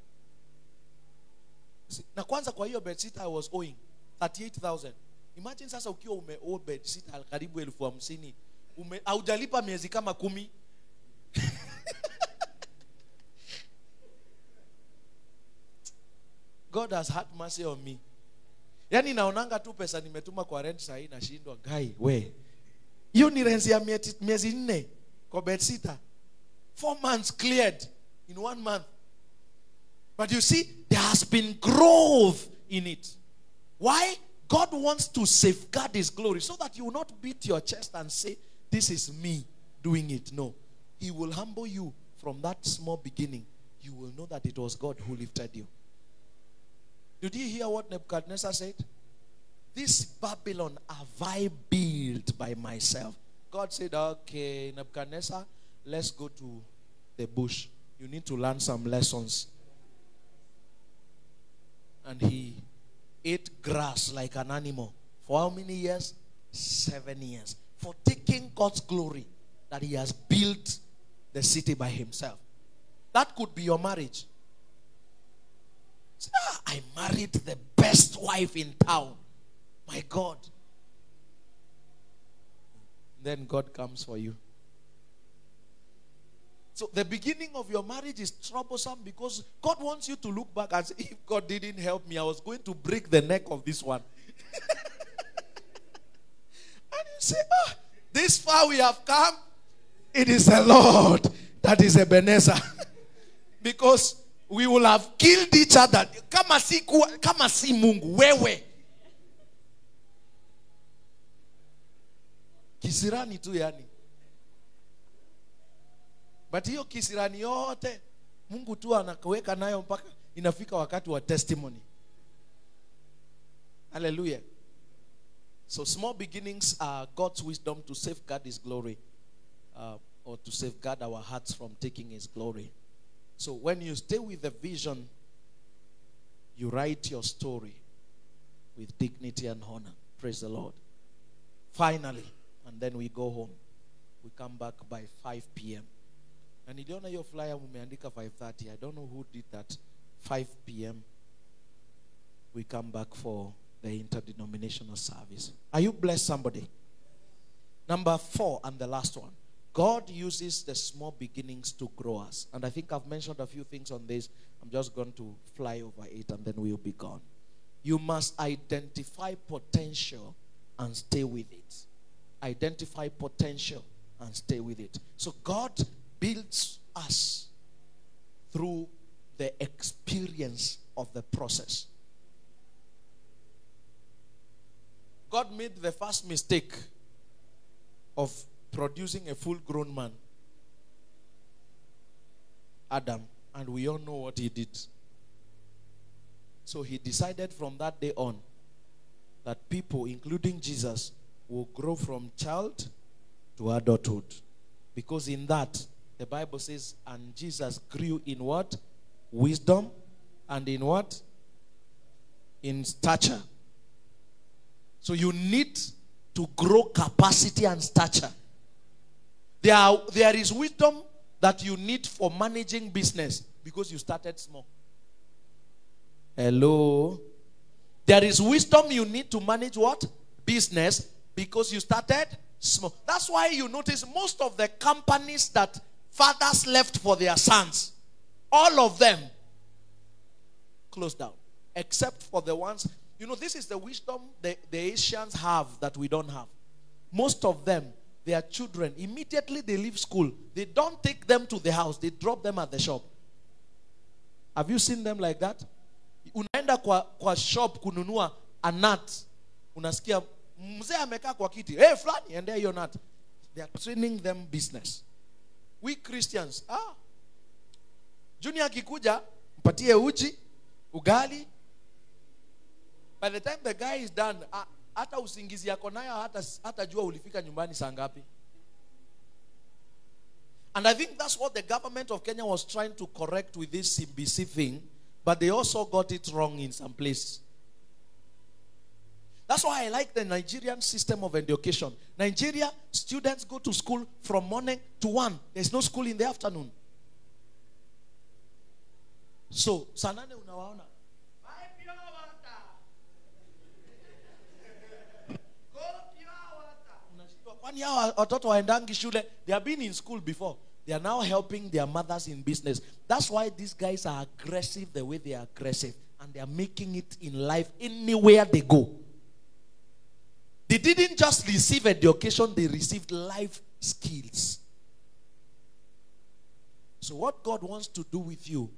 [SPEAKER 3] Na kwanza kwa hiyo bed sitter I was owing 38,000. Imagine sasa ukiwa ume owe bed sitter karibu elfu hamsini ume haujalipa miezi kama kumi. God has had mercy on me. Yaani naonanga tu pesa nimetuma kwa rent sahi nashindwa gai we hiyo ni rent ya miezi- nne kwa bed sitter. Four months cleared in one month. But you see, there has been growth in it. Why? God wants to safeguard His glory so that you will not beat your chest and say, This is me doing it. No. He will humble you from that small beginning. You will know that it was God who lifted you. Did you hear what Nebuchadnezzar said? This Babylon have I built by myself. God said, Okay, Nebuchadnezzar, let's go to the bush. You need to learn some lessons. And he ate grass like an animal. For how many years? Seven years. For taking God's glory that he has built the city by himself. That could be your marriage. "Ah, I married the best wife in town. My God. Then God comes for you. So the beginning of your marriage is troublesome because God wants you to look back say, if God didn't help me, I was going to break the neck of this one. and you say, ah, this far we have come. It is the Lord that is Ebenezer. because we will have killed each other. Kama si, kama si Mungu, wewe. Kisirani tu yani. But hiyo kisirani yote Mungu tu anakuweka nayo mpaka inafika wakati wa testimony. Hallelujah. So small beginnings are God's wisdom to safeguard his glory uh, or to safeguard our hearts from taking his glory. So when you stay with the vision, you write your story with dignity and honor. Praise the Lord. Finally, and then we go home. We come back by 5 p.m. Na niliona hiyo flyer mumeandika 5:30. I don't know who did that. 5 p.m. We come back for the interdenominational service. Are you blessed, somebody? Number four, and the last one. God uses the small beginnings to grow us. And I think I've mentioned a few things on this. I'm just going to fly over it and then we'll be gone. You must identify potential and stay with it. Identify potential and stay with it. So God builds us through the experience of the process. God made the first mistake of producing a full grown man, Adam, and we all know what he did. So he decided from that day on that people, including Jesus, will grow from child to adulthood. Because in that, the Bible says, and Jesus grew in what? Wisdom and in what? In stature. So you need to grow capacity and stature. There, are, there is wisdom that you need for managing business because you started small. Hello. There is wisdom you need to manage what? Business because you started small. That's why you notice most of the companies that fathers left for their sons, all of them closed down. Except for the ones, you know, this is the wisdom the, the Asians have that we don't have. Most of them, their children, immediately they leave school, they don't take them to the house, they drop them at the shop. Have you seen them like that? Unaenda kwa, kwa shop kununua a nut, unasikia mzee amekaa kwa kiti, hey fulani, endea hiyo nut. They are training them business. We Christians, ah, junior akikuja, mpatie uji, ugali. By the time the guy is done, ah, hata usingizi yako nayo hata, hata jua ulifika nyumbani saa ngapi. And I think that's what the government of Kenya was trying to correct with this CBC thing, but they also got it wrong in some places. That's why I like the Nigerian system of education. Nigeria, students go to school from morning to one. There's no school in the afternoon. So, sanane unawaona. Buy pure water. Go pure water. Unashindwa, Kwani hawa watoto waendangi shule? They have been in school before. They are now helping their mothers in business. That's why these guys are aggressive the way they are aggressive. And they are making it in life anywhere they go. They didn't just receive education, they received life skills. So, what God wants to do with you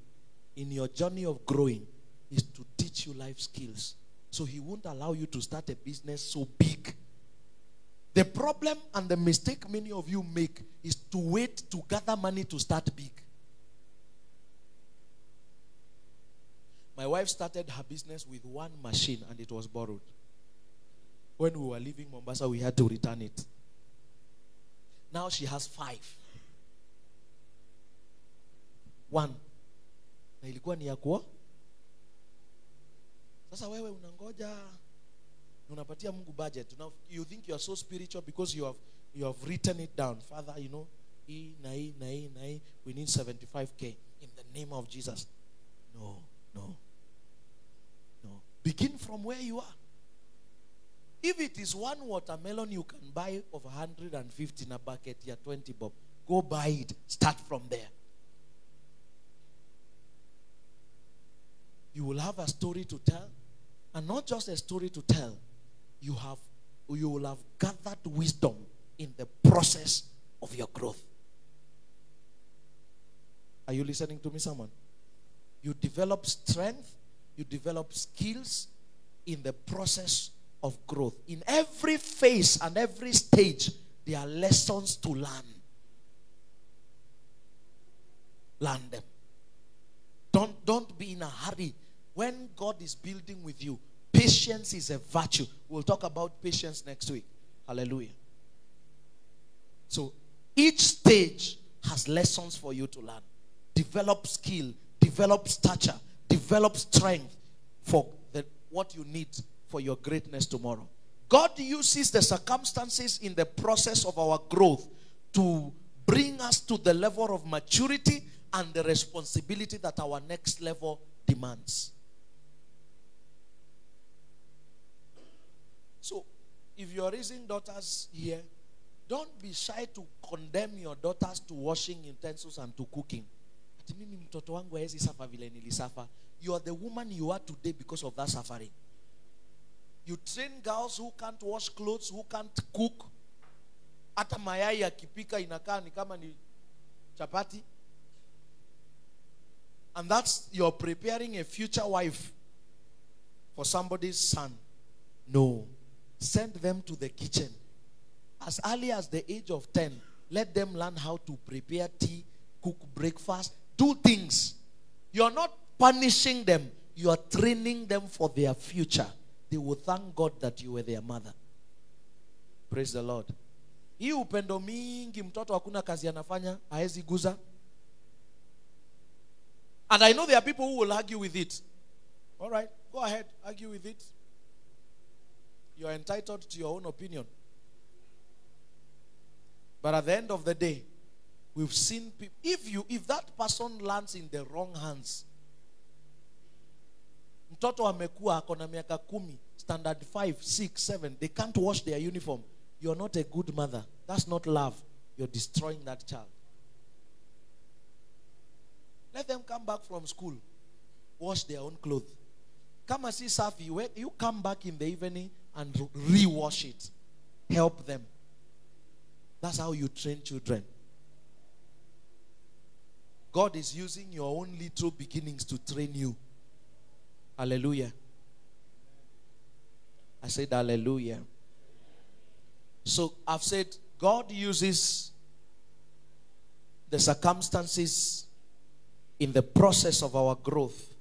[SPEAKER 3] in your journey of growing is to teach you life skills. So, He won't allow you to start a business so big. The problem and the mistake many of you make is to wait to gather money to start big. My wife started her business with one machine and it was borrowed. When we were leaving Mombasa, we had to return it. Now she has five. One. Na ilikuwa ni ya. Sasa wewe unangoja na unapatia Mungu budget. Now you think you are so spiritual because you have you have written it down. Father, you know, hii na hii na hii na hii we need 75k in the name of Jesus. No, no. No. Begin from where you are. If it is one watermelon you can buy of 150 in a bucket, yeah, 20 bob. Go buy it. Start from there. You will have a story to tell. And not just a story to tell. You have you will have gathered wisdom in the process of your growth. Are you listening to me, someone? You develop strength, you develop skills in the process of growth. In every phase and every stage, there are lessons to learn. Learn them. Don't, don't be in a hurry. When God is building with you, patience is a virtue. We'll talk about patience next week. Hallelujah. So each stage has lessons for you to learn. Develop skill, develop stature, develop strength for the, what you need for your greatness tomorrow. God uses the circumstances in the process of our growth to bring us to the level of maturity and the responsibility that our next level demands. So, if you're raising daughters here, don't be shy to condemn your daughters to washing utensils and to cooking. You are the woman you are today because of that suffering. You train girls who can't wash clothes, who can't cook. Hata mayai akipika inakaa ni kama ni chapati. And that's you're preparing a future wife for somebody's son. No. Send them to the kitchen. As early as the age of 10, let them learn how to prepare tea, cook breakfast, do things. You are not punishing them, you are training them for their future. They will thank God that you were their mother. Praise the Lord. Hii upendo mingi mtoto hakuna kazi anafanya, haezi guza. And I know there are people who will argue with it. All right, go ahead, argue with it. You are entitled to your own opinion. But at the end of the day, we've seen people. If you, if that person lands in the wrong hands, mtoto amekuwa ako na miaka kumi, standard 5, 6, 7, they can't wash their uniform. You're not a good mother. That's not love. You're destroying that child. Let them come back from school, wash their own clothes. Kama si safi, we- you come back in the evening and re-wash it. Help them. That's how you train children. God is using your own little beginnings to train you. Hallelujah. I said hallelujah. So I've said God uses the circumstances in the process of our growth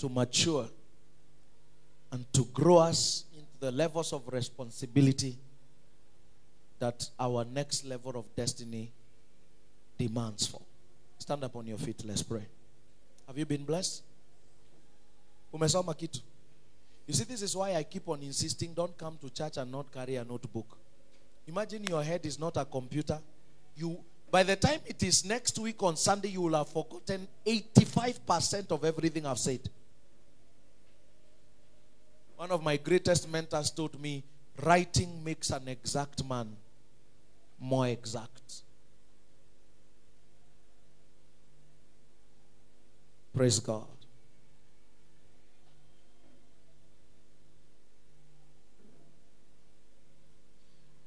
[SPEAKER 3] to mature and to grow us into the levels of responsibility that our next level of destiny demands for. Stand up on your feet, let's pray. Have you been blessed? Umesoma kitu? You see, this is why I keep on insisting don't come to church and not carry a notebook. Imagine your head is not a computer. You by the time it is next week on Sunday, you will have forgotten 85% of everything I've said. One of my greatest mentors told me, writing makes an exact man more exact. Praise God.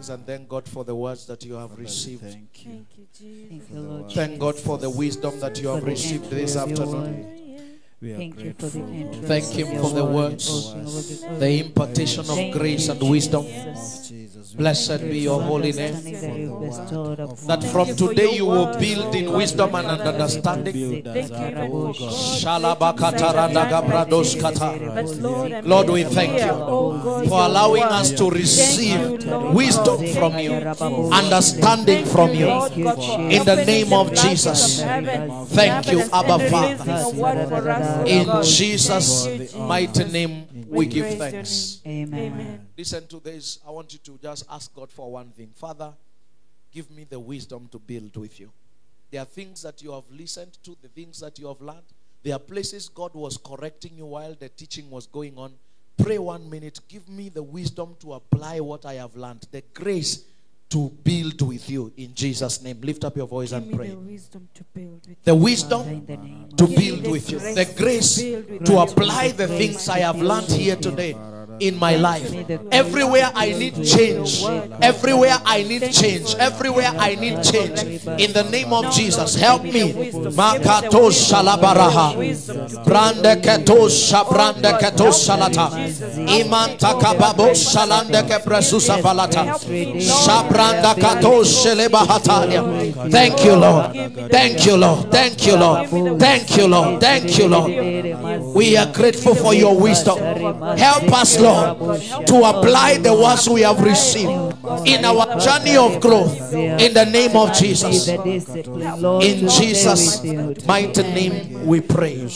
[SPEAKER 3] Hands and thank God for the words that you have received?
[SPEAKER 1] Thank you.
[SPEAKER 2] Thank you, Jesus.
[SPEAKER 4] Thank you, Lord.
[SPEAKER 3] Thank God for the wisdom that you have received this
[SPEAKER 4] entry of your
[SPEAKER 3] afternoon.
[SPEAKER 4] Word.
[SPEAKER 1] We are
[SPEAKER 4] Thank you for the
[SPEAKER 1] grateful,
[SPEAKER 4] entrance
[SPEAKER 3] Thank
[SPEAKER 4] of
[SPEAKER 3] Him for the words,
[SPEAKER 4] the
[SPEAKER 3] The impartation of grace and wisdom.
[SPEAKER 4] Jesus.
[SPEAKER 1] Jesus.
[SPEAKER 3] Blessed be your holy name.
[SPEAKER 4] That you've bestowed upon
[SPEAKER 3] That
[SPEAKER 4] us.
[SPEAKER 3] from
[SPEAKER 2] Thank you for
[SPEAKER 3] today you will build in wisdom and understanding.
[SPEAKER 1] Build
[SPEAKER 2] Thank you
[SPEAKER 1] us up,
[SPEAKER 2] even for
[SPEAKER 1] God.
[SPEAKER 3] Shalabakatarandagabradoskata.
[SPEAKER 2] But Lord,
[SPEAKER 3] we thank you for allowing us to receive wisdom from you, understanding from
[SPEAKER 2] you,
[SPEAKER 3] you.
[SPEAKER 2] Lord
[SPEAKER 4] Thank you,
[SPEAKER 2] God, for
[SPEAKER 4] Jesus.
[SPEAKER 3] In the name of Jesus. Thank you, Abba Father.
[SPEAKER 2] Releasing a word for us,
[SPEAKER 3] In Jesus' mighty name, we
[SPEAKER 2] We
[SPEAKER 3] give thanks.
[SPEAKER 4] Amen.
[SPEAKER 2] Amen.
[SPEAKER 3] Listen to this. I want you to just ask God for one thing. Father, give me the wisdom to build with you. There are things that you have listened to, the things that you have learned. There are places God was correcting you while the teaching was going on. Pray one minute. Give me the wisdom to apply what I have learned, the grace to build with you in Jesus' name. Lift up your voice
[SPEAKER 2] Give
[SPEAKER 3] and pray.
[SPEAKER 2] the wisdom to build with
[SPEAKER 3] The
[SPEAKER 2] you.
[SPEAKER 3] Wisdom
[SPEAKER 4] the
[SPEAKER 3] to
[SPEAKER 4] of
[SPEAKER 2] Give me
[SPEAKER 3] build with you,
[SPEAKER 2] grace
[SPEAKER 3] the
[SPEAKER 2] to
[SPEAKER 3] grace
[SPEAKER 2] build
[SPEAKER 3] to apply the
[SPEAKER 4] Grace
[SPEAKER 3] things I have learned here
[SPEAKER 4] you.
[SPEAKER 3] today in my life. Everywhere I need change. Everywhere I need change. Everywhere I need change. In the name of Jesus, help me. Makato shalabaraha. Brande keto shabrande keto shalata. Iman takababo shalande kepresusa valata. Shabranda kato shelebahatalia. Thank you, Lord. Thank you, Lord. Thank you, Lord. Thank you, Lord. Thank you, Lord. We are grateful for your wisdom. Help us, Lord, to apply the words we have received in our journey of growth in the name of Jesus. In Jesus' mighty name we pray.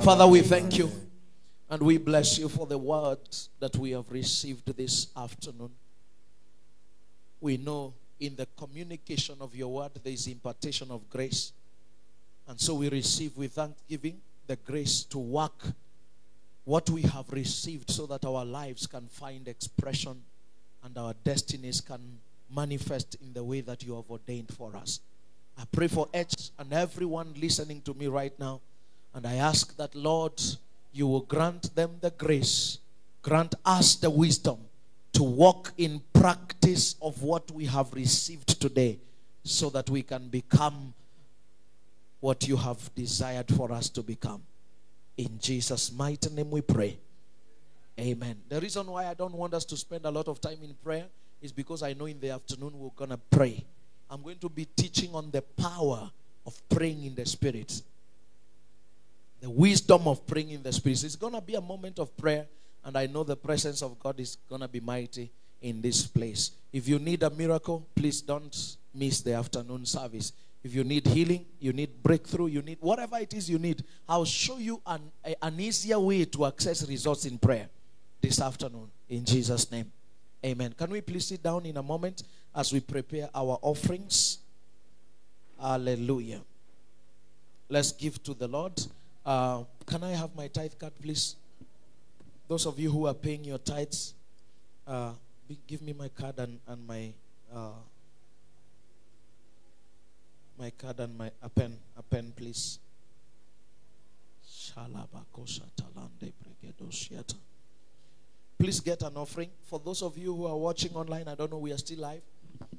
[SPEAKER 3] Father, we thank you and we bless you for the words that we have received this afternoon. We know in the communication of your word there is impartation of grace. And so we receive with thanksgiving the grace to work what we have received so that our lives can find expression and our destinies can manifest in the way that you have ordained for us. I pray for each and everyone listening to me right now. And I ask that, Lord, you will grant them the grace, grant us the wisdom to walk in practice of what we have received today so that we can become what you have desired for us to become. In Jesus' mighty name we pray. Amen. The reason why I don't want us to spend a lot of time in prayer is because I know in the afternoon we're going to pray. I'm going to be teaching on the power of praying in the Spirit. The wisdom of praying in the Spirit. It's going to be a moment of prayer, and I know the presence of God is going to be mighty in this place. If you need a miracle, please don't miss the afternoon service. If you need healing, you need breakthrough, you need whatever it is you need, I'll show you an, a- an easier way to access results in prayer this afternoon in Jesus' name. Amen. Can we please sit down in a moment as we prepare our offerings? Hallelujah. Let's give to the Lord. Uh, can I have my tithe card, please? Those of you who are paying your tithes, uh, give me my card and, and my uh, my card and my a pen, a pen, please. Please get an offering. For those of you who are watching online, I don't know, we are still live.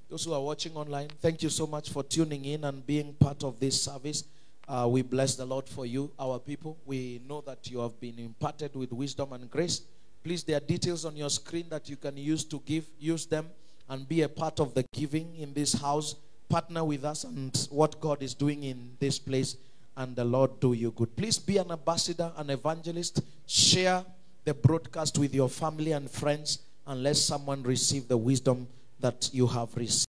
[SPEAKER 3] Those who are watching online, thank you so much for tuning in and being part of this service. Uh, we bless the Lord for you, our people. We know that you have been imparted with wisdom and grace. Please, there are details on your screen that you can use to give. Use them and be a part of the giving in this house. Partner with us and what God is doing in this place, and the Lord do you good. Please be an ambassador, an evangelist. Share the broadcast with your family and friends, and let someone receive the wisdom that you have received.